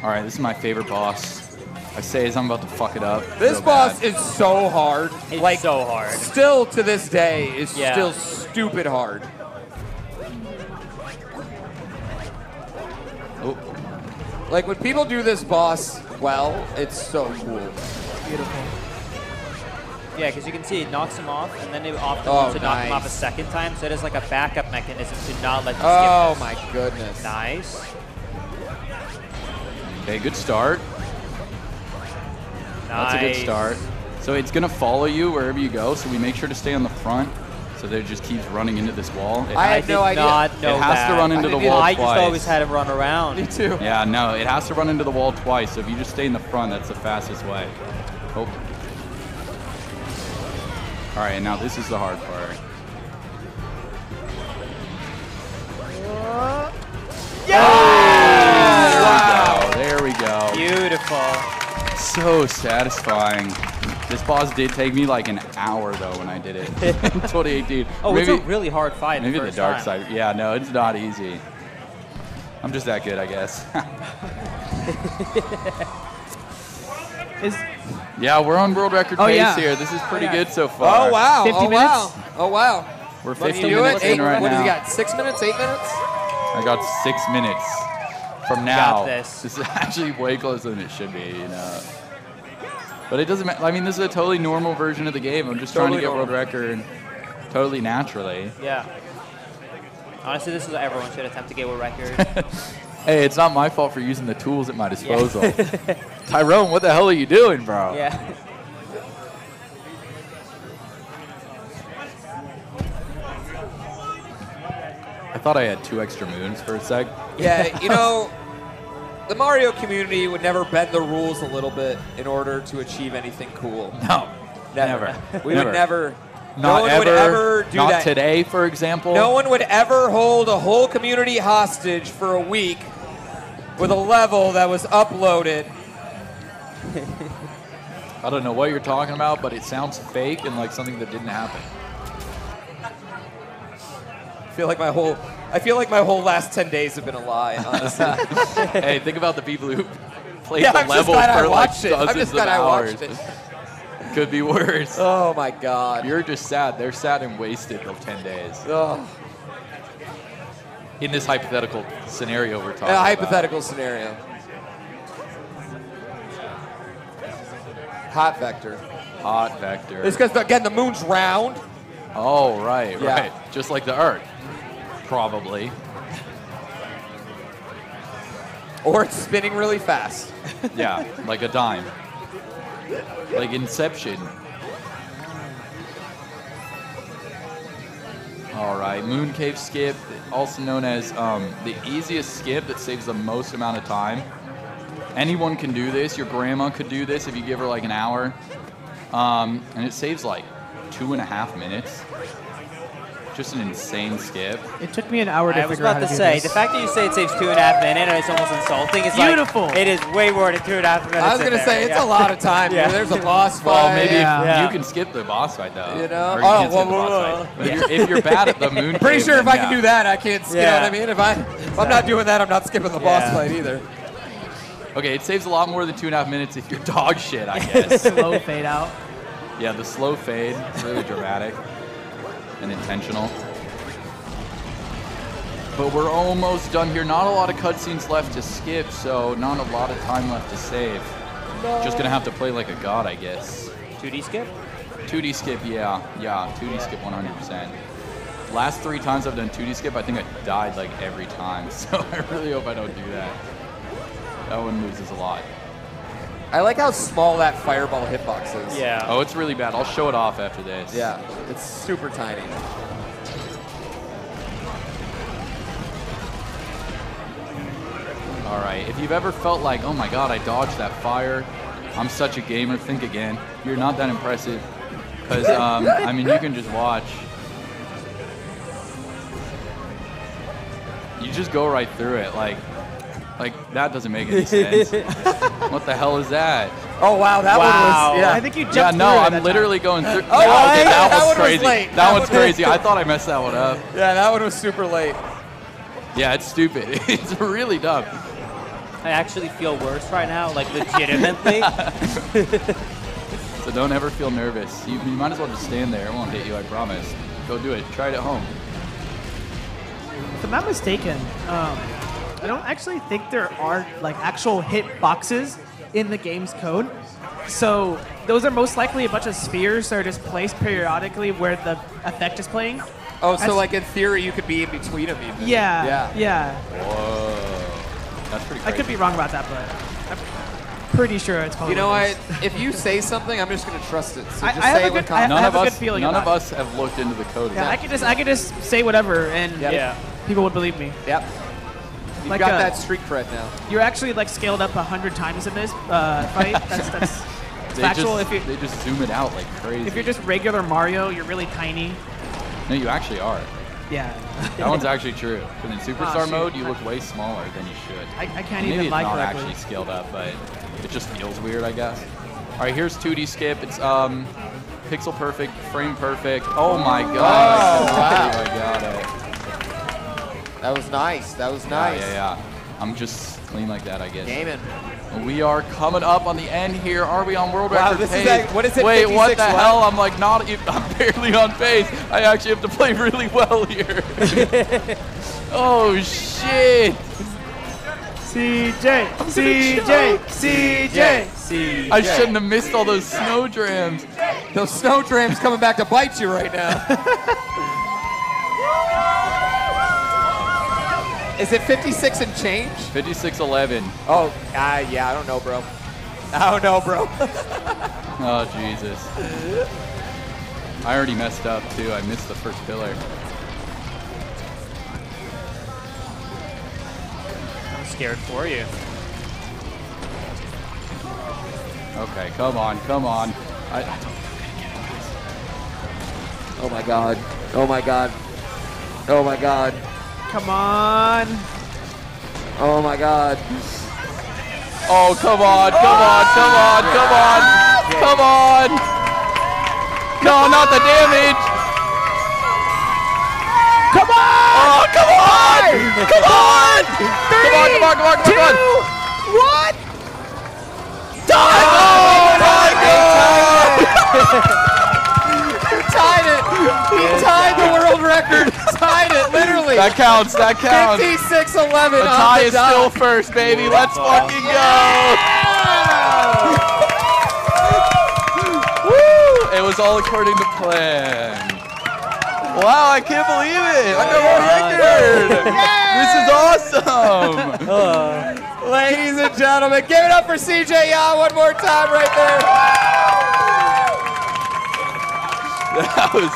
All right, this is my favorite boss. I say as I'm about to fuck it up.
This
so
boss
bad.
is so hard.
It's
like
so hard.
Still to this day is
Yeah.
still stupid hard.
Oh,
Like when people do this boss well, it's so cool.
Beautiful.
Yeah, because you can see it knocks him off, and then it often
Oh,
wants to knock him off a second time, so it is like a backup mechanism to not let you
Oh
skip
my goodness.
Nice.
okay, good start. Nice. That's a good start. So it's gonna follow you wherever you go. So we make sure to stay on the front. So there just keeps running into this wall. It
I
has-
had no idea.
not know
it has
that.
to run into
I
the
didn't
wall
I
twice.
just always had him run around.
Me too.
Yeah, no, it has to run into the wall twice. So if you just stay in the front, that's the fastest way. Oh. All All right, now this is the hard part. Wow, there we go.
Beautiful.
So satisfying. This boss did take me like an hour though when I did it in 2018.
Oh,
maybe,
it's a really hard fight.
maybe the
first
dark
time.
side. Yeah, no, it's not easy. I'm just that good, I guess.
Is
yeah, we're on world record
Oh,
pace
yeah.
here. This is pretty oh,
Yeah.
good so far.
Oh wow!
50
oh
minutes?
wow! Oh wow!
We're
Let me
50 minutes
it. Eight,
in right
what
now.
has he got? Six minutes? Eight minutes?
I got six minutes from now.
got
now.
this.
is actually way closer than it should be, you know. But it doesn't matter. I mean, this is a totally normal version of the game. I'm just trying to get world record totally naturally.
Yeah. Honestly, this is what everyone should attempt to get a record.
Hey, it's not my fault for using the tools at my disposal. Tyrone, what the hell are you doing, bro?
yeah.
I thought I had two extra moons for a sec.
Yeah, you know, the Mario community would never bend the rules a little bit in order to achieve anything cool.
No,
Never.
Never.
We
Never.
would never.
not
no one
ever.
would ever do
not
that.
today, for example.
No one would ever hold a whole community hostage for a week with a level that was uploaded.
I don't know what you're talking about, but it sounds fake and like something that didn't happen.
I feel like my whole I feel like my whole last 10 days have been a lie, honestly.
hey, think about the people who played
yeah,
the
I'm just
level
glad I
for like
watched it. I'm just glad
of
I
hours.
watched it.
Could be worse.
Oh my god.
You're just sad. They're sad and wasted the 10 days.
Ugh.
In this hypothetical scenario we're talking
A
about.
hypothetical scenario. Hot vector.
Hot vector.
It's because again the moon's round.
oh, right,
Yeah.
right. Just like the Earth. Probably.
Or it's spinning really fast.
Yeah, like a dime. Like Inception. All right, Moon Cave Skip, also known as um, the easiest skip that saves the most amount of time. Anyone can do this. Your grandma could do this if you give her like an hour. Um, and it saves like two and a half minutes. Just an insane skip.
it took me an hour to
I was
figure out
about
how
to
to
say,
this.
the fact that you say it saves two and a half minutes and it's almost insulting is
Beautiful.
like, it is way more than two and a half minutes.
I was gonna say it's
yeah.
a lot of time.
Yeah.
There's a boss fight.
Well, maybe
Yeah.
Yeah.
you can skip the boss fight though.
You know?
Or you
Oh,
can't skip the
well,
boss
well,
fight. But if, you're, if you're bad at the moon,
Pretty
cave,
sure if
then
I can do that, I can't. You know
Yeah.
what I mean? If I if I'm not doing that, I'm not skipping the boss fight either.
Okay, it saves a lot more than two and a half minutes if you're dog shit, I guess.
slow fade out.
yeah, the slow fade, it's really dramatic and intentional. But we're almost done here. Not a lot of cutscenes left to skip, so not a lot of time left to save. Just gonna have to play like a god, I guess.
2D skip?
2D skip, yeah, yeah, 2D skip 100%. Last three times I've done 2D skip, I think I died like every time, so I really hope I don't do that. That one loses a lot.
I like how small that fireball hitbox is.
Yeah.
Oh, it's really bad. I'll show it off after this.
Yeah, it's super tiny.
All right. If you've ever felt like, oh my god, I dodged that fire, I'm such a gamer, think again. You're not that impressive. Because, um, I mean, you can just watch. You just go right through it. Like, like that doesn't make any sense. what the hell is that?
Oh wow, that
Wow.
one was yeah.
I think you jumped
Yeah, no, I'm
that
literally going through.
Oh,
Yeah,
yeah,
okay,
that
that,
one
was
was
crazy.
late.
That,
That
one's
one-
crazy. I thought I messed that one up.
yeah, that one was super late.
Yeah, it's stupid. It's really dumb.
I actually feel worse right now, like legitimately.
So don't ever feel nervous. You, you might as well just stand there. It won't hit you, I promise. Go do it. Try it at home.
If I'm not mistaken, um, I don't actually think there are like actual hit boxes in the game's code. So those are most likely a bunch of spheres that are just placed periodically where the effect is playing.
Oh, so
That's-
like in theory, you could be in between them. Even.
Yeah,
Yeah.
yeah.
Whoa. That's pretty
I could be wrong about that, but I'm pretty sure it's called.
You know, I if you say something, I'm just gonna trust it. So
I-
just
I have
say
a
it with
good- I-
confidence.
None
have
of
a
us,
good feeling
none of
about
us have looked into the code.
Yeah, I could just I could just say whatever and
Yep.
yeah.
people would believe me.
Yep. You've
Like
got
a-
that street cred now.
You're actually like scaled up a hundred times in this uh, fight. That's that's
They
factual.
just,
if you
they just zoom it out like crazy.
if you're just regular Mario, you're really tiny.
no, you actually are.
Yeah.
That one's actually true. But in Superstar
shoot.
mode, you look way smaller than you should.
I, I can't
Maybe
even
it's
lie
not
correctly.
actually scaled up, but it just feels weird, I guess. All right, here's 2D skip. It's um, pixel perfect, frame perfect. Oh my god!
Oh, wow.
I got it.
That was nice. That was nice.
yeah, yeah. I'm just clean like that, I guess.
Gaming.
We are coming up on the end here. Are we on world
Wow,
record
this is
pace?
like- what is it,
Wait, what the
what?
hell? I'm like not. even- I'm barely on pace. I actually have to play really well here. oh shit!
CJ, CJ, CJ, CJ.
I shouldn't have missed all those snow drams.
Those snow drams coming back to bite you right now. Is it 56 and change?
5611.
Oh, uh, yeah, I don't know, bro. I don't know, bro.
Oh Jesus! I already messed up too. I missed the first pillar.
I'm scared for you.
Okay, come on, come on. I, I don't
Oh my god. Oh my god. Oh my god.
Come on.
Oh my god.
Oh, come on, come on, oh! come on, come on, come on. No, not the damage.
Come on!
Oh, come on! Come on! Come on, come on, come on, come on!
What?
Oh my god!
It.
That counts, that counts.
56-11
The tie
the
is
dot.
still first, baby. Let's fucking go! Woo! It was all according to plan. Wow, I can't believe it! I got world record! This is awesome!
Uh, Ladies and gentlemen, give it up for CJ Yaw one more time right there.
That was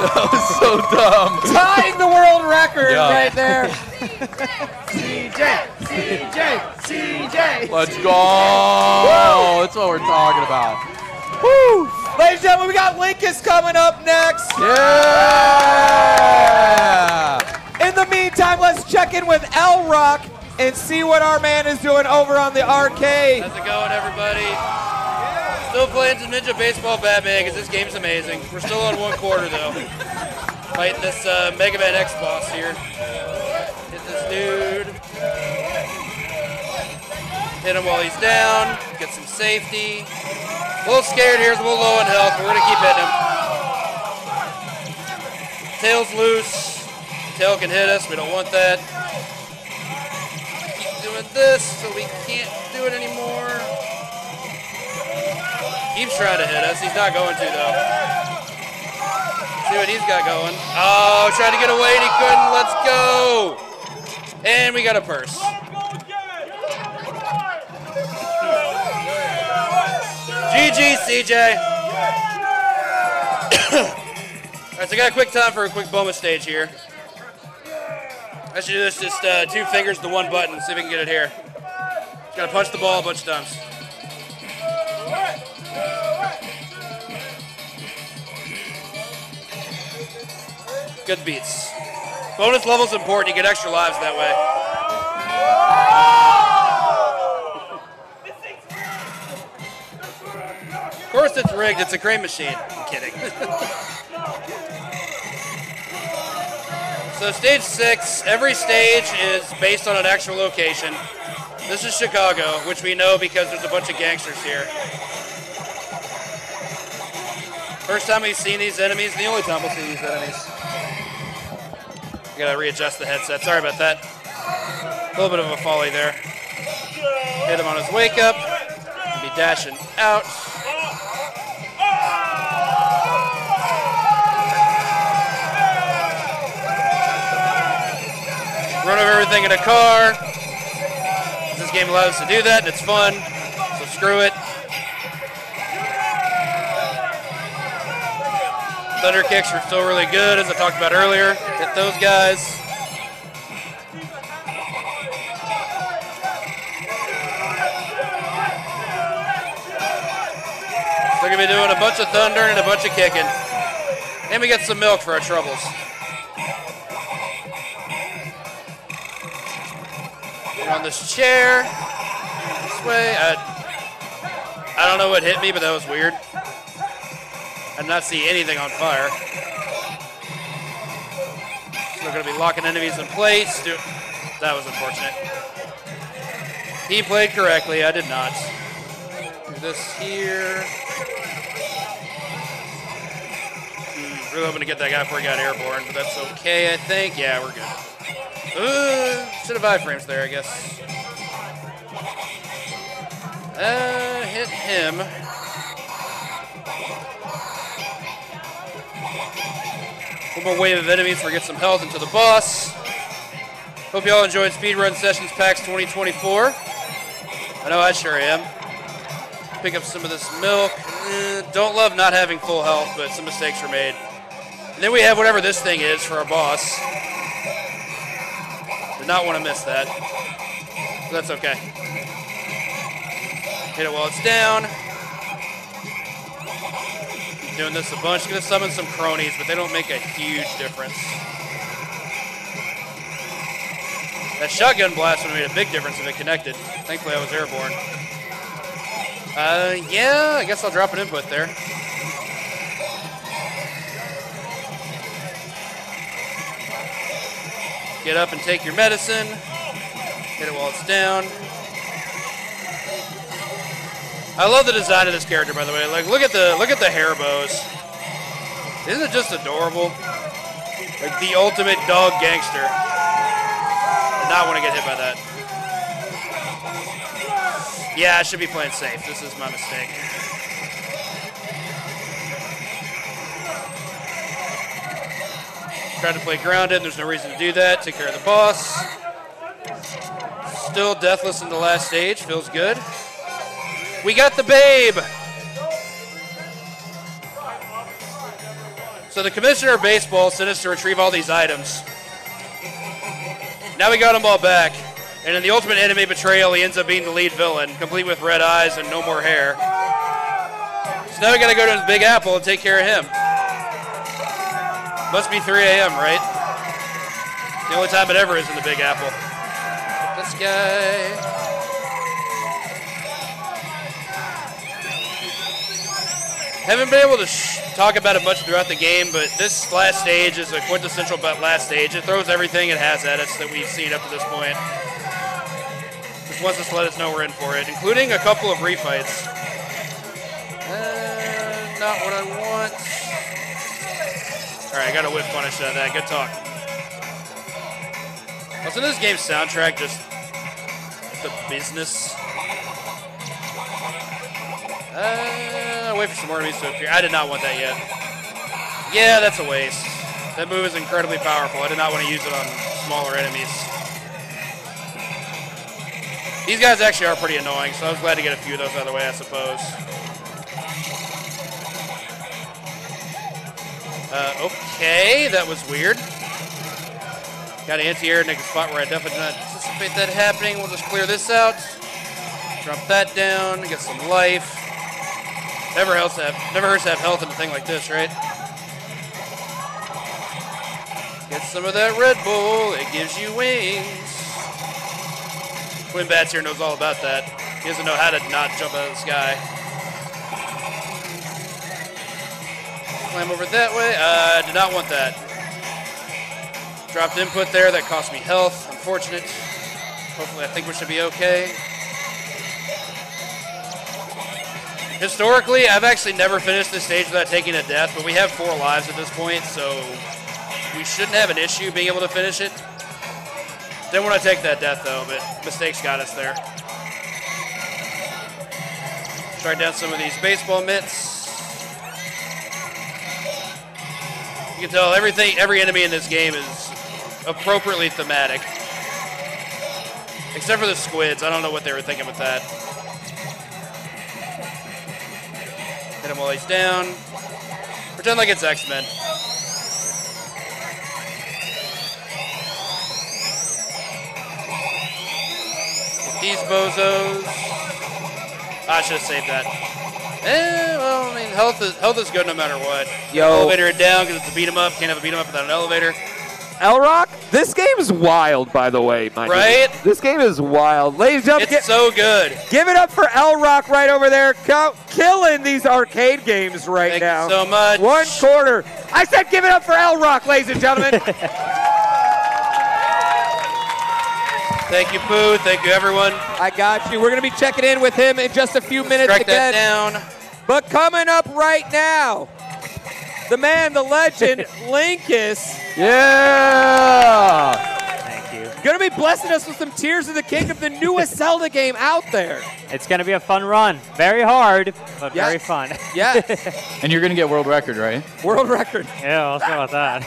that was so dumb.
Tying the world record
Yeah.
right there.
CJ, CJ, CJ.
Let's go! That's what we're talking about.
Woo! Ladies and gentlemen, we got Linkus coming up next.
Yeah!
In the meantime, let's check in with L Rock and see what our man is doing over on the arcade.
How's it going, everybody? Still playing some Ninja Baseball Batman because this game's amazing. We're still on one quarter, though. Fighting this uh, Mega Man X boss here. Hit this dude. Hit him while he's down. Get some safety. A little scared here. A little low in health, we're going to keep hitting him. Tail's loose. Tail can hit us. We don't want that. Keep doing this so we can't do it anymore. Keeps trying to hit us. He's not going to, though. See what he's got going. Oh, tried to get away and he couldn't. Let's go. And we got a purse. GG, CJ. All right, so I got a quick time for a quick bonus stage here. I should do this just uh, two fingers to one button. See if we can get it here. Just gotta punch the ball a bunch of times. Good beats. Bonus level's important. You get extra lives that way. Of course it's rigged. It's a crane machine. I'm kidding. so stage six, every stage is based on an actual location. This is Chicago, which we know because there's a bunch of gangsters here. First time we've seen these enemies, the only time we'll see these enemies. I gotta readjust the headset. Sorry about that. A little bit of a folly there. Hit him on his wake up. Be dashing out. Run over everything in a car. This game allows us to do that, and it's fun. So screw it. Thunder kicks are still really good, as I talked about earlier. Hit those guys. We're going to be doing a bunch of thunder and a bunch of kicking. And we get some milk for our troubles. Get on this chair. This way. I, I don't know what hit me, but that was weird. Did not see anything on fire. We're going to be locking enemies in place. That was unfortunate. He played correctly. I did not. Do this here. Hmm, really hoping to get that guy before he got airborne, but that's okay, I think. Yeah, we're good. Uh, should have iframes there, I guess. Uh, hit him. One more wave of enemies for get some health into the boss. Hope you all enjoyed Speedrun Sessions PAX 2024. I know I sure am. Pick up some of this milk. Eh, don't love not having full health, but some mistakes were made. And then we have whatever this thing is for our boss. Did not want to miss that. That's okay. Hit it while it's down. Doing this a bunch. Gonna summon some cronies, but they don't make a huge difference. That shotgun blast would have made a big difference if it connected. Thankfully, I was airborne. Uh, yeah, I guess I'll drop an input there. Get up and take your medicine. Hit it while it's down. I love the design of this character, by the way. Like, look at the look at the hair bows. Isn't it just adorable? Like the ultimate dog gangster. Did not want to get hit by that. Yeah, I should be playing safe. This is my mistake. Tried to play grounded. There's no reason to do that. Take care of the boss. Still deathless in the last stage. Feels good. We got the babe. So the commissioner of baseball sent us to retrieve all these items. Now we got them all back. And in the ultimate enemy betrayal, he ends up being the lead villain, complete with red eyes and no more hair. So now we gotta go to the Big Apple and take care of him. Must be 3 a.m., right? The only time it ever is in the Big Apple. This guy. Haven't been able to sh- talk about it much throughout the game, but this last stage is a quintessential but last stage. It throws everything it has at us that we've seen up to this point. Just wants us to let us know we're in for it, including a couple of refights. Uh, not what I want. All right, I got a whip punish out of that. Good talk. Also, this game's soundtrack just the business. Uh, wait for some more enemies to appear. I did not want that yet. Yeah, that's a waste. That move is incredibly powerful. I did not want to use it on smaller enemies. These guys actually are pretty annoying, so I was glad to get a few of those out of the way, I suppose. Uh, okay, that was weird. Got anti-air in a spot where I definitely did not anticipate that happening. We'll just clear this out. Drop that down, get some life. Never hurts to have, never hurts to have health in a thing like this, right? Get some of that Red Bull, it gives you wings. Quinn Bats here knows all about that. He doesn't know how to not jump out of the sky. Climb over that way. I uh, did not want that. Dropped input there, that cost me health. Unfortunate. Hopefully I think we should be okay. Historically, I've actually never finished this stage without taking a death, but we have four lives at this point, so we shouldn't have an issue being able to finish it. Didn't want to take that death, though, but mistakes got us there. Tried down some of these baseball mitts. You can tell everything, every enemy in this game is appropriately thematic. Except for the squids. I don't know what they were thinking with that. Hit him while he's down. Pretend like it's X-Men. These bozos. I should have saved that. Eh, well, I mean, health is health is good no matter what.
Yo.
Elevator it down because it's a beat 'em up. Can't have a beat 'em up without an elevator.
L Rock, this game's wild, by the way, Mike.
Right?
This game is wild. Ladies and gentlemen,
It's so good.
give it up for L Rock right over there, co- killing these arcade games right
Thank
now.
you so much.
One quarter. I said give it up for L Rock, ladies and gentlemen.
Thank you, Pooh. Thank you, everyone.
I got you. We're going to be checking in with him in just a few minutes
Strike that down.
But coming up right now, the man, the legend, Linkus,
Yeah.
Thank you.
going to be blessing us with some Tears of the Kingdom, the newest Zelda game out there.
It's going to be a fun run. Very hard, but
Yeah.
very fun.
Yeah,
And you're gonna get world record, right?
world record.
yeah, let's go with that.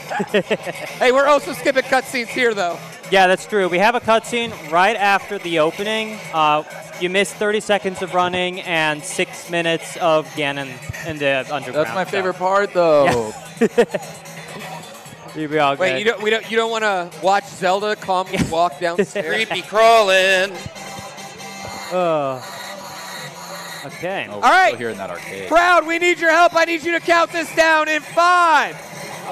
Hey, we're also skipping cutscenes here, though.
yeah, that's true. We have a cutscene right after the opening. Uh, you missed 30 seconds of running and six minutes of Ganon in the underground.
That's my
so
favorite part, though.
You'll be all good.
Wait, you don't, we don't, you don't want to watch Zelda calmly walk down the?
Creepy crawling.
Uh, okay.
Oh,
All right.
Still here in that arcade.
Crowd, we need your help. I need you to count this down in five.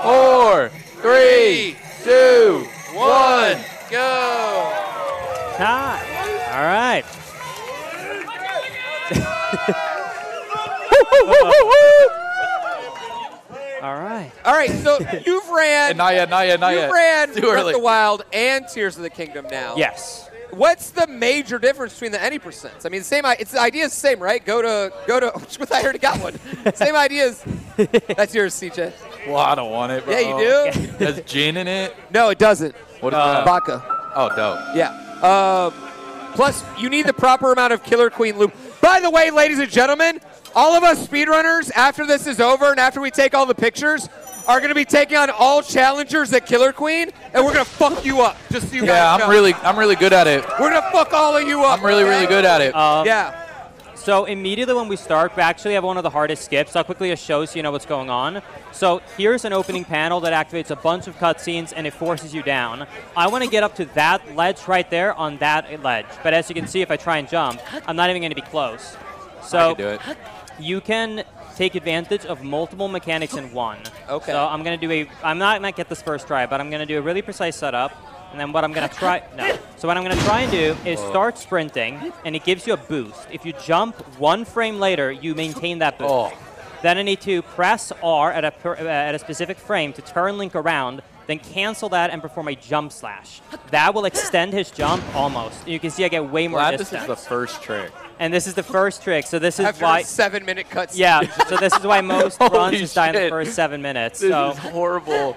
Four, three, two,
One, go.
Time. All right. All right.
All right, so you've ran,
And not yet, not
you
yet.
ran
Too
Breath of
early.
the Wild and Tears of the Kingdom now.
Yes.
What's the major difference between the any percents? I mean, same. It's the idea is the same, right? Go to go to. I already got one. same ideas. That's yours, CJ.
Well, I don't want it, bro.
Yeah, you do.
Has gin in it?
No, it doesn't.
What is
Uh,
that?
Vodka.
Oh, dope.
Yeah. Um, plus, you need the proper amount of Killer Queen lube. By the way, ladies and gentlemen, all of us speedrunners, after this is over and after we take all the pictures, are going to be taking on all challengers at Killer Queen, and we're going to fuck you up. Just so you
Yeah,
guys
I'm
know.
really, I'm really good at it.
We're going to fuck all of you up.
I'm really,
okay?
really good at it.
Um,
Yeah.
So immediately when we start, we actually have one of the hardest skips. I'll quickly just show so you know what's going on. So here's an opening panel that activates a bunch of cutscenes and it forces you down. I want to get up to that ledge right there on that ledge. But as you can see, if I try and jump, I'm not even going to be close. So
can
you can take advantage of multiple mechanics in one.
Okay.
So I'm gonna do a. I'm not gonna get this first try, but I'm gonna do a really precise setup. And then what I'm gonna try. No. So what I'm gonna try and do is start sprinting, and it gives you a boost. If you jump one frame later, you maintain that boost.
Oh.
Then I need to press R at a per, uh, at a specific frame to turn Link around. Then cancel that and perform a jump slash. That will extend his jump almost. You can see I get way more
Glad this
distance.
is the first trick.
and this is the first trick. So this is
After
why.
a seven-minute cutscene.
Yeah, so this is why most runs just die in the first seven minutes.
This
so
is horrible.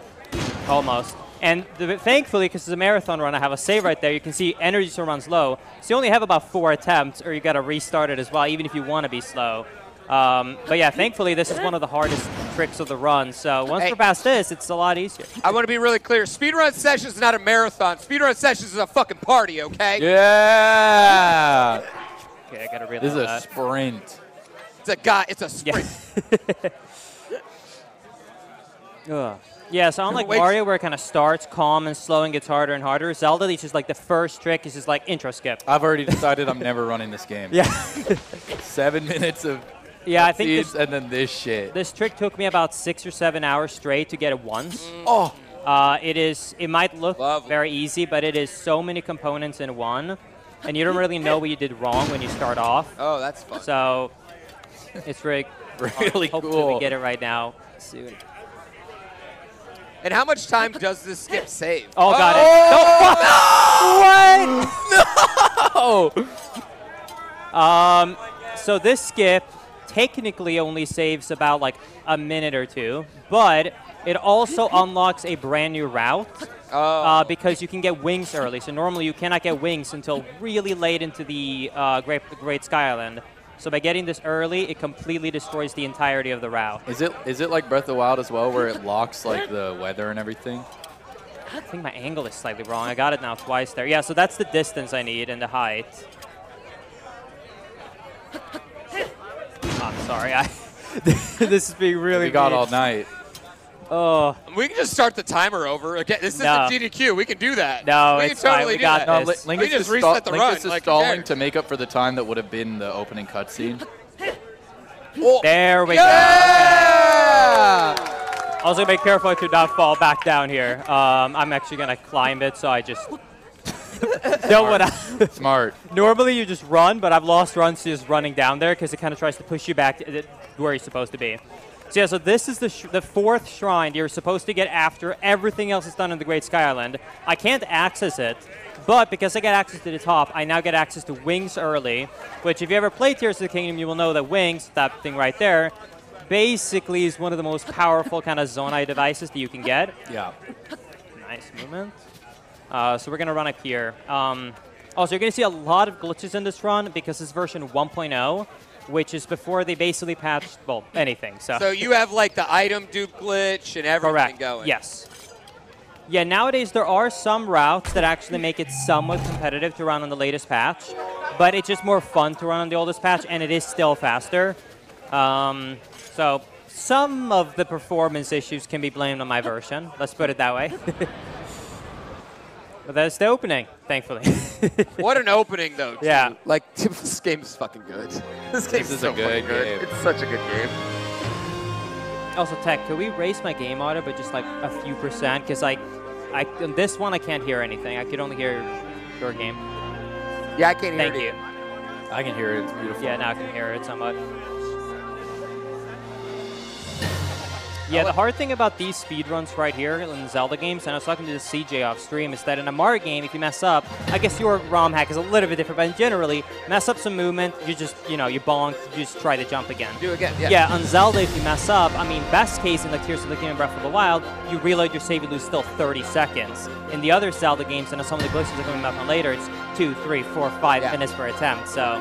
almost. And the, thankfully, because it's a marathon run, I have a save right there. You can see energy still runs low. So you only have about four attempts, or you got to restart it as well, even if you want to be slow. Um, but yeah, thankfully, this is one of the hardest tricks of the run. So once
Hey.
we're past this, it's a lot easier.
I want to be really clear. Speedrun Sessions is not a marathon. Speedrun Sessions is a fucking party, okay?
Yeah.
Okay, I got to realize
This is a
that.
sprint.
It's a guy. It's a
Yeah.
sprint.
Ugh. Yeah, so unlike
Wait.
Mario, where it kind of starts calm and slow and gets harder and harder, Zelda, it's just like the first trick is just like intro skip.
I've already decided I'm never running this game.
Yeah.
Seven minutes of
Yeah, I think this,
and then this shit.
this trick took me about six or seven hours straight to get it once.
oh,
Uh, it is. It might look
Lovely.
very easy, but it is so many components in one, and you don't really know what you did wrong when you start off.
Oh, that's fun.
So it's very.
really
Hopefully
cool.
we get it right now soon.
And how much time does this skip save?
Oh, got
Oh,
it. Um, so this skip technically only saves about like a minute or two, but it also unlocks a brand new route.
Oh.
uh, because you can get wings early. So normally you cannot get wings until really late into the uh, Great, Great Sky Island. So by getting this early, it completely destroys the entirety of the route.
is it is it like Breath of the Wild as well, where it locks like the weather and everything?
I think my angle is slightly wrong. I got it now twice there. Yeah, so that's the distance I need and the height. I'm ah, sorry. I this is being really.
We got
weird.
all night.
Oh
We can just start the timer over. Again, this is
No.
the GDQ. We can do that.
No,
we
it's
can
fine.
totally
We
do
got
that.
No,
this.
We
Link is
just
just,
reset
sta-
the
Link
run,
is
like,
stalling to make up for the time that would have been the opening cutscene.
Oh,
There we go.
yeah!
Also, be careful to not fall back down here. Um, I'm actually gonna climb it, so I just don't want to.
Smart.
Normally, you just run, but I've lost runs to just running down there because it kind of tries to push you back to where you're supposed to be. So yeah, so this is the sh- the fourth shrine you're supposed to get after everything else is done in the Great Sky Island. I can't access it, but because I get access to the top, I now get access to Wings early. Which, if you ever played Tears of the Kingdom, you will know that Wings, that thing right there, basically is one of the most powerful kind of Zonai devices that you can get.
Yeah.
Nice movement. Uh, so we're going to run up here. Um, also, you're going to see a lot of glitches in this run because it's version 1.0, which is before they basically patched, well, anything. So,
So you have like the item dupe glitch and everything
correct.
going.
Yes. Yeah, nowadays there are some routes that actually make it somewhat competitive to run on the latest patch, but it's just more fun to run on the oldest patch, and it is still faster. Um, so some of the performance issues can be blamed on my version. Let's put it that way. but that's the opening, thankfully.
What an opening, though. too.
Yeah.
Like this game is fucking good. This game
is a
so
good
fucking good.
game.
It's such a good game.
Also, Tech, could we raise my game audio but just like a few percent? Because like, I on this one I can't hear anything. I could only hear your game.
Yeah, I can't hear
Thank
it.
you.
I can hear it. It's beautiful.
Yeah, now I can hear it somewhat. Yeah, the hard thing about these speedruns right here in Zelda games, and I was talking to the CJ off stream, is that in a Mario game, if you mess up, I guess your ROM hack is a little bit different, but generally, mess up some movement, you just, you know, you bonk, you just try to jump again.
Do it again. Yeah.
Yeah, on Zelda, if you mess up, I mean, best case in like Tears of the Kingdom Breath of the Wild, you reload your save, you lose still 30 seconds. In the other Zelda games, and some of the glitches are coming up on later, it's two, three, four, five
Yeah.
minutes per attempt. So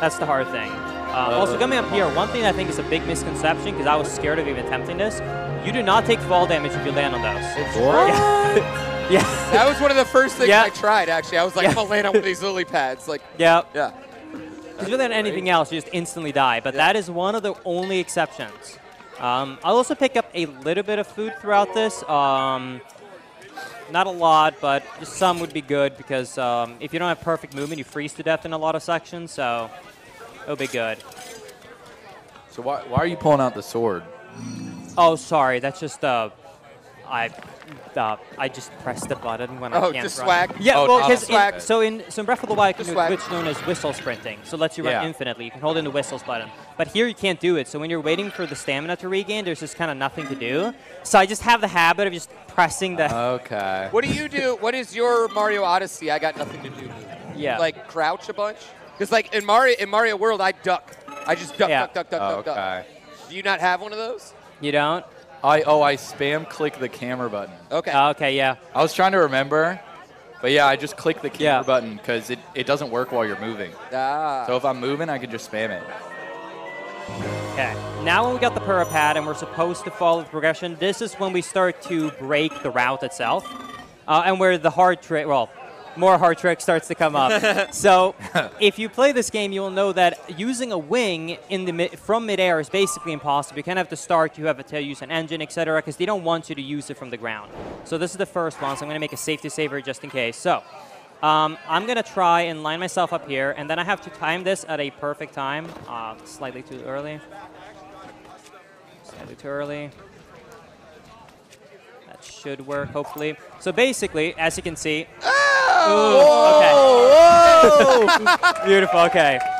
that's the hard thing. Uh, also, coming up here, one thing I think is a big misconception, because I was scared of even attempting this, you do not take fall damage if you land on those.
What?
Yeah.
That was one of the first things
Yeah.
I tried, actually. I was like,
Yeah.
I'm going to land on one of these lily pads. Like,
yeah.
yeah.
Because without anything else, you just instantly die. But that is one of the only exceptions. Um, I'll also pick up a little bit of food throughout this. Um, not a lot, but just some would be good because um, if you don't have perfect movement, you freeze to death in a lot of sections. So it'll be good.
So why, why are you pulling out the sword?
Oh, sorry. That's just uh, I. Uh, I just pressed the button when I
Oh,
can't
just
run.
swag?
Yeah,
Oh,
well,
just
because
swag.
so in so in Breath of the Wild, you
Just
can do a glitch known as whistle sprinting. So it lets you run
Yeah.
infinitely. You can hold in the whistles button. But here you can't do it. So when you're waiting for the stamina to regain, there's just kind of nothing to do. So I just have the habit of just pressing the.
Okay.
What do you do? What is your Mario Odyssey? I got nothing to do.
yeah.
Like crouch a bunch? Because like in Mario in Mario World, I duck. I just duck,
Yeah.
duck, duck, duck,
Oh,
duck, duck.
okay.
Do you not have one of those?
you don't.
I oh I spam click the camera button.
Okay.
Oh, okay. Yeah.
I was trying to remember, but yeah, I just click the camera
Yeah.
button because it, it doesn't work while you're moving.
ah.
So if I'm moving, I can just spam it.
Okay. Now when we got the Purah pad and we're supposed to follow the progression, this is when we start to break the route itself, uh, and where the hard trick, well, more hard trick starts to come up. so if you play this game, you'll know that using a wing in the mid, from midair is basically impossible. You kind of have to start. You have to use an engine, etc., because they don't want you to use it from the ground. So this is the first one. So I'm going to make a safety saver just in case. So. Um, I'm going to try and line myself up here, and then I have to time this at a perfect time. Uh, slightly too early. Slightly too early. Should work, hopefully. So basically, as you can see... Ooh, okay. Beautiful, okay.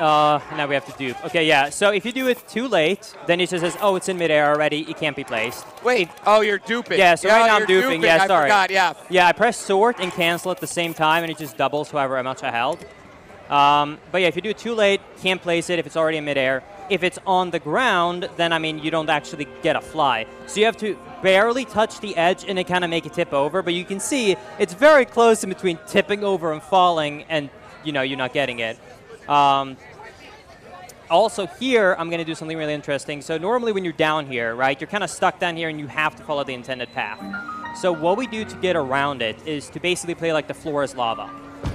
Uh, now we have to dupe. Okay, yeah, so if you do it too late, then it just says, oh, it's in midair already, it can't be placed.
Wait. Oh, you're duping.
Yeah, so right now I'm
you're
duping. Yeah,
I
sorry.
forgot. Yeah.
Yeah, I press sort and cancel at the same time, and it just doubles however much I held. Um, but yeah, if you do it too late, can't place it if it's already in midair. If it's on the ground, then I mean you don't actually get a fly. So you have to barely touch the edge and it kind of make it tip over. But you can see it's very close in between tipping over and falling, and you know you're not getting it. Um, also here, I'm going to do something really interesting. So normally when you're down here, right, you're kind of stuck down here and you have to follow the intended path. So what we do to get around it is to basically play like the floor is lava.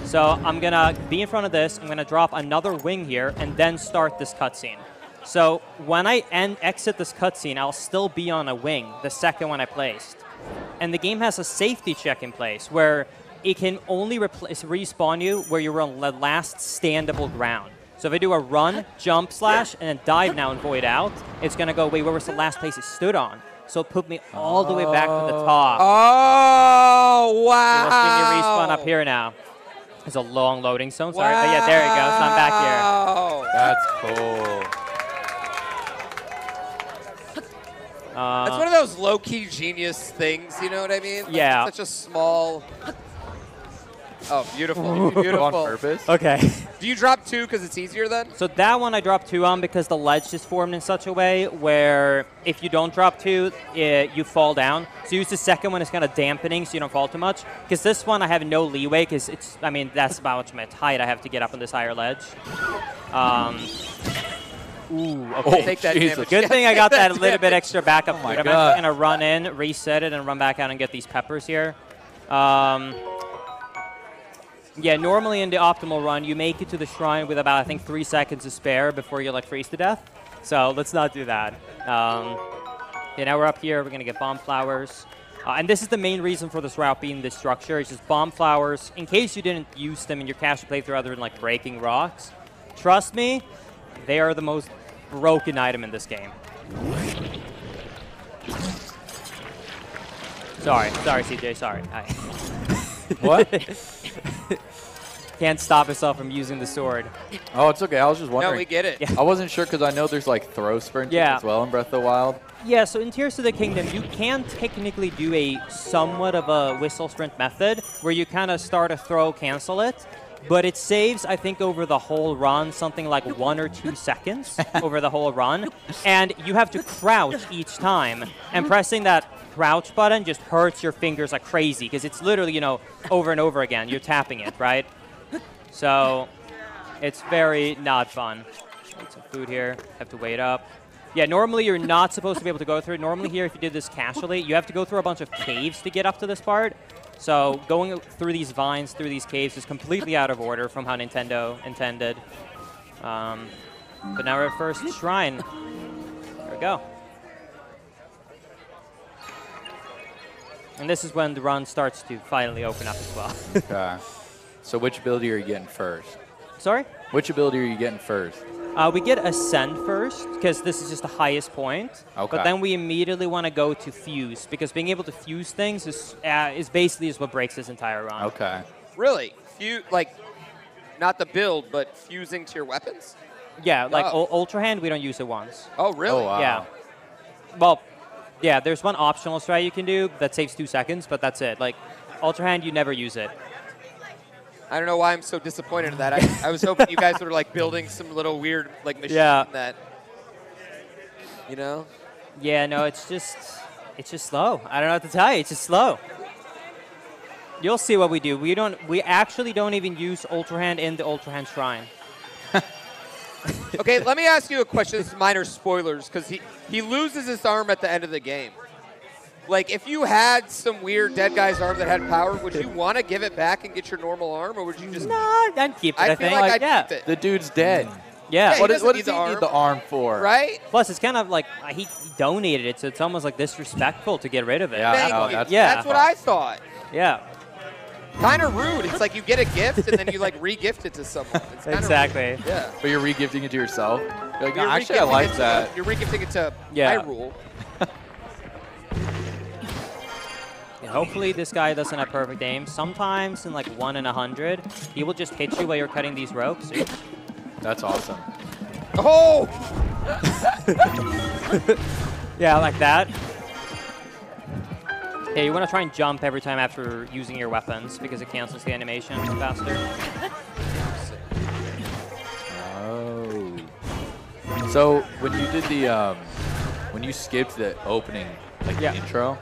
So I'm going to be in front of this, I'm going to drop another wing here, and then start this cutscene. So when I end, exit this cutscene, I'll still be on a wing, the second one I placed. And the game has a safety check in place where it can only replace, respawn you where you were on the last standable ground. So if I do a run, jump, slash, and then dive now and void out, it's going to go, wait, where was the last place it stood on? So it put me all the way back to the top.
Oh,
So
wow.
let's give me respawn up here now. It's a long loading zone. Sorry, but yeah, there you go. So I'm back here.
Wow.
That's cool.
Uh,
That's one of those low-key genius things, you know what I mean? Like,
Yeah.
Such a small. Oh, beautiful. beautiful.
On purpose.
okay.
Do you drop two because it's easier then?
So that one I dropped two on because the ledge is formed in such a way where if you don't drop two, eh, you fall down. So use the second one as kind of dampening so you don't fall too much. Because this one I have no leeway because it's, I mean, that's about much my height I have to get up on this higher ledge. Um, ooh, okay.
Take that
Jesus.
damage.
Good thing I got that little bit extra backup.
Oh.
I'm
God.
actually going to run in, reset it, and run back out and get these peppers here. Um, yeah, normally in the optimal run, you make it to the shrine with about, I think, three seconds to spare before you like freeze to death. So let's not do that. Um, yeah, now we're up here. We're going to get bomb flowers. Uh, and this is the main reason for this route being this structure. It's just bomb flowers. In case you didn't use them in your casual playthrough other than like breaking rocks, trust me, they are the most broken item in this game. Sorry, sorry, CJ, sorry. I
What?
can't stop myself from using the sword.
Oh, it's okay. I was just wondering.
No, we get it.
Yeah.
I wasn't sure because I know there's like throw sprint
Yeah.
as well in Breath of the Wild.
Yeah, so in Tears of the Kingdom, you can technically do a somewhat of a whistle sprint method where you kind of start a throw, cancel it, but it saves, I think, over the whole run something like one or two seconds over the whole run, and you have to crouch each time, and pressing that crouch button just hurts your fingers like crazy because it's literally, you know, over and over again. You're tapping it, right? So it's very not fun. Need some food here. Have to wait up. Yeah, normally you're not supposed to be able to go through. Normally here, if you did this casually, you have to go through a bunch of caves to get up to this part. So going through these vines, through these caves, is completely out of order from how Nintendo intended. Um, but now we're at first shrine. There we go. And this is when the run starts to finally open up as well.
Okay. so which ability are you getting first?
Sorry?
Which ability are you getting first?
Uh, we get Ascend first, because this is just the highest point.
Okay.
But then we immediately want to go to Fuse, because being able to fuse things is, uh, is basically is what breaks this entire run.
Okay.
Really? Few, like, not the build, but fusing to your weapons?
Yeah, like
Oh.
Ultra Hand, we don't use it once.
Oh, really?
Oh, wow.
Yeah. Well, yeah, there's one optional strat you can do that saves two seconds, but that's it. Like, Ultra Hand, you never use it.
I don't know why I'm so disappointed in that. I, I was hoping you guys were like building some little weird like machine
Yeah.
that, you know.
Yeah, no, it's just it's just slow. I don't know what to tell you. It's just slow. You'll see what we do. We don't. We actually don't even use Ultra Hand in the Ultra Hand Shrine.
Okay, let me ask you a question. This is minor spoilers because he he loses his arm at the end of the game. Like, if you had some weird dead guy's arm that had power, would you want to give it back and get your normal arm, or would you just?
No, I'd keep it. I,
I feel
think.
like I'd
yeah.
keep it.
The dude's dead.
Yeah.
Yeah,
what
he
is, what
doesn't
does he
need the
need the arm for?
Right?
Plus, it's kind of like uh, he donated it, so it's almost like disrespectful to get rid of it.
Yeah,
Thank you.
that's-
Yeah.
That's what I thought.
Yeah.
Kind of rude. It's like you get a gift and then you like re-gift it to someone. It's
Exactly.
Rude. Yeah.
But you're regifting it to yourself. You're like, no,
You're
actually, I like
it to-
that.
You're re-gifting it to
Yeah.
Hyrule.
Yeah, hopefully this guy doesn't have perfect aim. Sometimes in like one in a hundred, he will just hit you while you're cutting these ropes.
That's awesome.
Oh!
Yeah, like that. Yeah, you want to try and jump every time after using your weapons because it cancels the animation faster.
Oh. So when you did the um, when you skipped the opening like
Yeah.
the intro,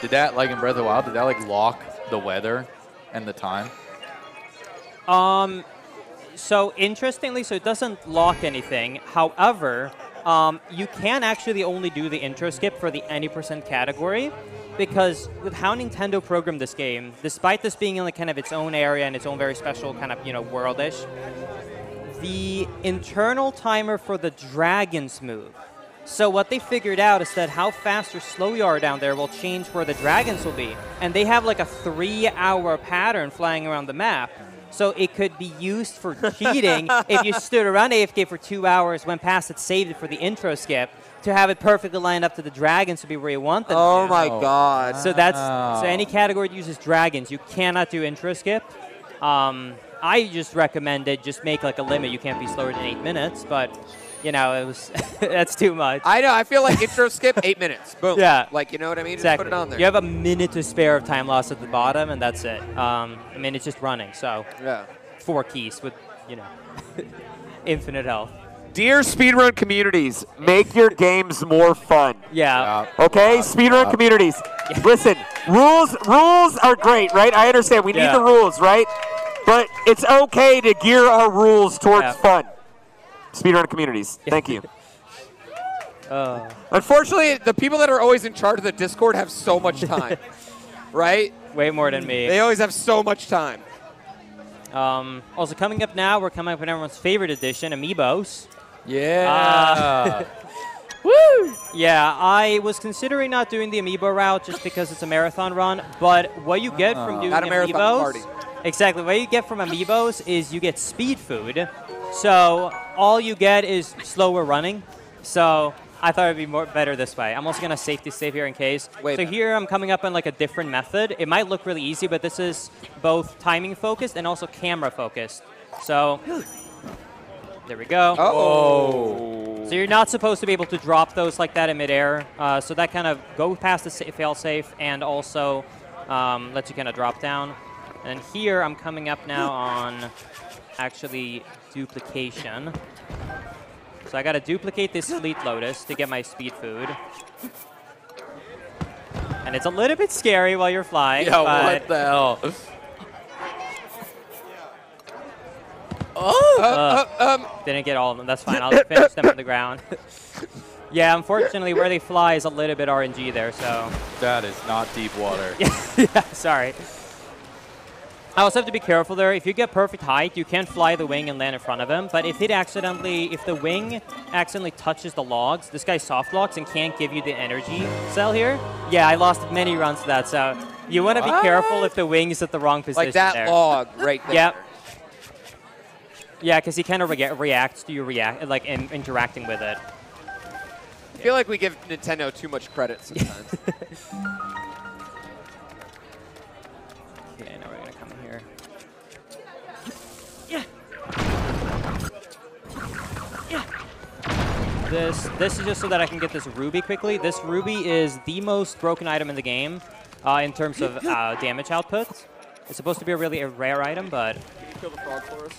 did that like in Breath of the Wild? Did that like lock the weather and the time?
Um, so interestingly, so it doesn't lock anything. However, um, you can actually only do the intro skip for the any percent category because with how Nintendo programmed this game, despite this being in like kind of its own area and its own very special kind of you know worldish, the internal timer for the dragon's move So what they figured out is that how fast or slow you are down there will change where the dragons will be. And they have like a three-hour pattern flying around the map. So it could be used for cheating if you stood around AFK for two hours, went past it, saved it for the intro skip, to have it perfectly lined up to the dragons to be where you want them
Oh
to.
my god.
So that's so any category that uses dragons, you cannot do intro skip. Um, I just recommended just make like a limit. You can't be slower than eight minutes, but you know it was that's too much.
I know. I feel like intro skip eight minutes. Boom.
Yeah.
Like you know what I mean?
exactly.
Just put it on there.
You have a minute to spare of time loss at the bottom, and that's it. Um, I mean, it's just running. So
yeah.
four keys with you know infinite health.
Dear speedrun communities, make your games more fun.
Yeah.
Okay, speedrun
yeah.
communities. Listen, rules rules are great, right? I understand. We
Yeah.
need the rules, right? But it's okay to gear our rules towards
Yeah.
fun. Speedrun communities. Thank you.
Uh,
Unfortunately, the people that are always in charge of the Discord have so much time. right?
way more than me.
They always have so much time.
Um, also coming up now, we're coming up with everyone's favorite edition, Amiibos.
Yeah. Woo!
Yeah, I was considering not doing the amiibo route just because it's a marathon run, but what you get from doing
Not a marathon
amiibos,
party.
exactly, what you get from amiibos is you get speed food. So all you get is slower running. So I thought it'd be more better this way. I'm also gonna safety save here in case.
Wait
so here I'm coming up on like a different method. It might look really easy, but this is both timing focused and also camera focused. So there we go.
Oh.
So you're not supposed to be able to drop those like that in midair. Uh, so that kind of go past the fail safe and also um, lets you kind of drop down. And here I'm coming up now on actually duplication. So I got to duplicate this Fleet Lotus to get my speed food. And it's a little bit scary while you're flying,
yeah, what the hell?
Uh, uh, um,
didn't get all of them. That's fine. I'll finish them on the ground. yeah, unfortunately, where they fly is a little bit RNG there, so
That is not deep water.
yeah, sorry. I also have to be careful there. If you get perfect height, you can't fly the wing and land in front of him. But if it accidentally, if the wing accidentally touches the logs, this guy soft locks and can't give you the energy cell here. Yeah, I lost many runs to that. So you want to be careful if the wing is at the wrong position
like that
there.
log right there.
Yep. Yeah, because he kind of rea- reacts to you react like in, interacting with it.
I feel like we give Nintendo too much credit sometimes.
This this is just so that I can get this ruby quickly. This ruby is the most broken item in the game uh, in terms of uh, damage output. It's supposed to be a really a rare item, but
Kill the frog for us.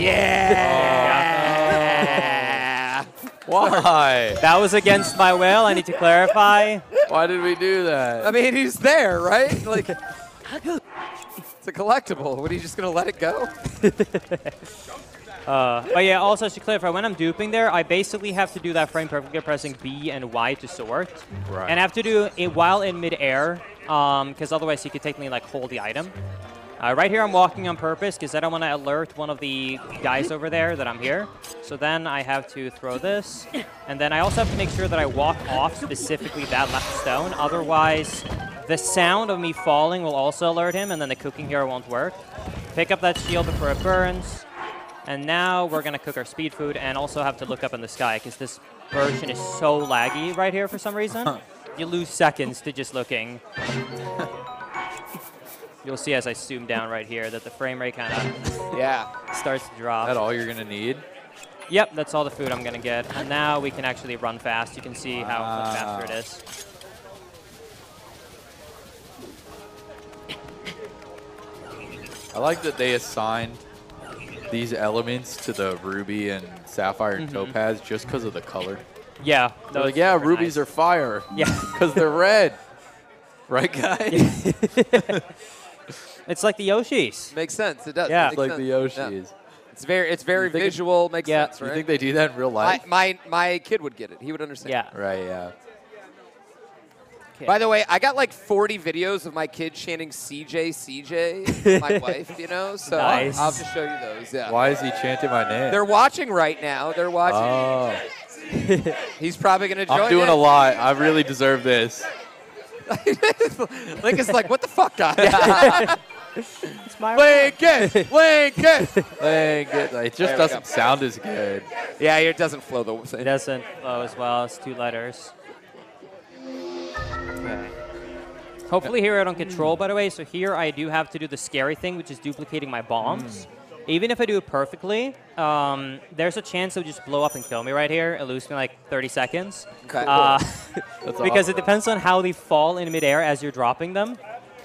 Yeah.
Why?
that was against my will. I need to clarify.
Why did we do that?
I mean, he's there, right? Like, it's a collectible. What are you just gonna let it go?
Uh, but yeah, also to clarify, when I'm duping there, I basically have to do that frame perfectly pressing B and Y to sort.
Right.
And I have to do it while in midair, because otherwise you could technically like hold the item. Uh, right here I'm walking on purpose because I don't want to alert one of the guys over there that I'm here. So then I have to throw this. And then I also have to make sure that I walk off specifically that left stone. Otherwise, the sound of me falling will also alert him, and then the cooking hero won't work. Pick up that shield before it burns. And now we're going to cook our speed food and also have to look up in the sky because this version is so laggy right here for some reason. you lose seconds to just looking. You'll see as I zoom down right here that the frame rate kind of
Yeah.
starts to drop.
that all you're gonna need?
Yep, that's all the food I'm going to get. And now we can actually run fast. You can see how much faster it is.
I like that they assigned these elements to the ruby and sapphire and topaz just because of the color.
Yeah.
They're like, yeah, rubies are fire.
Yeah.
Because they're red. Right, guys?
It's like the Yoshis.
Makes sense. It does.
Yeah.
It's
makes
like the. Yoshis.
Yeah. It's very, it's very
You think it-
visual. Makes
Yeah.
sense,
You think they do that in real
my,
life?
my my kid would get it. He would understand.
Yeah.
right, yeah.
By the way, I got like 40 videos of my kid chanting CJ, CJ, my wife, you know? So
Nice.
I'll have to show you those. Yeah.
Why is he chanting my name?
They're watching right now. They're watching.
oh,
He's probably going to join
I'm doing
in.
a lot. I really deserve this.
Link is like, what the fuck, guy?
It's my
Lincoln! Lincoln!
Like, it, it just
There
doesn't
go.
sound as good.
yeah, it doesn't flow the
It doesn't flow as well. It's two letters. Okay. Hopefully here I don't control, by the way. So here I do have to do the scary thing, which is duplicating my bombs. Hmm. Even if I do it perfectly, um, there's a chance it'll just blow up and kill me right here. It'll lose me like 30 seconds.
Okay.
Uh, because
awesome.
it depends on how they fall in midair as you're dropping them.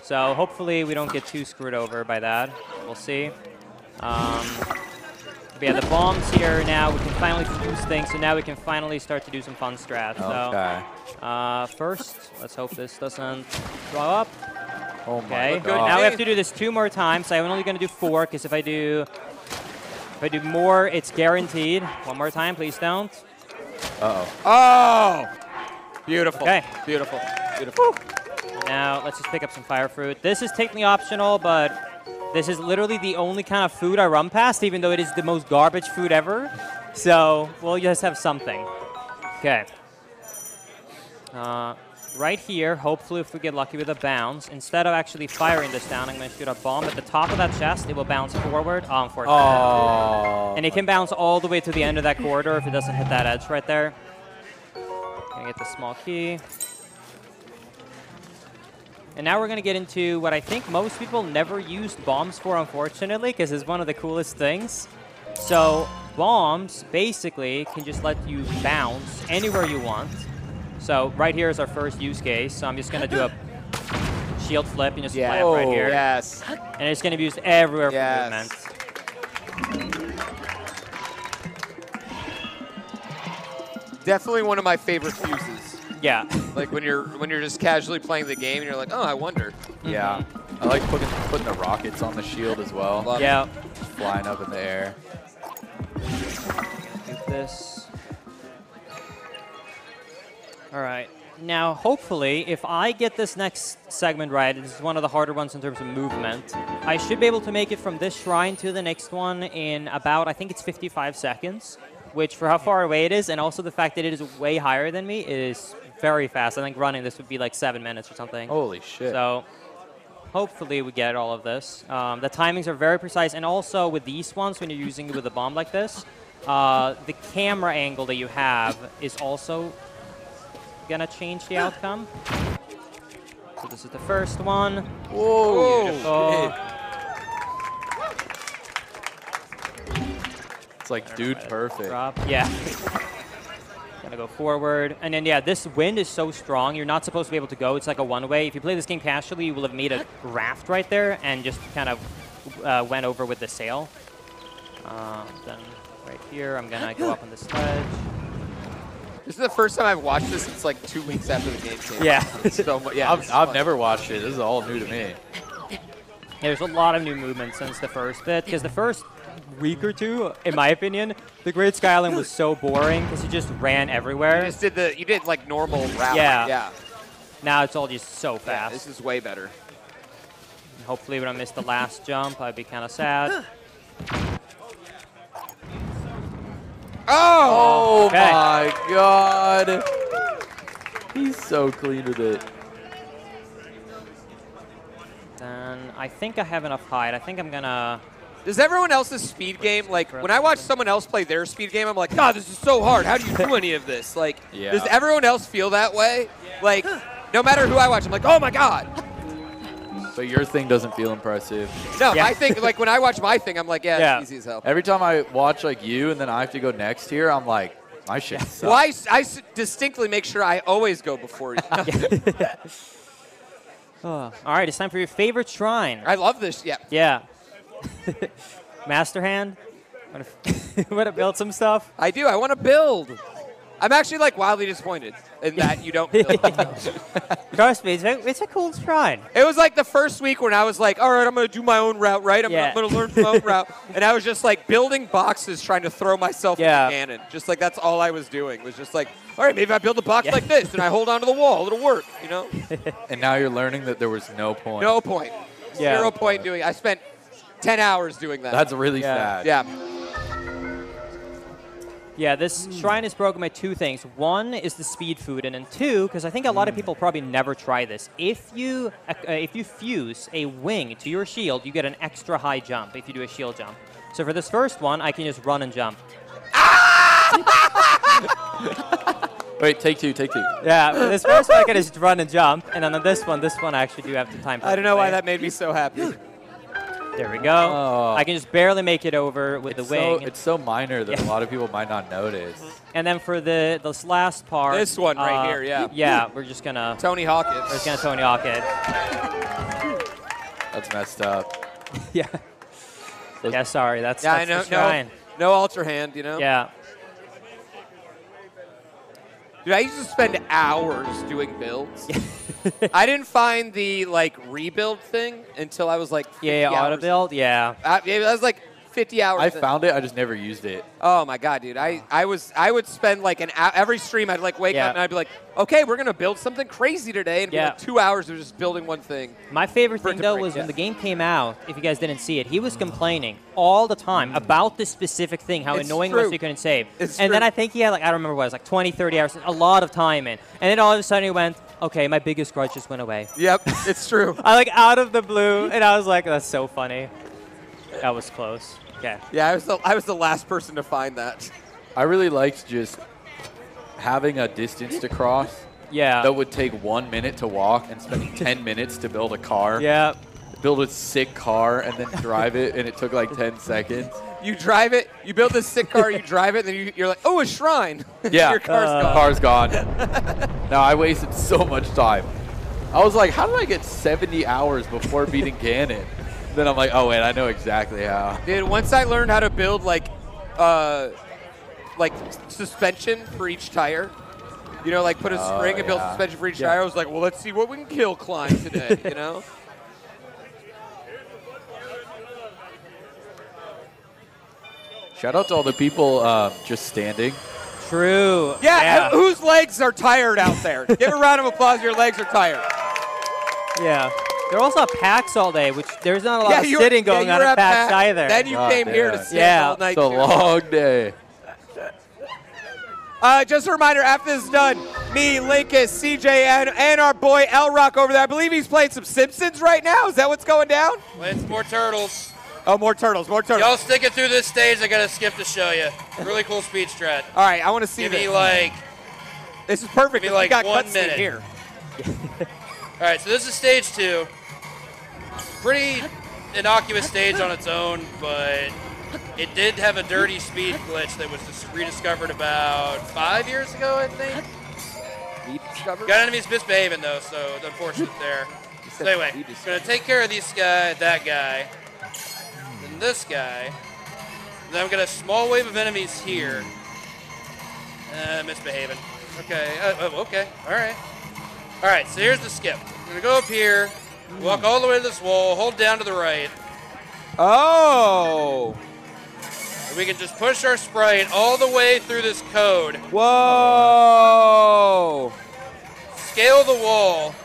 So hopefully we don't get too screwed over by that. We'll see. Um, but yeah, the bombs here now, we can finally fuse things, so now we can finally start to do some fun strats.
Okay.
So, uh, first, let's hope this doesn't blow up.
Oh my
Okay,
god.
now we have to do this two more times. I'm only going to do four, because if I do if I do more, it's guaranteed. One more time, please don't.
Uh-oh.
Oh! Beautiful.
Okay.
Beautiful. Beautiful.
Now, let's just pick up some fire fruit. This is technically optional, but this is literally the only kind of food I run past, even though it is the most garbage food ever. So, we'll just have something. Okay. Uh, right here, hopefully if we get lucky with a bounce, instead of actually firing this down, I'm going to shoot a bomb. At the top of that chest, it will bounce forward. Um, oh, unfortunately.
Oh.
And it can bounce all the way to the end of that corridor if it doesn't hit that edge right there. Gonna get the small key. And now we're gonna get into what I think most people never used bombs for, unfortunately, because it's one of the coolest things. So bombs basically can just let you bounce anywhere you want. So right here is our first use case. So I'm just gonna do a shield flip and just
Yeah.
plant right oh, here.
Yes.
And it's gonna be used everywhere for
Yes.
movement.
Definitely one of my favorite fuses.
Yeah.
Like when you're when you're just casually playing the game and you're like, oh, I wonder.
Yeah. Mm-hmm. I like putting, putting the rockets on the shield as well.
Yeah.
Flying up in the air.
do this. All right. Now, hopefully, if I get this next segment right, this is one of the harder ones in terms of movement, I should be able to make it from this shrine to the next one in about, I think it's 55 seconds, which for how far away it is, and also the fact that it is way higher than me, is very fast. I think running this would be like seven minutes or something.
Holy shit.
So hopefully we get all of this. Um, the timings are very precise, and also with these ones, when you're using it with a bomb like this, uh, the camera angle that you have is also gonna change the outcome. So this is the first one.
Whoa.
Beautiful.
It's like dude perfect.
Drop. Yeah. Gonna go forward. And then, yeah, this wind is so strong, you're not supposed to be able to go. It's like a one-way. If you play this game casually, you will have made a raft right there and just kind of uh, went over with the sail. Um, then right here, I'm gonna go up on this ledge.
This is the first time I've watched this. It's like two weeks after the game came.
Yeah.
out. So mu- yeah.
I've, I've never watched it. This is all new to me.
There's a lot of new movements since the first bit, because the first week or two, in my opinion, the Great Sky Island was so boring because you just ran
You
everywhere.
just did the you did like normal route.
Yeah.
Yeah.
Now it's all just so fast.
Yeah,
fast.
This is way better.
Hopefully, when don't miss the last jump. I'd be kind of sad.
Oh!
Oh
Okay.
my god. He's so clean with it.
Then I think I have enough height. I think I'm gonna.
Does everyone else's speed game like when I watch someone else play their speed game? I'm like, God, this is so hard. How do you do any of this? Like,
Yeah.
does everyone else feel that way? Like, no matter who I watch, I'm like, oh my God.
But your thing doesn't feel impressive.
No,
Yeah.
I think like when I watch my thing, I'm like, yeah,
Yeah.
it's easy as hell.
Every time I watch like you and then I have to go next here, I'm like, my shit sucks.
Well, I, I distinctly make sure I always go before you.
Oh. All right, it's time for your favorite shrine.
I love this. Yeah.
Yeah. Master Hand. Want to build some stuff?
I do. I want to build. I'm actually like wildly disappointed in that you don't. build.
Trust me, it's a, it's a cool shrine.
it was like the first week when I was like, all right, I'm gonna do my own route, right? I'm,
Yeah.
gonna learn my own route, and I was just like building boxes, trying to throw myself
Yeah.
in the cannon. Just like that's all I was doing. Was just like, all right, maybe I build a box
Yeah.
like this, and I hold onto the wall. It'll work, you know?
And now you're learning that there was no point.
No point.
Yeah.
Zero point doing. I spent ten hours doing that.
That's really
Yeah.
sad.
yeah.
Yeah, this shrine is broken by two things. One is the speed food, and then two, because I think a lot of people probably never try this. If you uh, if you fuse a wing to your shield, you get an extra high jump if you do a shield jump. So for this first one, I can just run and jump.
Wait, take two, take two.
Yeah, for this first one I can just run and jump, and then on this one, this one I actually do have the time.
I don't know why that made me so happy.
There we go.
Oh.
I can just barely make it over with
It's
the
so,
wing.
it's so minor that a lot of people might not notice.
and then for the this last part,
This one right
uh,
here, yeah.
Yeah, we're just gonna
Tony
Hawk
it.
we're just gonna Tony Hawk it.
That's messed up.
yeah. Yeah, sorry. That's
Yeah, I know. No, no ultra hand, you know.
Yeah.
Dude, I used to spend hours doing builds. I didn't find the like rebuild thing until I was like
Yeah, auto build. Uh, yeah.
I, yeah, that was like 50 hours.
I
in.
found it, I just never used it.
Oh my god, dude! I, I was I would spend like an hour, every stream. I'd like wake
Yeah.
up and I'd be like, okay, we're gonna build something crazy today, and it'd
Yeah.
be like two hours of just building one thing.
My favorite
For
thing
to
though
break,
was
yeah.
when the game came out. If you guys didn't see it, he was complaining all the time mm. about this specific thing, how
It's
annoying it was
true.
he couldn't save.
It's
and then
true.
I think he had like I don't remember what it was like 20, 30 hours, a lot of time in. And then all of a sudden he went, okay, my biggest grudge just went away.
Yep, it's true.
I like out of the blue, and I was like, that's so funny. That was close. Okay.
Yeah, I was the, I was the last person to find that.
I really liked just having a distance to cross
Yeah.
that would take one minute to walk and spending 10 minutes to build a car.
yeah.
Build a sick car and then drive it, and it took like 10 seconds.
You drive it, you build this sick car, you drive it, and then you, you're like, oh, a shrine.
Yeah,
Your car's
Uh,
gone.
car's gone. now, I wasted so much time. I was like, how did I get 70 hours before beating Ganon? Then I'm like, oh, wait, I know exactly how.
Dude, once I learned how to build like, uh, like suspension for each tire, you know, like put a
Oh,
spring and build
yeah.
suspension for each
Yeah.
tire. I was like, well, let's see what we can kill climb today. you know.
Shout out to all the people uh, just standing.
True.
Yeah, who- whose legs are tired out there? Give a round of applause. Your legs are tired.
Yeah. They're also at PAX all day, which there's not a lot
yeah,
of
you were-
sitting
yeah,
going
you
on
were
at PAX
PAX.
either.
Then you
God
came here to
damn.
sit
Yeah.
all night.
It's a
too.
long day.
Uh, just a reminder, after this is done, me, Linkus, CJ, and, and our boy L Rock over there. I believe he's playing some Simpsons right now. Is that what's going down?
It's more turtles.
Oh, more turtles, more turtles.
Y'all stick it through this stage. I gotta skip to show you. Really cool speed strat.
All right, I want to see
Give
this.
me like.
this is perfect.
give
'cause
me
we got
like one minute.
here.
All right, so this is stage two. Pretty innocuous stage on its own, but it did have a dirty speed glitch that was just rediscovered about five years ago, I think.
Speed discovered?
Got enemies misbehaving though, so it's unfortunate there. So anyway, gonna take care of these guy, that guy, then this guy. Then I'm gonna small wave of enemies here. Uh, misbehaving. Okay. Uh, oh, okay. All right. All right. So here's the skip. I'm gonna go up here, walk all the way to this wall, hold down to the right.
Oh.
and we can just push our sprite all the way through this code,
Whoa.
scale the wall,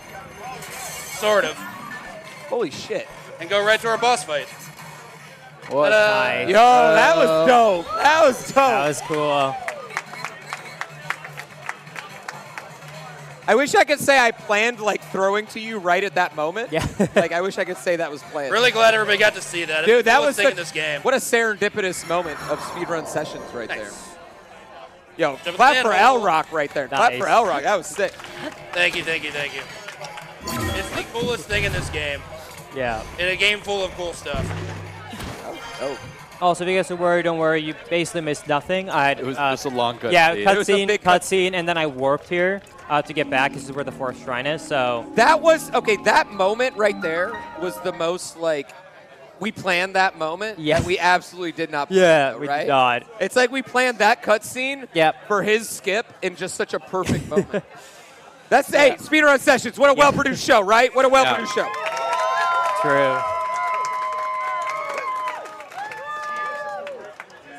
sort of,
Holy shit.
and go right to our boss fight.
What?
Ta-da.
Nice.
Yo, that was dope. That was dope.
That was cool.
I wish I could say I planned like throwing to you right at that moment.
Yeah.
like I wish I could say that was planned.
Really glad everybody got to see that. It's
Dude,
the
that
coolest
was
thing
such,
in this game.
What a serendipitous moment of speedrun sessions right
Nice.
there. Yo,
Jump
clap for
roll.
L Rock right there. Clap for L Rock. That was sick.
Thank you, thank you, thank you. It's the coolest thing in this game.
Yeah.
In a game full of cool stuff.
Oh.
Also, if you guys are worried, don't worry. You basically missed nothing. I
It was
uh,
just a long cut.
yeah,
scene.
It was a
cutscene,
cut-
cutscene, and then I warped here uh, to get back. This is where the fourth shrine is. So
That was okay. That moment right there was the most like we planned that moment.
Yeah.
we absolutely did not. Plan
Yeah,
it,
we did
right?
not.
It's like we planned that cutscene.
Yep.
For his skip in just such a perfect moment. That's hey, speedrun sessions. What a well-produced show, right? What a well-produced show.
True.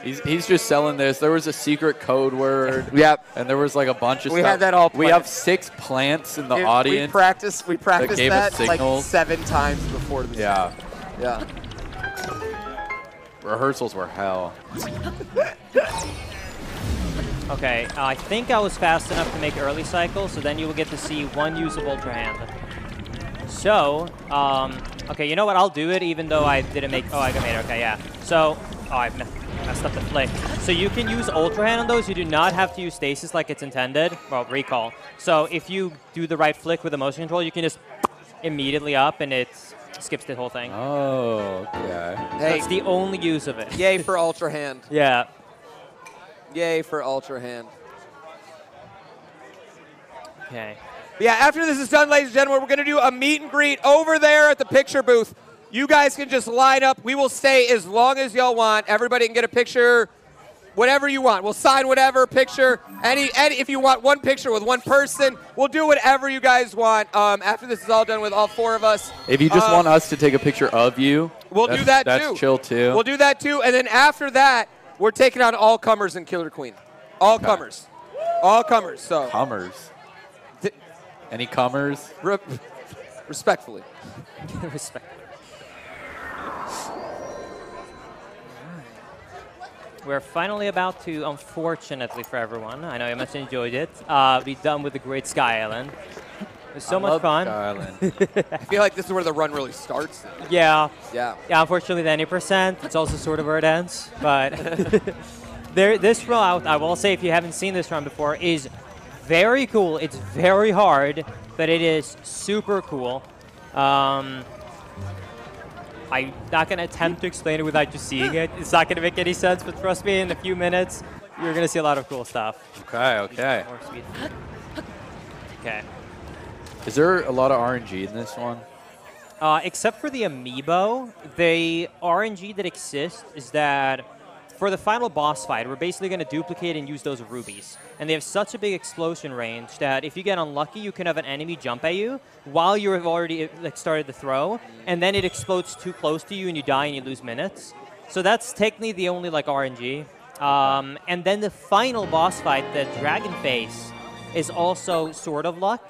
He's, he's just selling this. There was a secret code word.
Yep.
And there was like a bunch of
We
stuff.
had that all
We have six plants in the
We-
audience.
We practiced. We practiced
gave us
that like seven times before the.
yeah.
Yeah.
Rehearsals were hell.
Okay, uh, I think I was fast enough to make early cycle, so then you will get to see one use of Ultra Hand. So, um, okay, you know what? I'll do it even though I didn't make. Oh, I got made. Okay, yeah. So, oh, I me- messed up the flick. So you can use Ultra Hand on those. You do not have to use stasis like it's intended. Well, recall. So if you do the right flick with the motion control, you can just immediately up and it skips the whole thing.
Oh, okay.
Hey,
That's the only use of it.
yay for Ultra Hand.
Yeah.
Yay for Ultra Hand.
Okay.
Yeah, after this is done, ladies and gentlemen, we're going to do a meet and greet over there at the picture booth. You guys can just line up. We will stay as long as y'all want. Everybody can get a picture, whatever you want. We'll sign whatever picture. Any, any if you want one picture with one person, we'll do whatever you guys want. Um, after this is all done with all four of us,
If you just
Um,
want us to take a picture of you,
we'll do
that's-
that
that's
too.
chill too.
We'll do that too. And then after that, we're taking on all comers in Killer Queen. All comers. All comers. So
Comers.
Th-
Any comers?
re- respectfully.
Respect. We're finally about to, unfortunately for everyone, I know you must enjoyed it, uh, be done with the Great Sky Island. It was so
I
much fun.
Island.
I feel like this is where the run really starts.
Yeah,
Yeah.
yeah. Unfortunately, the 90%, it's also sort of where it ends. But there, this route, I will say, if you haven't seen this run before, is very cool. It's very hard, but it is super cool. Um, I'm not going to attempt to explain it without you seeing it. It's not going to make any sense, but trust me, in a few minutes, you're going to see a lot of cool stuff.
okay, okay.
Okay.
Is there a lot of RNG in this one?
Uh, except for the amiibo, the RNG that exists is that for the final boss fight, we're basically going to duplicate and use those rubies. And they have such a big explosion range that if you get unlucky, you can have an enemy jump at you while you have already like started the throw, and then it explodes too close to you and you die and you lose minutes. So that's technically the only like RNG. Um, and then the final boss fight, the Dragon Face, is also sort of luck.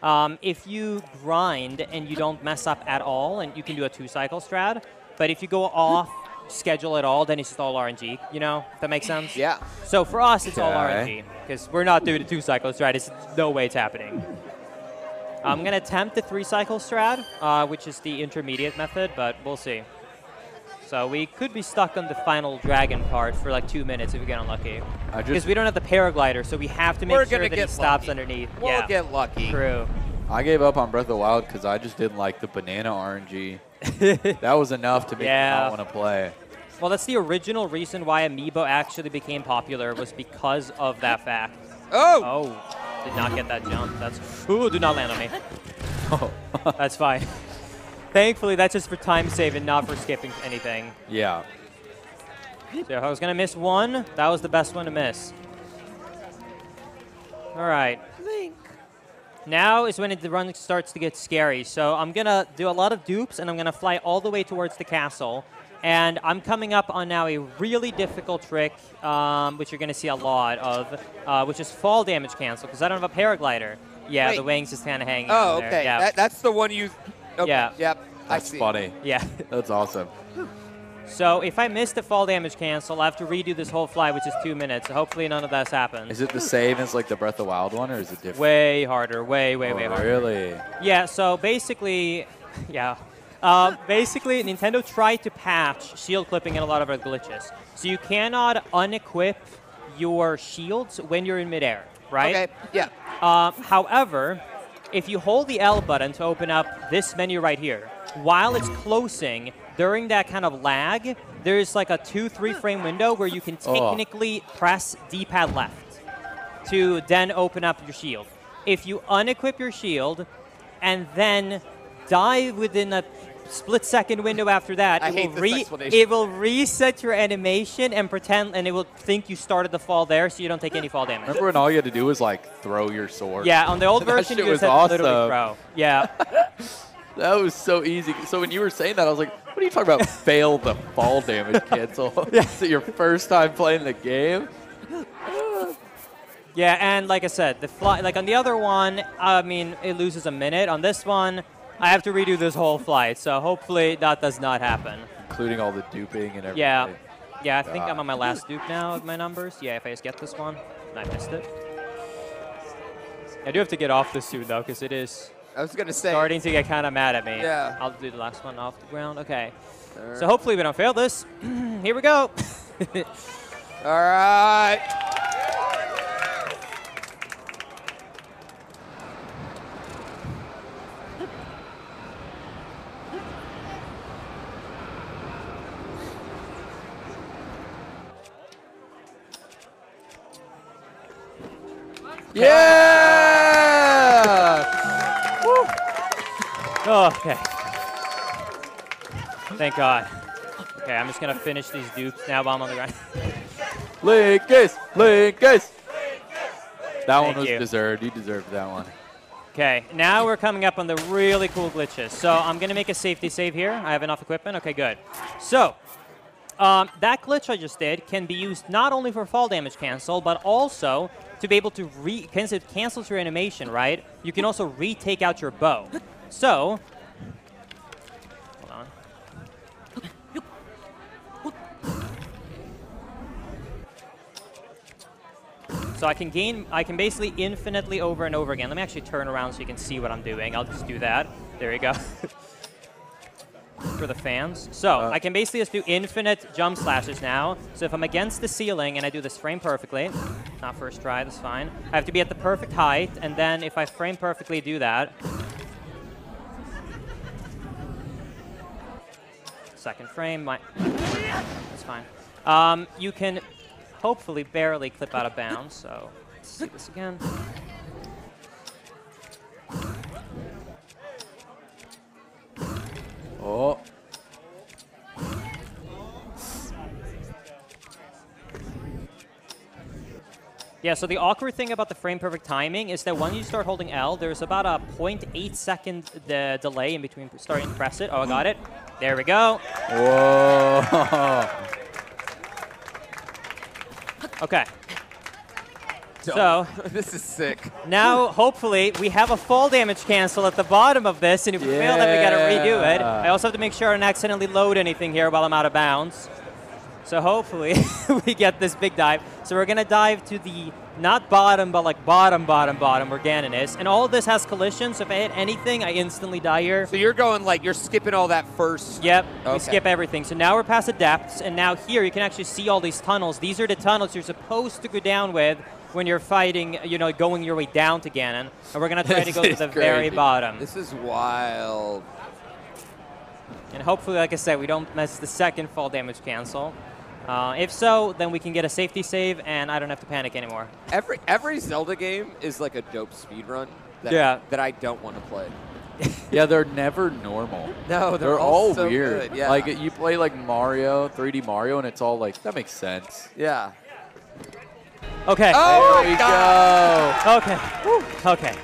Um, if you grind and you don't mess up at all, and you can do a two-cycle strat, but if you go off schedule at all, then it's just all RNG. You know, if that makes sense.
Yeah.
So for us, it's all
Okay.
RNG because we're not doing a two-cycle strat. It's no way it's happening. I'm gonna attempt the three-cycle strat, uh, which is the intermediate method, but we'll see. So we could be stuck on the final dragon part for like two minutes if we get unlucky. Because we don't have the paraglider, so we have to make
We're
sure
gonna
that he
get
stops
lucky.
underneath.
We'll
yeah,
get lucky.
true.
I gave up on Breath of the Wild because I just didn't like the banana RNG. that was enough to make
Yeah.
me not want to play.
Well, that's the original reason why Amiibo actually became popular was because of that fact.
Oh,
Oh, did not get that jump. That's ooh, do not land on me. Oh. That's fine. Thankfully, that's just for time saving, not for skipping anything.
Yeah.
So if I was gonna miss one, that was the best one to miss. All right. Now is when it, the run starts to get scary. So I'm gonna do a lot of dupes, and I'm gonna fly all the way towards the castle. And I'm coming up on now a really difficult trick, um, which you're gonna see a lot of, uh, which is fall damage cancel, because I don't have a paraglider. Yeah,
Wait.
the wings just kind of hanging.
oh,
out there.
okay.
Yeah.
That, that's the one you. Okay.
Yeah.
Yep. I
That's
see.
funny.
yeah.
That's awesome.
So if I miss the fall damage cancel, I have to redo this whole fly, which is two minutes. So hopefully none of that's happened.
Is it the same as like the Breath of Wild one, or is it different?
Way harder, way, way,
Oh,
way harder.
Really?
Yeah, so basically, yeah. Uh, basically, Nintendo tried to patch shield clipping and a lot of other glitches. So you cannot unequip your shields when you're in midair, right?
Okay. Yeah.
Um, however, if you hold the L button to open up this menu right here, while it's closing, during that kind of lag, there's like a two, three frame window where you can
Oh.
technically press D-pad left to then open up your shield. If you unequip your shield and then die within a split second window after that, it will re- it will reset your animation and pretend, and it will think you started the fall there, so you don't take any fall damage.
Remember when all you had to do was like throw your sword?
Yeah, on the old version, you
was
just had to literally
awesome.
throw. Yeah.
That was so easy. So when you were saying that, I was like, what are you talking about? fail the fall damage cancel. Is it your first time playing the game?
Yeah, and like I said, the fly, like on the other one, I mean, it loses a minute. On this one, I have to redo this whole flight, so hopefully that does not happen.
Including all the duping and everything.
Yeah, yeah, I think I'm on my ah. last dupe now with my numbers. Yeah, if I just get this one, I missed it. I do have to get off this soon though, because it is
I was gonna say.
starting to get kind of mad at me.
Yeah.
I'll do the last one off the ground. Okay. So hopefully we don't fail this. Here we go.
All right. Yeah!
Oh, okay. Thank God. Okay, I'm just gonna finish these dupes now while I'm on the ground.
Linkus! Linkus! That one was
you.
deserved. You deserved that one.
Okay, now we're coming up on the really cool glitches. So I'm gonna make a safety save here. I have enough equipment. Okay, good. So um, that glitch I just did can be used not only for fall damage cancel, but also to be able to re cancels your animation, right? You can also retake out your bow. So hold on. So I can gain, I can basically infinitely over and over again. Let me actually turn around so you can see what I'm doing. I'll just do that. There you go. For the fans. So uh. I can basically just do infinite jump slashes now. So if I'm against the ceiling and I do this frame perfectly, not first try, that's fine. I have to be at the perfect height, and then if I frame perfectly do that, second frame, my, that's fine. Um, you can hopefully barely clip out of bounds, so let's see this again.
Oh.
Yeah, so the awkward thing about the frame perfect timing is that when you start holding L, there's about a 0.8 second de delay in between starting to press it. Oh, I got it. There we go.
Whoa.
Okay. So
this is sick.
now, hopefully, we have a fall damage cancel at the bottom of this, and if we fail, then we gotta redo it. I also have to make sure I don't accidentally load anything here while I'm out of bounds. So hopefully, we get this big dive. So we're gonna dive to the not bottom, but like bottom, bottom, bottom, where Ganon is. And all of this has collision, so if I hit anything, I instantly die here.
So you're going like you're skipping all that first.
Yep,
Okay.
we skip everything. So now we're past the depths, and now here you can actually see all these tunnels. These are the tunnels you're supposed to go down with when you're fighting, you know, going your way down to Ganon. And we're gonna try to go to the very bottom.
This is wild.
And hopefully, like I said, we don't miss the second fall damage cancel. Uh, if so, then we can get a safety save, and I don't have to panic anymore.
Every every Zelda game is like a dope speed run. That,
Yeah.
That I don't want to play.
Yeah, they're never normal.
No, they're,
They're all
so
weird.
good, Yeah.
Like you play like Mario, 3D Mario, and it's all like that makes sense.
yeah.
Okay.
Oh
there
my
we
God.
go.
Okay. Whew. Okay.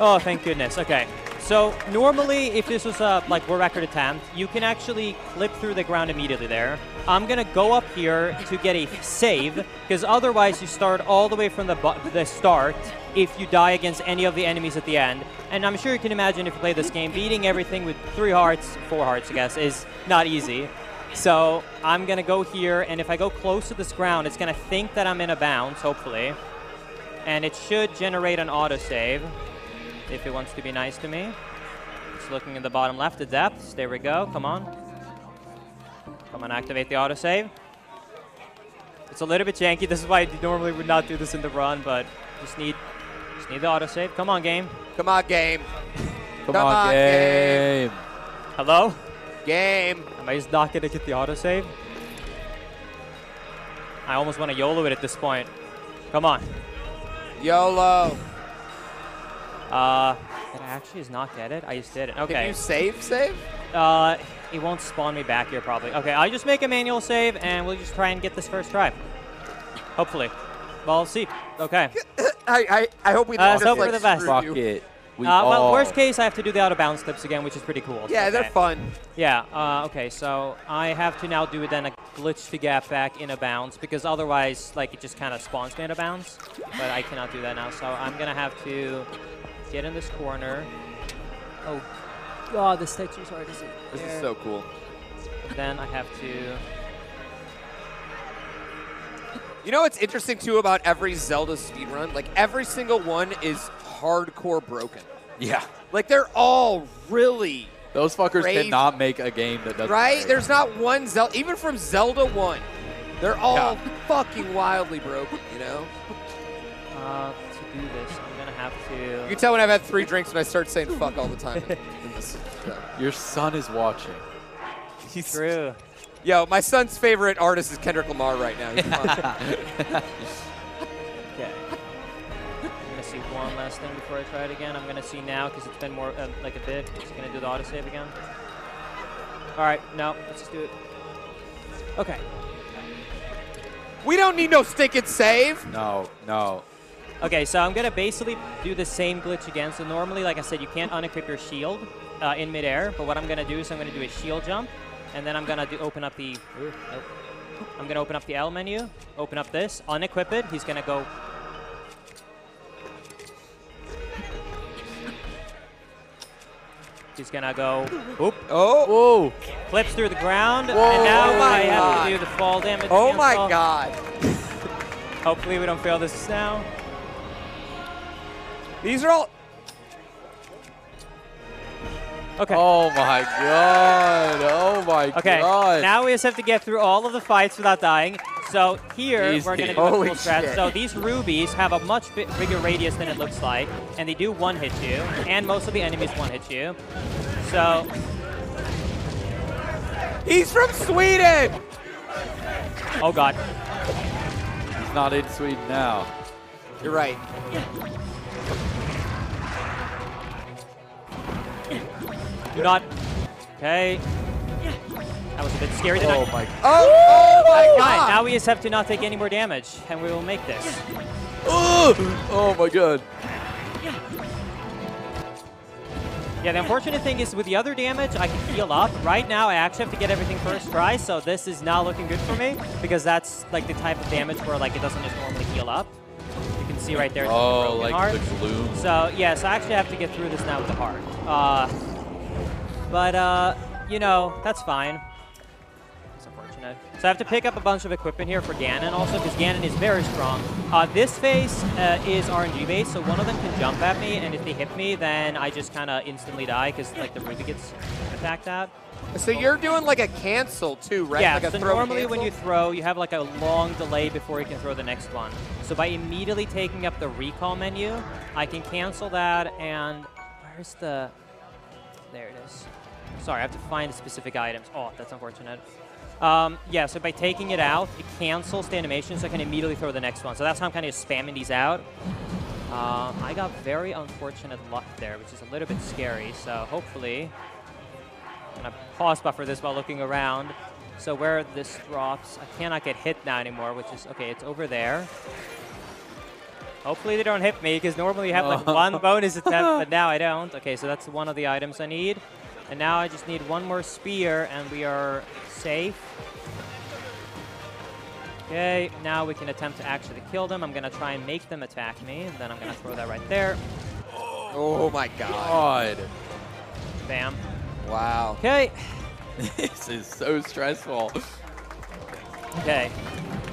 Oh, thank goodness. Okay. So normally, if this was a like record attempt, you can actually clip through the ground immediately there. I'm gonna go up here to get a save, because otherwise you start all the way from the the start if you die against any of the enemies at the end. And I'm sure you can imagine if you play this game, beating everything with three hearts, four hearts, I guess, is not easy. So I'm gonna go here, and if I go close to this ground, it's gonna think that I'm in a bounce, hopefully and it should generate an autosave if he wants to be nice to me. It's looking in the bottom left, the depths. There we go. Come on. Come on, activate the autosave. It's a little bit janky. This is why I normally would not do this in the run, but just need just need the autosave. Come on, game.
Come on, game.
Come,
Come
on,
on,
game.
Hello?
Game.
Am I just not gonna get the autosave? I almost want to YOLO it at this point. Come on.
YOLO.
Uh, Did I actually just not get it? I just did it.
Can
Okay.
you save, save?
Uh, it won't spawn me back here probably. Okay, I just make a manual save and we'll just try and get this first try. Hopefully. Well, see. Okay.
I, I, I hope we
Uh,
don't
let's
just,
hope for the best.
Fuck it. We
Uh, well,
all-
worst case, I have to do the out of bounds clips again, which is pretty cool. so
Yeah, they're fun.
Yeah, uh, okay, so I have to now do then a glitch to get back in a bounds because otherwise, like, it just kind of spawns me out of bounds. But I cannot do that now, so I'm going to have to get in this corner. Oh, God, this texture's hard to see.
This
There.
is so cool.
Then I have to...
You know what's interesting too about every Zelda speedrun? Like every single one is hardcore broken.
Yeah.
Like they're all really
Those fuckers
Crazy.
cannot make a game that doesn't.
right.
break.
There's not one Zelda, even from Zelda One, they're all fucking wildly broken. You know.
Uh, to do this, I'm to
You can tell when I've had three drinks and I start saying fuck all the time in, in this show.
Your son is watching.
He's,
True.
Yo, my son's favorite artist is Kendrick Lamar right now. He's.
Okay. I'm gonna see one last thing before I try it again. I'm gonna see now because it's been more uh, like a bit. Just gonna do the autosave again. All right, no, let's just do it. Okay.
we don't need no stinking save.
No, no.
Okay, so I'm gonna basically do the same glitch again. So normally, like I said, you can't unequip your shield uh, in midair. But what I'm gonna do is I'm gonna do a shield jump, and then I'm gonna do open up the. Ooh, nope. I'm gonna open up the L menu, open up this, unequip it. He's gonna go. He's gonna go. Oop.
Oh,
Whoa.
Flips through the ground,
Whoa,
and now
oh my
I have
God.
to do the fall damage.
oh my
cancel.
God.
Hopefully we don't fail this now.
These are all.
Okay.
Oh my god. Oh my
Okay,
god.
now we just have to get through all of the fights without dying. So here,
Easy.
we're going to do a full strat.
shit.
So these rubies have a much bi- bigger radius than it looks like, and they do one-hit you, and most of the enemies one-hit you. So,
He's from Sweden.
oh god.
He's not in Sweden now.
You're right.
Do not... Okay. That was a bit scary. Did
Oh my.
Oh, oh my God.
now we just have to not take any more damage, and we will make this.
Oh oh my god.
Yeah, the unfortunate thing is with the other damage, I can heal up. Right now, I actually have to get everything first try, so this is not looking good for me because that's like the type of damage where like it doesn't just normally heal up. You can see right there.
Oh, like
heart.
the gloom.
So yes, I actually have to get through this now with the heart. Uh, but uh, you know, that's fine. It's unfortunate. So I have to pick up a bunch of equipment here for Ganon also, because Ganon is very strong. Uh, this phase uh, is RNG based, so one of them can jump at me, and if they hit me, then I just kind of instantly die, because like the Ruby gets attacked at.
So you're doing like a cancel too, right?
Yeah,
like a
so
throw
normally when you throw, you have like a long delay before you can throw the next one. So by immediately taking up the recall menu, I can cancel that and where's the, there it is. Sorry, I have to find the specific items. Oh, that's unfortunate. Um, yeah, so by taking it out, it cancels the animation so I can immediately throw the next one. So that's how I'm kind of spamming these out. Um, I got very unfortunate luck there, which is a little bit scary. So hopefully, I'm gonna pause buffer this while looking around. So where this drops, I cannot get hit now anymore, which is, okay, it's over there. Hopefully they don't hit me, because normally you have like one bonus attempt, but now I don't. Okay, so that's one of the items I need. And now I just need one more spear, and we are safe. Okay, now we can attempt to actually kill them. I'm gonna try and make them attack me, and then I'm gonna throw that right there.
Oh my God.
Bam.
Wow.
Okay,
this is so stressful.
Okay.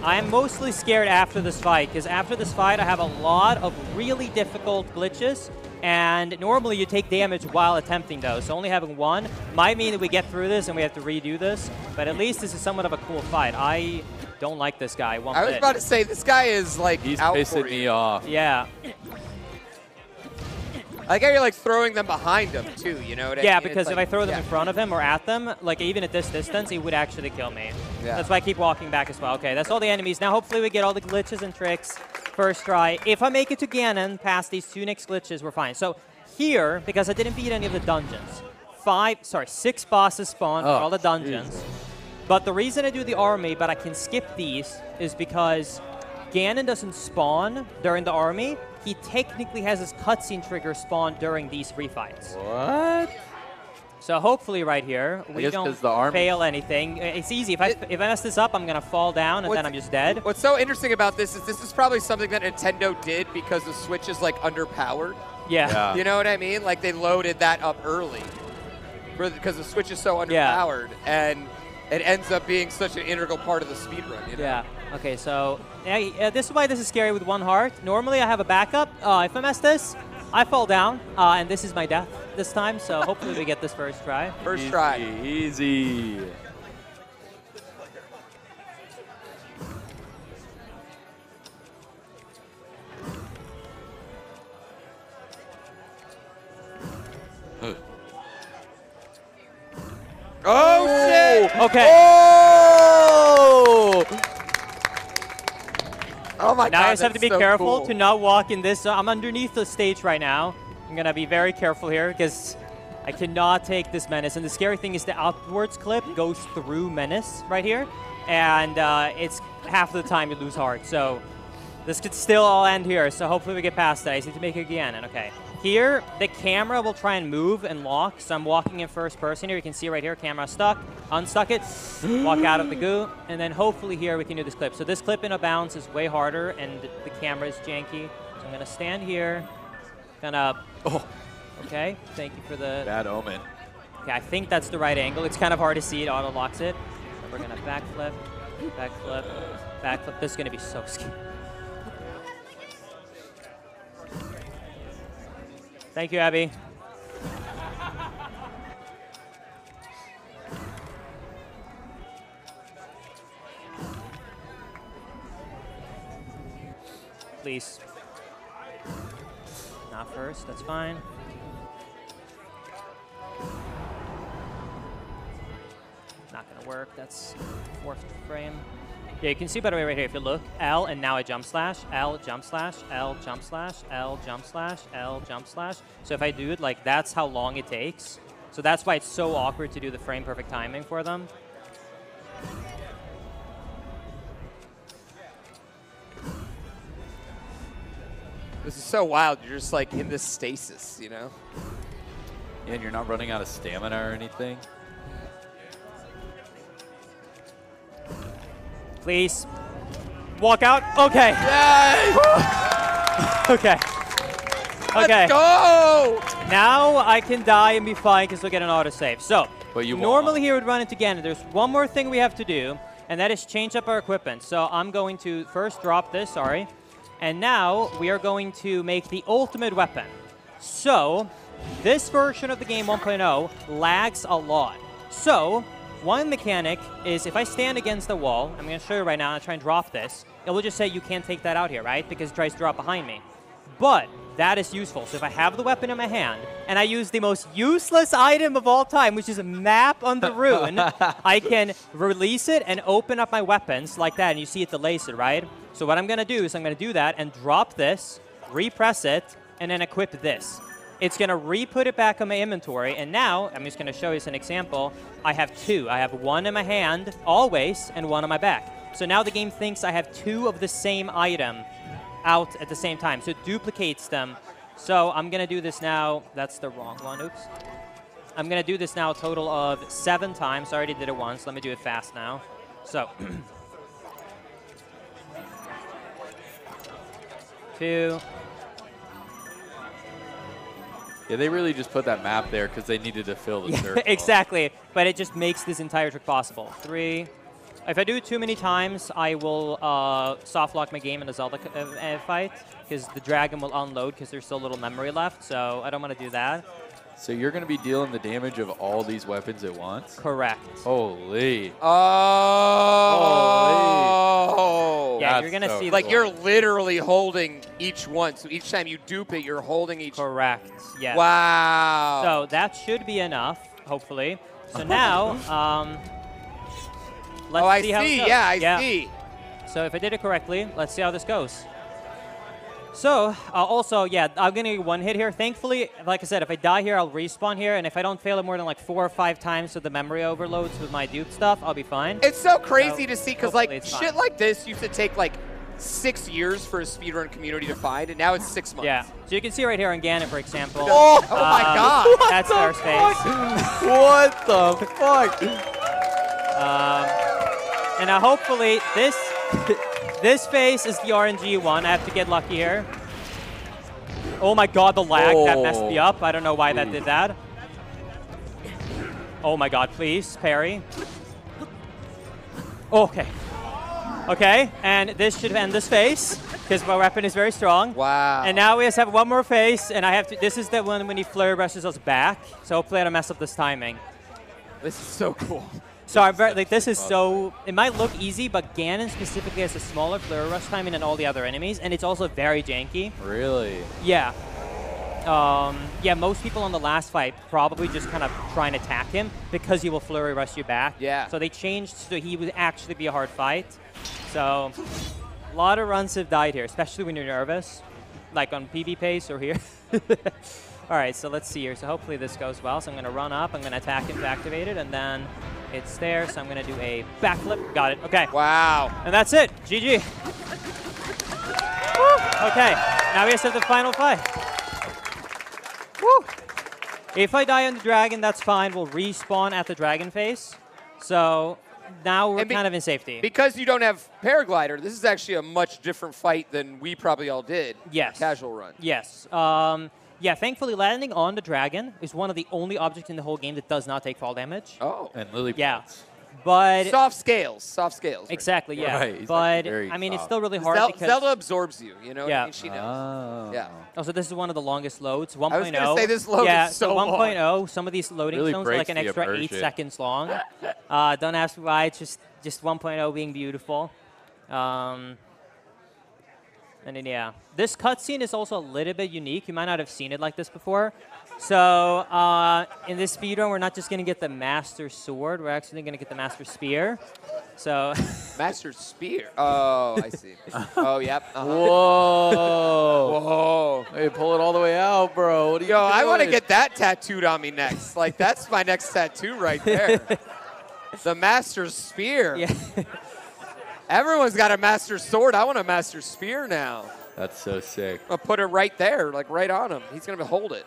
I am mostly scared after this fight, because after this fight, I have a lot of really difficult glitches, and normally you take damage while attempting those, so only having one might mean that we get through this and we have to redo this, but at least this is somewhat of a cool fight. I don't like this guy one
I was
bit.
about to say this guy is like
He's
out
pissing
for
me
you.
off.
Yeah,
I like how you're like throwing them behind him too. You know what I
yeah,
mean? Yeah,
because if
like-
I throw them
yeah.
in front of him or at them, like even at this distance, he would actually kill me.
Yeah.
That's why I keep walking back as well. Okay, that's all the enemies. Now hopefully we get all the glitches and tricks first try. If I make it to Ganon past these two next glitches, we're fine. So here, because I didn't beat any of the dungeons, five, sorry, six bosses spawn for
Oh,
all the oh, dungeons. But the reason I do the army, but I can skip these, is because Ganon doesn't spawn during the army. He technically has his cutscene trigger spawn during these three fights.
What?
So hopefully right here, we don't
the army-
fail anything. It's easy. If I, if I mess this up, I'm going to fall down and then I'm just dead.
What's so interesting about this is this is probably something that Nintendo did because the Switch is like underpowered.
Yeah.
Yeah.
You know what I mean? Like they loaded that up early because the Switch is so
Yeah.
underpowered, and it ends up being such an integral part of the speedrun. You know?
Yeah. Okay, so uh, this is why this is scary with one heart. Normally I have a backup. Uh, if I mess this, I fall down, uh, and this is my death this time. So hopefully we get this first try.
First try.
Easy.
Oh shit!
Oh, okay.
Oh!
Oh my
Now
god!
I just have to be
so
careful
cool.
to not walk in this. So I'm underneath the stage right now. I'm gonna be very careful here because I cannot take this menace. And the scary thing is the outwards clip goes through menace right here, and uh, it's half the time you lose heart. So this could still all end here. So hopefully we get past that. I just need to make it again. And okay. Here, the camera will try and move and lock. So I'm walking in first person here. You can see right here, camera stuck. Unstuck it, walk out of the goo, and then hopefully here we can do this clip. So this clip in a bounce is way harder, and the camera is janky. So I'm gonna stand here, gonna.
Oh,
Okay, thank you for the.
bad omen.
Okay, I think that's the right angle. It's kind of hard to see. It auto locks it. So we're gonna backflip, backflip, backflip. This is gonna be so scary. Thank you, Abby. Please. Not first, that's fine. Not gonna work, that's fourth frame. Yeah, you can see by the way right here, if you look, L and now I jump slash, L jump slash, L jump slash, L jump slash, L jump slash. So if I do it, like that's how long it takes. So that's why it's so awkward to do the frame perfect timing for them.
This is so wild. You're just like in this stasis, you know?
Yeah, and you're not running out of stamina or anything.
Please. Walk out. Okay. okay. Okay.
Let's go!
Now I can die and be fine because we'll get an autosave. So,
But you
normally
won't.
here we'd run into Ganon. There's one more thing we have to do, and that is change up our equipment. So I'm going to first drop this, sorry. And now we are going to make the ultimate weapon. So, this version of the game 1.0 lags a lot. So, one mechanic is if I stand against the wall, I'm going to show you right now, and I try and drop this, it will just say you can't take that out here, right? Because it tries to drop behind me. But that is useful. So if I have the weapon in my hand and I use the most useless item of all time, which is a map on the rune, I can release it and open up my weapons like that. And you see it delays it, right? So what I'm going to do is I'm going to do that and drop this, repress it, and then equip this. It's going to re-put it back on my inventory. And now, I'm just going to show you as an example, I have two. I have one in my hand, always, and one on my back. So now the game thinks I have two of the same item out at the same time. So it duplicates them. So I'm going to do this now. That's the wrong one. Oops. I'm going to do this now a total of seven times. I already did it once. Let me do it fast now. So. Two.
Yeah, they really just put that map there because they needed to fill the
Yeah,
circle.
exactly. But it just makes this entire trick possible. Three. If I do it too many times, I will uh, soft lock my game in a Zelda uh, uh, fight because the dragon will unload because there's still a little memory left. So I don't want to do that.
So you're going to be dealing the damage of all these weapons at once?
Correct.
Holy.
Oh.
Yeah,
That's
you're gonna
so
see
Like you're literally holding each one. So each time you dupe it, you're holding each.
Correct. Yeah.
Wow.
So that should be enough, hopefully. So now, um, let's
oh, I
see how it
see.
goes.
Yeah, I see.
So if I did it correctly, let's see how this goes. So, uh, also, yeah, I'm going to get one hit here. Thankfully, like I said, if I die here, I'll respawn here, and if I don't fail it more than like four or five times with the memory overloads with my dupe stuff, I'll be fine.
It's so crazy
So,
to see because like shit
fine.
like this used to take like six years for a speedrun community to find, and now it's six months.
Yeah. So you can see right here on Ganon, for example.
Oh, oh my
um,
god.
That's our space.
what the fuck?
Um, and now hopefully this this face is the RNG one. I have to get lucky here. Oh my god, the lag that messed me
Oh.
up. I don't know why that did that. Oh my god, please, parry. Okay. Okay, and this should end this phase because my weapon is very strong.
Wow.
And now we just have one more phase, and I have to. This is the one when he flurry rushes us back. So hopefully I don't mess up this timing.
This is so cool.
So I'm very, like this is so. It might look easy, but Ganon specifically has a smaller flurry rush timing than all the other enemies, and it's also very janky.
Really?
Yeah. Um, yeah, most people on the last fight probably just kind of try and attack him because he will flurry rush you back.
Yeah.
So they changed so he would actually be a hard fight. So a lot of runs have died here, especially when you're nervous, like on PB pace or here. All right, so let's see here. So hopefully this goes well. So I'm going to run up, I'm going to attack him to activate it, and then it's there. So I'm going to do a backflip. Got it. Okay.
Wow.
And that's it. GG. Woo. Okay, now we just have the final fight. Woo. If I die on the dragon, that's fine. We'll respawn at the dragon face. So now we're kind of in safety.
Because you don't have paraglider, this is actually a much different fight than we probably all did.
Yes.
Casual run.
yes. Um, yeah, thankfully landing on the dragon is one of the only objects in the whole game that does not take fall damage.
Oh.
And lily
Yeah. But
Soft scales. Soft scales. right?
exactly, yeah.
Right,
but
actually
I mean, it's still really hard
Zel-
because
Zelda absorbs you. You know
Yeah.
I mean? She knows.
Oh.
Yeah.
Also, this is one of the longest loads. 1.0.
I was gonna say this load
yeah,
is so
so
long.
1.0. Some of these loading
Really
zones are like an
the
extra eight seconds long. Uh, don't ask me why. It's just just 1.0 being beautiful. Um, and then yeah, this cutscene is also a little bit unique. You might not have seen it like this before. So uh, in this speedrun, we're not just gonna get the Master Sword. We're actually gonna get the Master Spear. So
Master Spear. Oh, I see. oh, yep. Uh-huh.
Whoa.
Whoa.
Hey, pull it all the way out, bro. What are you
Yo, I want to get that tattooed on me next. Like, that's my next tattoo right there. the Master Spear.
yeah.
Everyone's got a Master Sword. I want a Master Spear now.
That's so sick.
I'm going to put it right there, like right on him. He's going to hold it.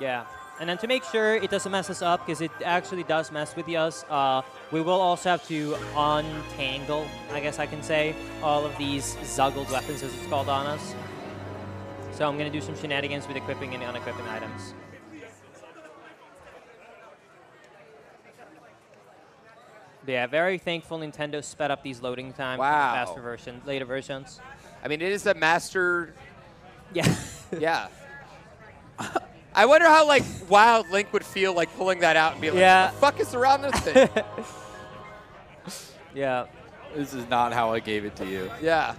Yeah. And then to make sure it doesn't mess us up, because it actually does mess with us, uh, we will also have to untangle, I guess I can say, all of these zuggled weapons, as it's called on us. So I'm going to do some shenanigans with equipping and unequipping items. Yeah, very thankful Nintendo sped up these loading times
Wow.
for faster version, later versions.
I mean, it is a Master.
Yeah.
Yeah. I wonder how, like, Wild Link would feel like pulling that out and be like,
Yeah.
what the fuck is around this thing?
yeah.
This is not how I gave it to you.
yeah.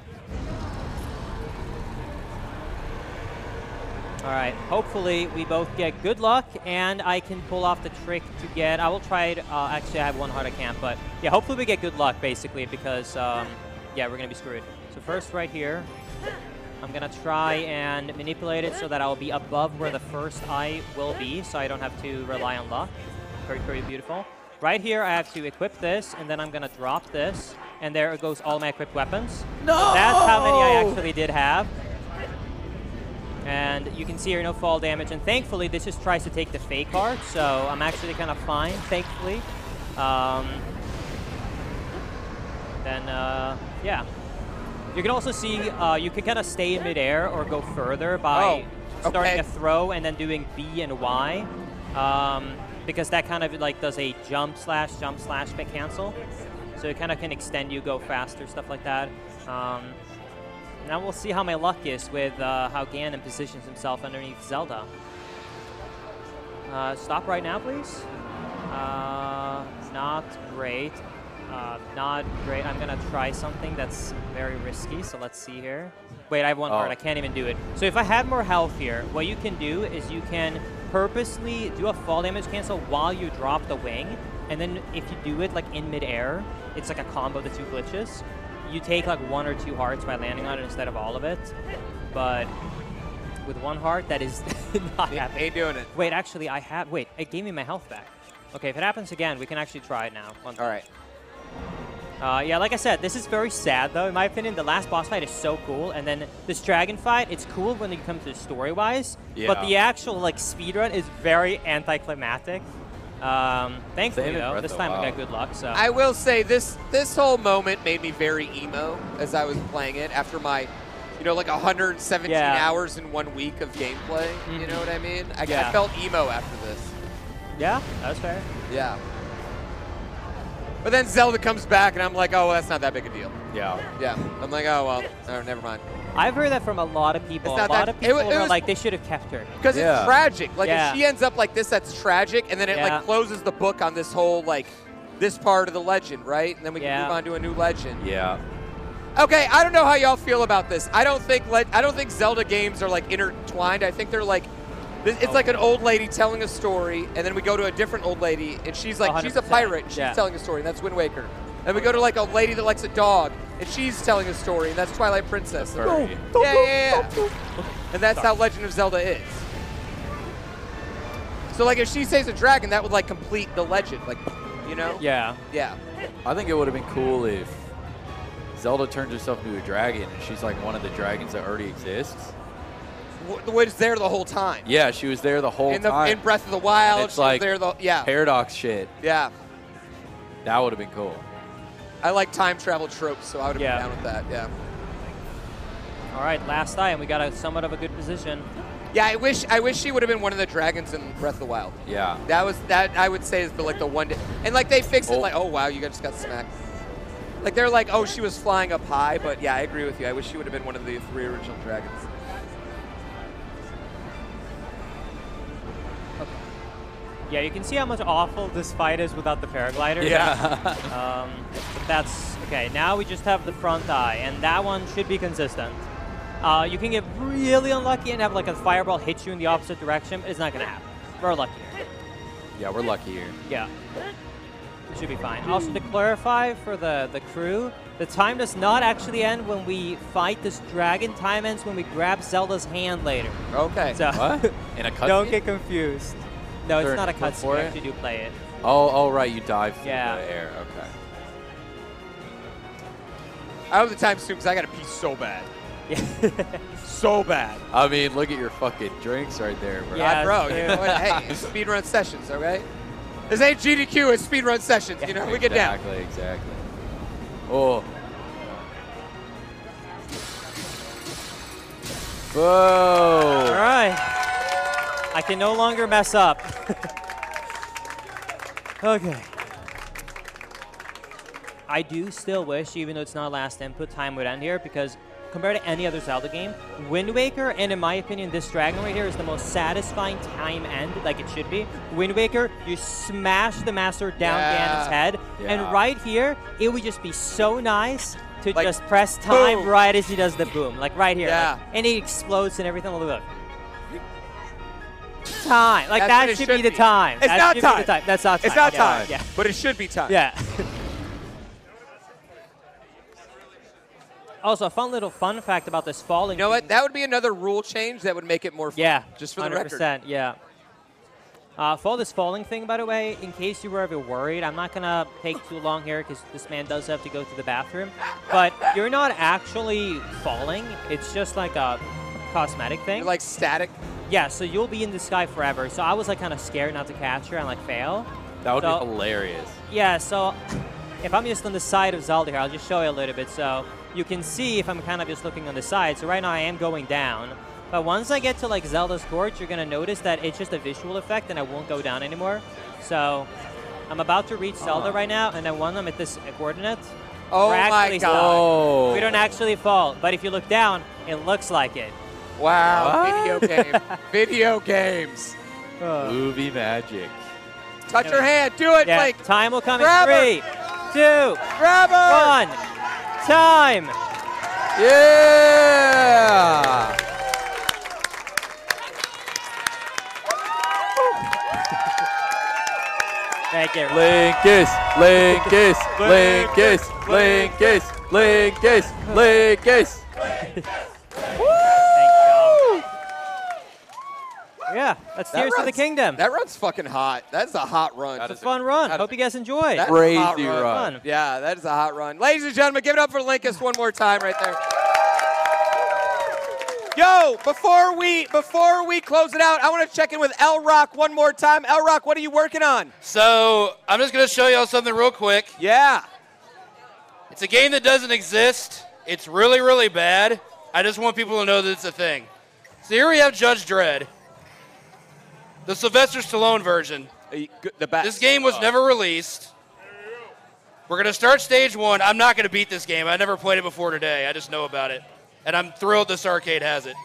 All right. Hopefully, we both get good luck, and I can pull off the trick to get. I will try it. Uh, actually, I have one heart I can't, but yeah. Hopefully, we get good luck, basically, because um, yeah, we're gonna be screwed. So first, right here, I'm gonna try and manipulate it so that I'll be above where the first eye will be, so I don't have to rely on luck. Very, very beautiful. Right here, I have to equip this, and then I'm gonna drop this, and there goes all my equipped weapons.
No!
That's how many I actually did have. And you can see here, no fall damage. And thankfully, this just tries to take the fake heart, so I'm actually kind of fine, thankfully. Um, then, uh, yeah. You can also see uh, you can kind of stay in midair or go further by
Oh,
starting
okay.
a throw and then doing B and Y. Um, because that kind of like does a jump slash jump slash but cancel. So it kind of can extend you, go faster, stuff like that. Um, now we'll see how my luck is with uh, how Ganon positions himself underneath Zelda. Uh, stop right now, please. Uh, not great. Uh, not great. I'm gonna try something that's very risky. So let's see here. Wait, I have one
Oh.
heart. I can't even do it. So if I had more health here, what you can do is you can purposely do a fall damage cancel while you drop the wing, and then if you do it like in midair, it's like a combo of the two glitches. You take like one or two hearts by landing on it instead of all of it. but with one heart, that is not
Ain't-
happening.
Ain't doing it.
Wait, actually, I have. Wait, it gave me my health back. Okay, if it happens again, we can actually try it now.
All right.
Uh, yeah, like I said, this is very sad though. In my opinion, the last boss fight is so cool, and then this dragon fight, it's cool when it comes to story-wise, but the actual like speedrun is very anticlimactic. Um, thankfully
Same
though, this time we
Wild.
got good luck. So
I will say this this whole moment made me very emo as I was playing it after my, you know, like 117
Yeah.
hours in one week of gameplay. You know
Mhm.
what I mean? I, I felt emo after this.
yeah, that's fair.
Yeah. But then Zelda comes back, and I'm like, oh, well, that's not that big a deal.
Yeah.
Yeah. I'm like, oh, well, oh, never mind.
I've heard that from a lot of people.
It's
A lot
that-
of people
wa- it
are
was-
like, they should have kept her.
Because
Yeah.
it's tragic. Like,
Yeah.
if she ends up like this, that's tragic. And then it,
Yeah.
like, closes the book on this whole, like, this part of the legend, right? And then we can
Yeah.
move on to a new legend.
Yeah.
Okay, I don't know how y'all feel about this. I don't think le- I don't think Zelda games are like intertwined. I think they're like th- it's like an old lady telling a story, and then we go to a different old lady, and she's like she's a
100%,
pirate. She's
yeah.
telling a story, and that's Wind Waker. And we go to like a lady that likes a dog, and she's telling a story, and that's Twilight Princess. And-
Furry.
yeah, yeah, yeah. and that's how Legend of Zelda is. So like if she says a dragon, that would like complete the legend, like you know?
Yeah.
Yeah.
I think it would have been cool if Zelda turns herself into a dragon and she's like one of the dragons that already exists.
W- was there the whole time.
Yeah, she was there the whole
in the
time.
in Breath of the Wild,
It's
she was there the yeah.
Paradox shit.
Yeah.
That would have been cool.
I like time travel tropes, so I would have
Yeah.
been down with that. Yeah.
All right, last time we got a somewhat of a good position.
Yeah, I wish I wish she would have been one of the dragons in Breath of the Wild.
Yeah.
That was that I would say is the like the one day, and like they fixed it
Oh.
like oh wow you guys just got smacked. Like they're like oh she was flying up high, but yeah I agree with you. I wish she would have been one of the three original dragons.
Yeah, you can see how much awful this fight is without the paraglider.
Yeah.
Um, that's okay. Now we just have the front eye, and that one should be consistent. Uh, you can get really unlucky and have like a fireball hit you in the opposite direction. It's not gonna happen. We're lucky here.
yeah, we're lucky here.
Yeah. It should be fine. Also, to clarify for the, the crew, the time does not actually end when we fight this dragon. Time ends when we grab Zelda's hand later.
Okay.
So
What? In a cutscene?
don't get confused. No, it's not a
an input
cutscene. You actually do play it.
Oh, oh, right. You dive through
Yeah.
the air. Okay.
I hope the time's soon because I got to pee so bad,
Yeah.
so bad.
I mean, look at your fucking drinks right there, bro.
Yeah.
Bro, you know what? Hey, it's speedrun sessions, okay? This ain't GDQ, it's speedrun sessions. You know, we get down.
Exactly, exactly. Oh.
All
Whoa.
right. I can no longer mess up. okay. I do still wish, even though it's not last input, time would end here because compared to any other Zelda game, Wind Waker, and in my opinion, this dragon right here is the most satisfying time end, like it should be. Wind Waker, you smash the master down
Yeah.
Ganon's head,
Yeah.
and right here, it would just be so nice to
Like,
just press time
boom.
right as he does the boom, like right here.
Yeah.
like, and he explodes and everything. Look, look. Time. Like that should,
should
be the time.
It's
That
not
be the
time.
That's not time.
It's not
yeah.
time,
Yeah.
but it should be time.
Yeah. also, a fun little fun fact about this falling.
You know what? That would be another rule change that would make it more fun.
Yeah.
Just for the
100%,
record.
Yeah. Uh, for this falling thing, by the way, in case you were ever worried, I'm not gonna take too long here because this man does have to go to the bathroom. But you're not actually falling. It's just like a cosmetic thing.
You're like static.
Yeah. So you'll be in the sky forever. So I was like kind of scared not to catch her and like fail.
That would
So-
be hilarious.
Yeah, so if I'm just on the side of Zelda here, I'll just show you a little bit. So you can see if I'm kind of just looking on the side. So right now I am going down. But once I get to like Zelda's Court, you're going to notice that it's just a visual effect and I won't go down anymore. So I'm about to reach oh Zelda right now, and then when I'm at this coordinate,
Oh
we're
my god.
Oh.
we don't actually fall. But if you look down, it looks like it.
Wow.
What?
Video game. Video games.
Movie magic.
Touch her hand. Do it,
Yeah,
Blake.
time will come
Grab
in
her.
two,
Grab her.
one. Time.
Yeah.
Thank you.
Linkus, Linkus, Linkus, Linkus, Linkus, Linkus.
Thank
Yeah, that's Tears of the Kingdom.
That run's fucking hot. That's a hot run.
That's
it's
is
a fun run.
that
Hope
is
you guys enjoy.
That's
Crazy
a hot run.
run.
Yeah, that is a hot run. Ladies and gentlemen, give it up for Linkus one more time right there. Yo, before we before we close it out, I want to check in with L Rock one more time. L Rock, what are you working on?
So I'm just gonna show y'all something real quick.
Yeah.
It's a game that doesn't exist. It's really, really bad. I just want people to know that it's a thing. So here we have Judge Dredd, the Sylvester Stallone version.
The best.
This game was never released. We're gonna start stage one. I'm not gonna beat this game. I never played it before today. I just know about it, and I'm thrilled this arcade has it.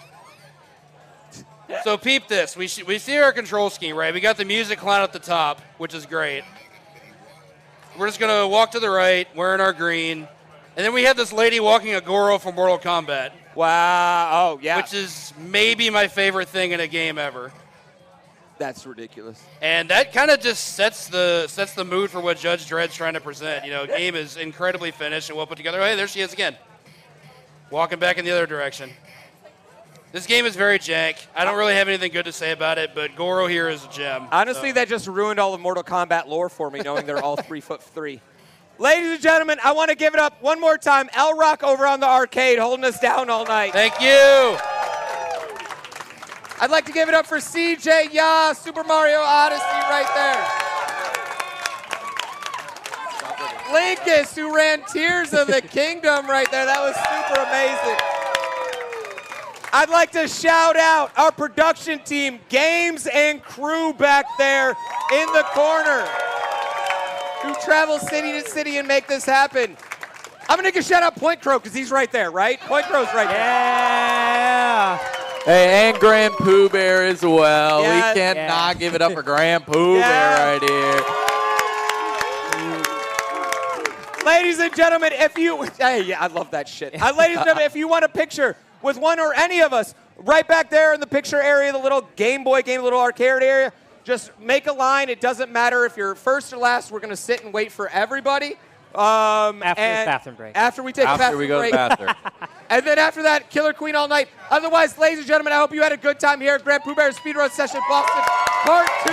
So peep this. We, sh- we see our control scheme, right? We got the music clown at the top, which is great. We're just gonna walk to the right, wearing our green, and then we have this lady walking a Goro from Mortal Kombat,
Wow. Oh, yeah.
which is maybe my favorite thing in a game ever.
That's ridiculous.
And that kind of just sets the sets the mood for what Judge Dredd's trying to present. You know, game is incredibly finished and well put together. Hey, there she is again, walking back in the other direction. This game is very jank. I don't really have anything good to say about it, but Goro here is a gem.
Honestly,
So-
that just ruined all the Mortal Kombat lore for me, knowing they're all three foot three. Ladies and gentlemen, I want to give it up one more time. L Rock over on the arcade, holding us down all night.
Thank you.
I'd like to give it up for CJ Ya, Super Mario Odyssey right there. Linkus, who ran Tears of the Kingdom right there. That was super amazing. I'd like to shout out our production team, Games and crew back there in the corner, who travel city to city and make this happen. I'm gonna give a shout out PointCrow because he's right there, right? PointCrow's right there.
Yeah.
Hey, and Grand Pooh Bear as well.
Yes.
we cannot give it up for Grand Pooh. Bear right here.
Ladies and gentlemen, if you hey, yeah, I love that shit. Uh, ladies and gentlemen, if you want a picture with one or any of us, right back there in the picture area, the little Game Boy game, little arcade area, just make a line. It doesn't matter if you're first or last. We're gonna sit and wait for everybody. Um,
After this
and
bathroom break.
After we take a
After
bathroom
we go to the bathroom.
And then after that, Killer Queen all night. Otherwise, ladies and gentlemen, I hope you had a good time here at Grand Pooh Bear Speed Speedrun Session Boston Part 2.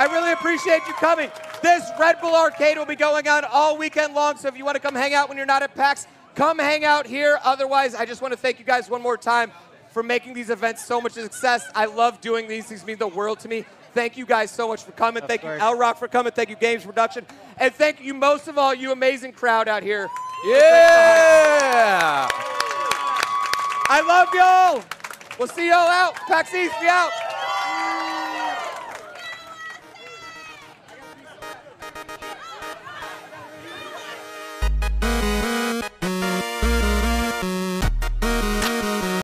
I really appreciate you coming. This Red Bull Arcade will be going on all weekend long, so if you want to come hang out when you're not at PAX, come hang out here. Otherwise, I just want to thank you guys one more time for making these events so much a success. I love doing these. These mean the world to me. Thank you guys so much for coming. thank
course.
you, L Rock, for coming. Thank you, Games Production. And thank you most of all, you amazing crowd out here.
Yeah!
I love y'all. We'll see y'all out. PAX East, we out.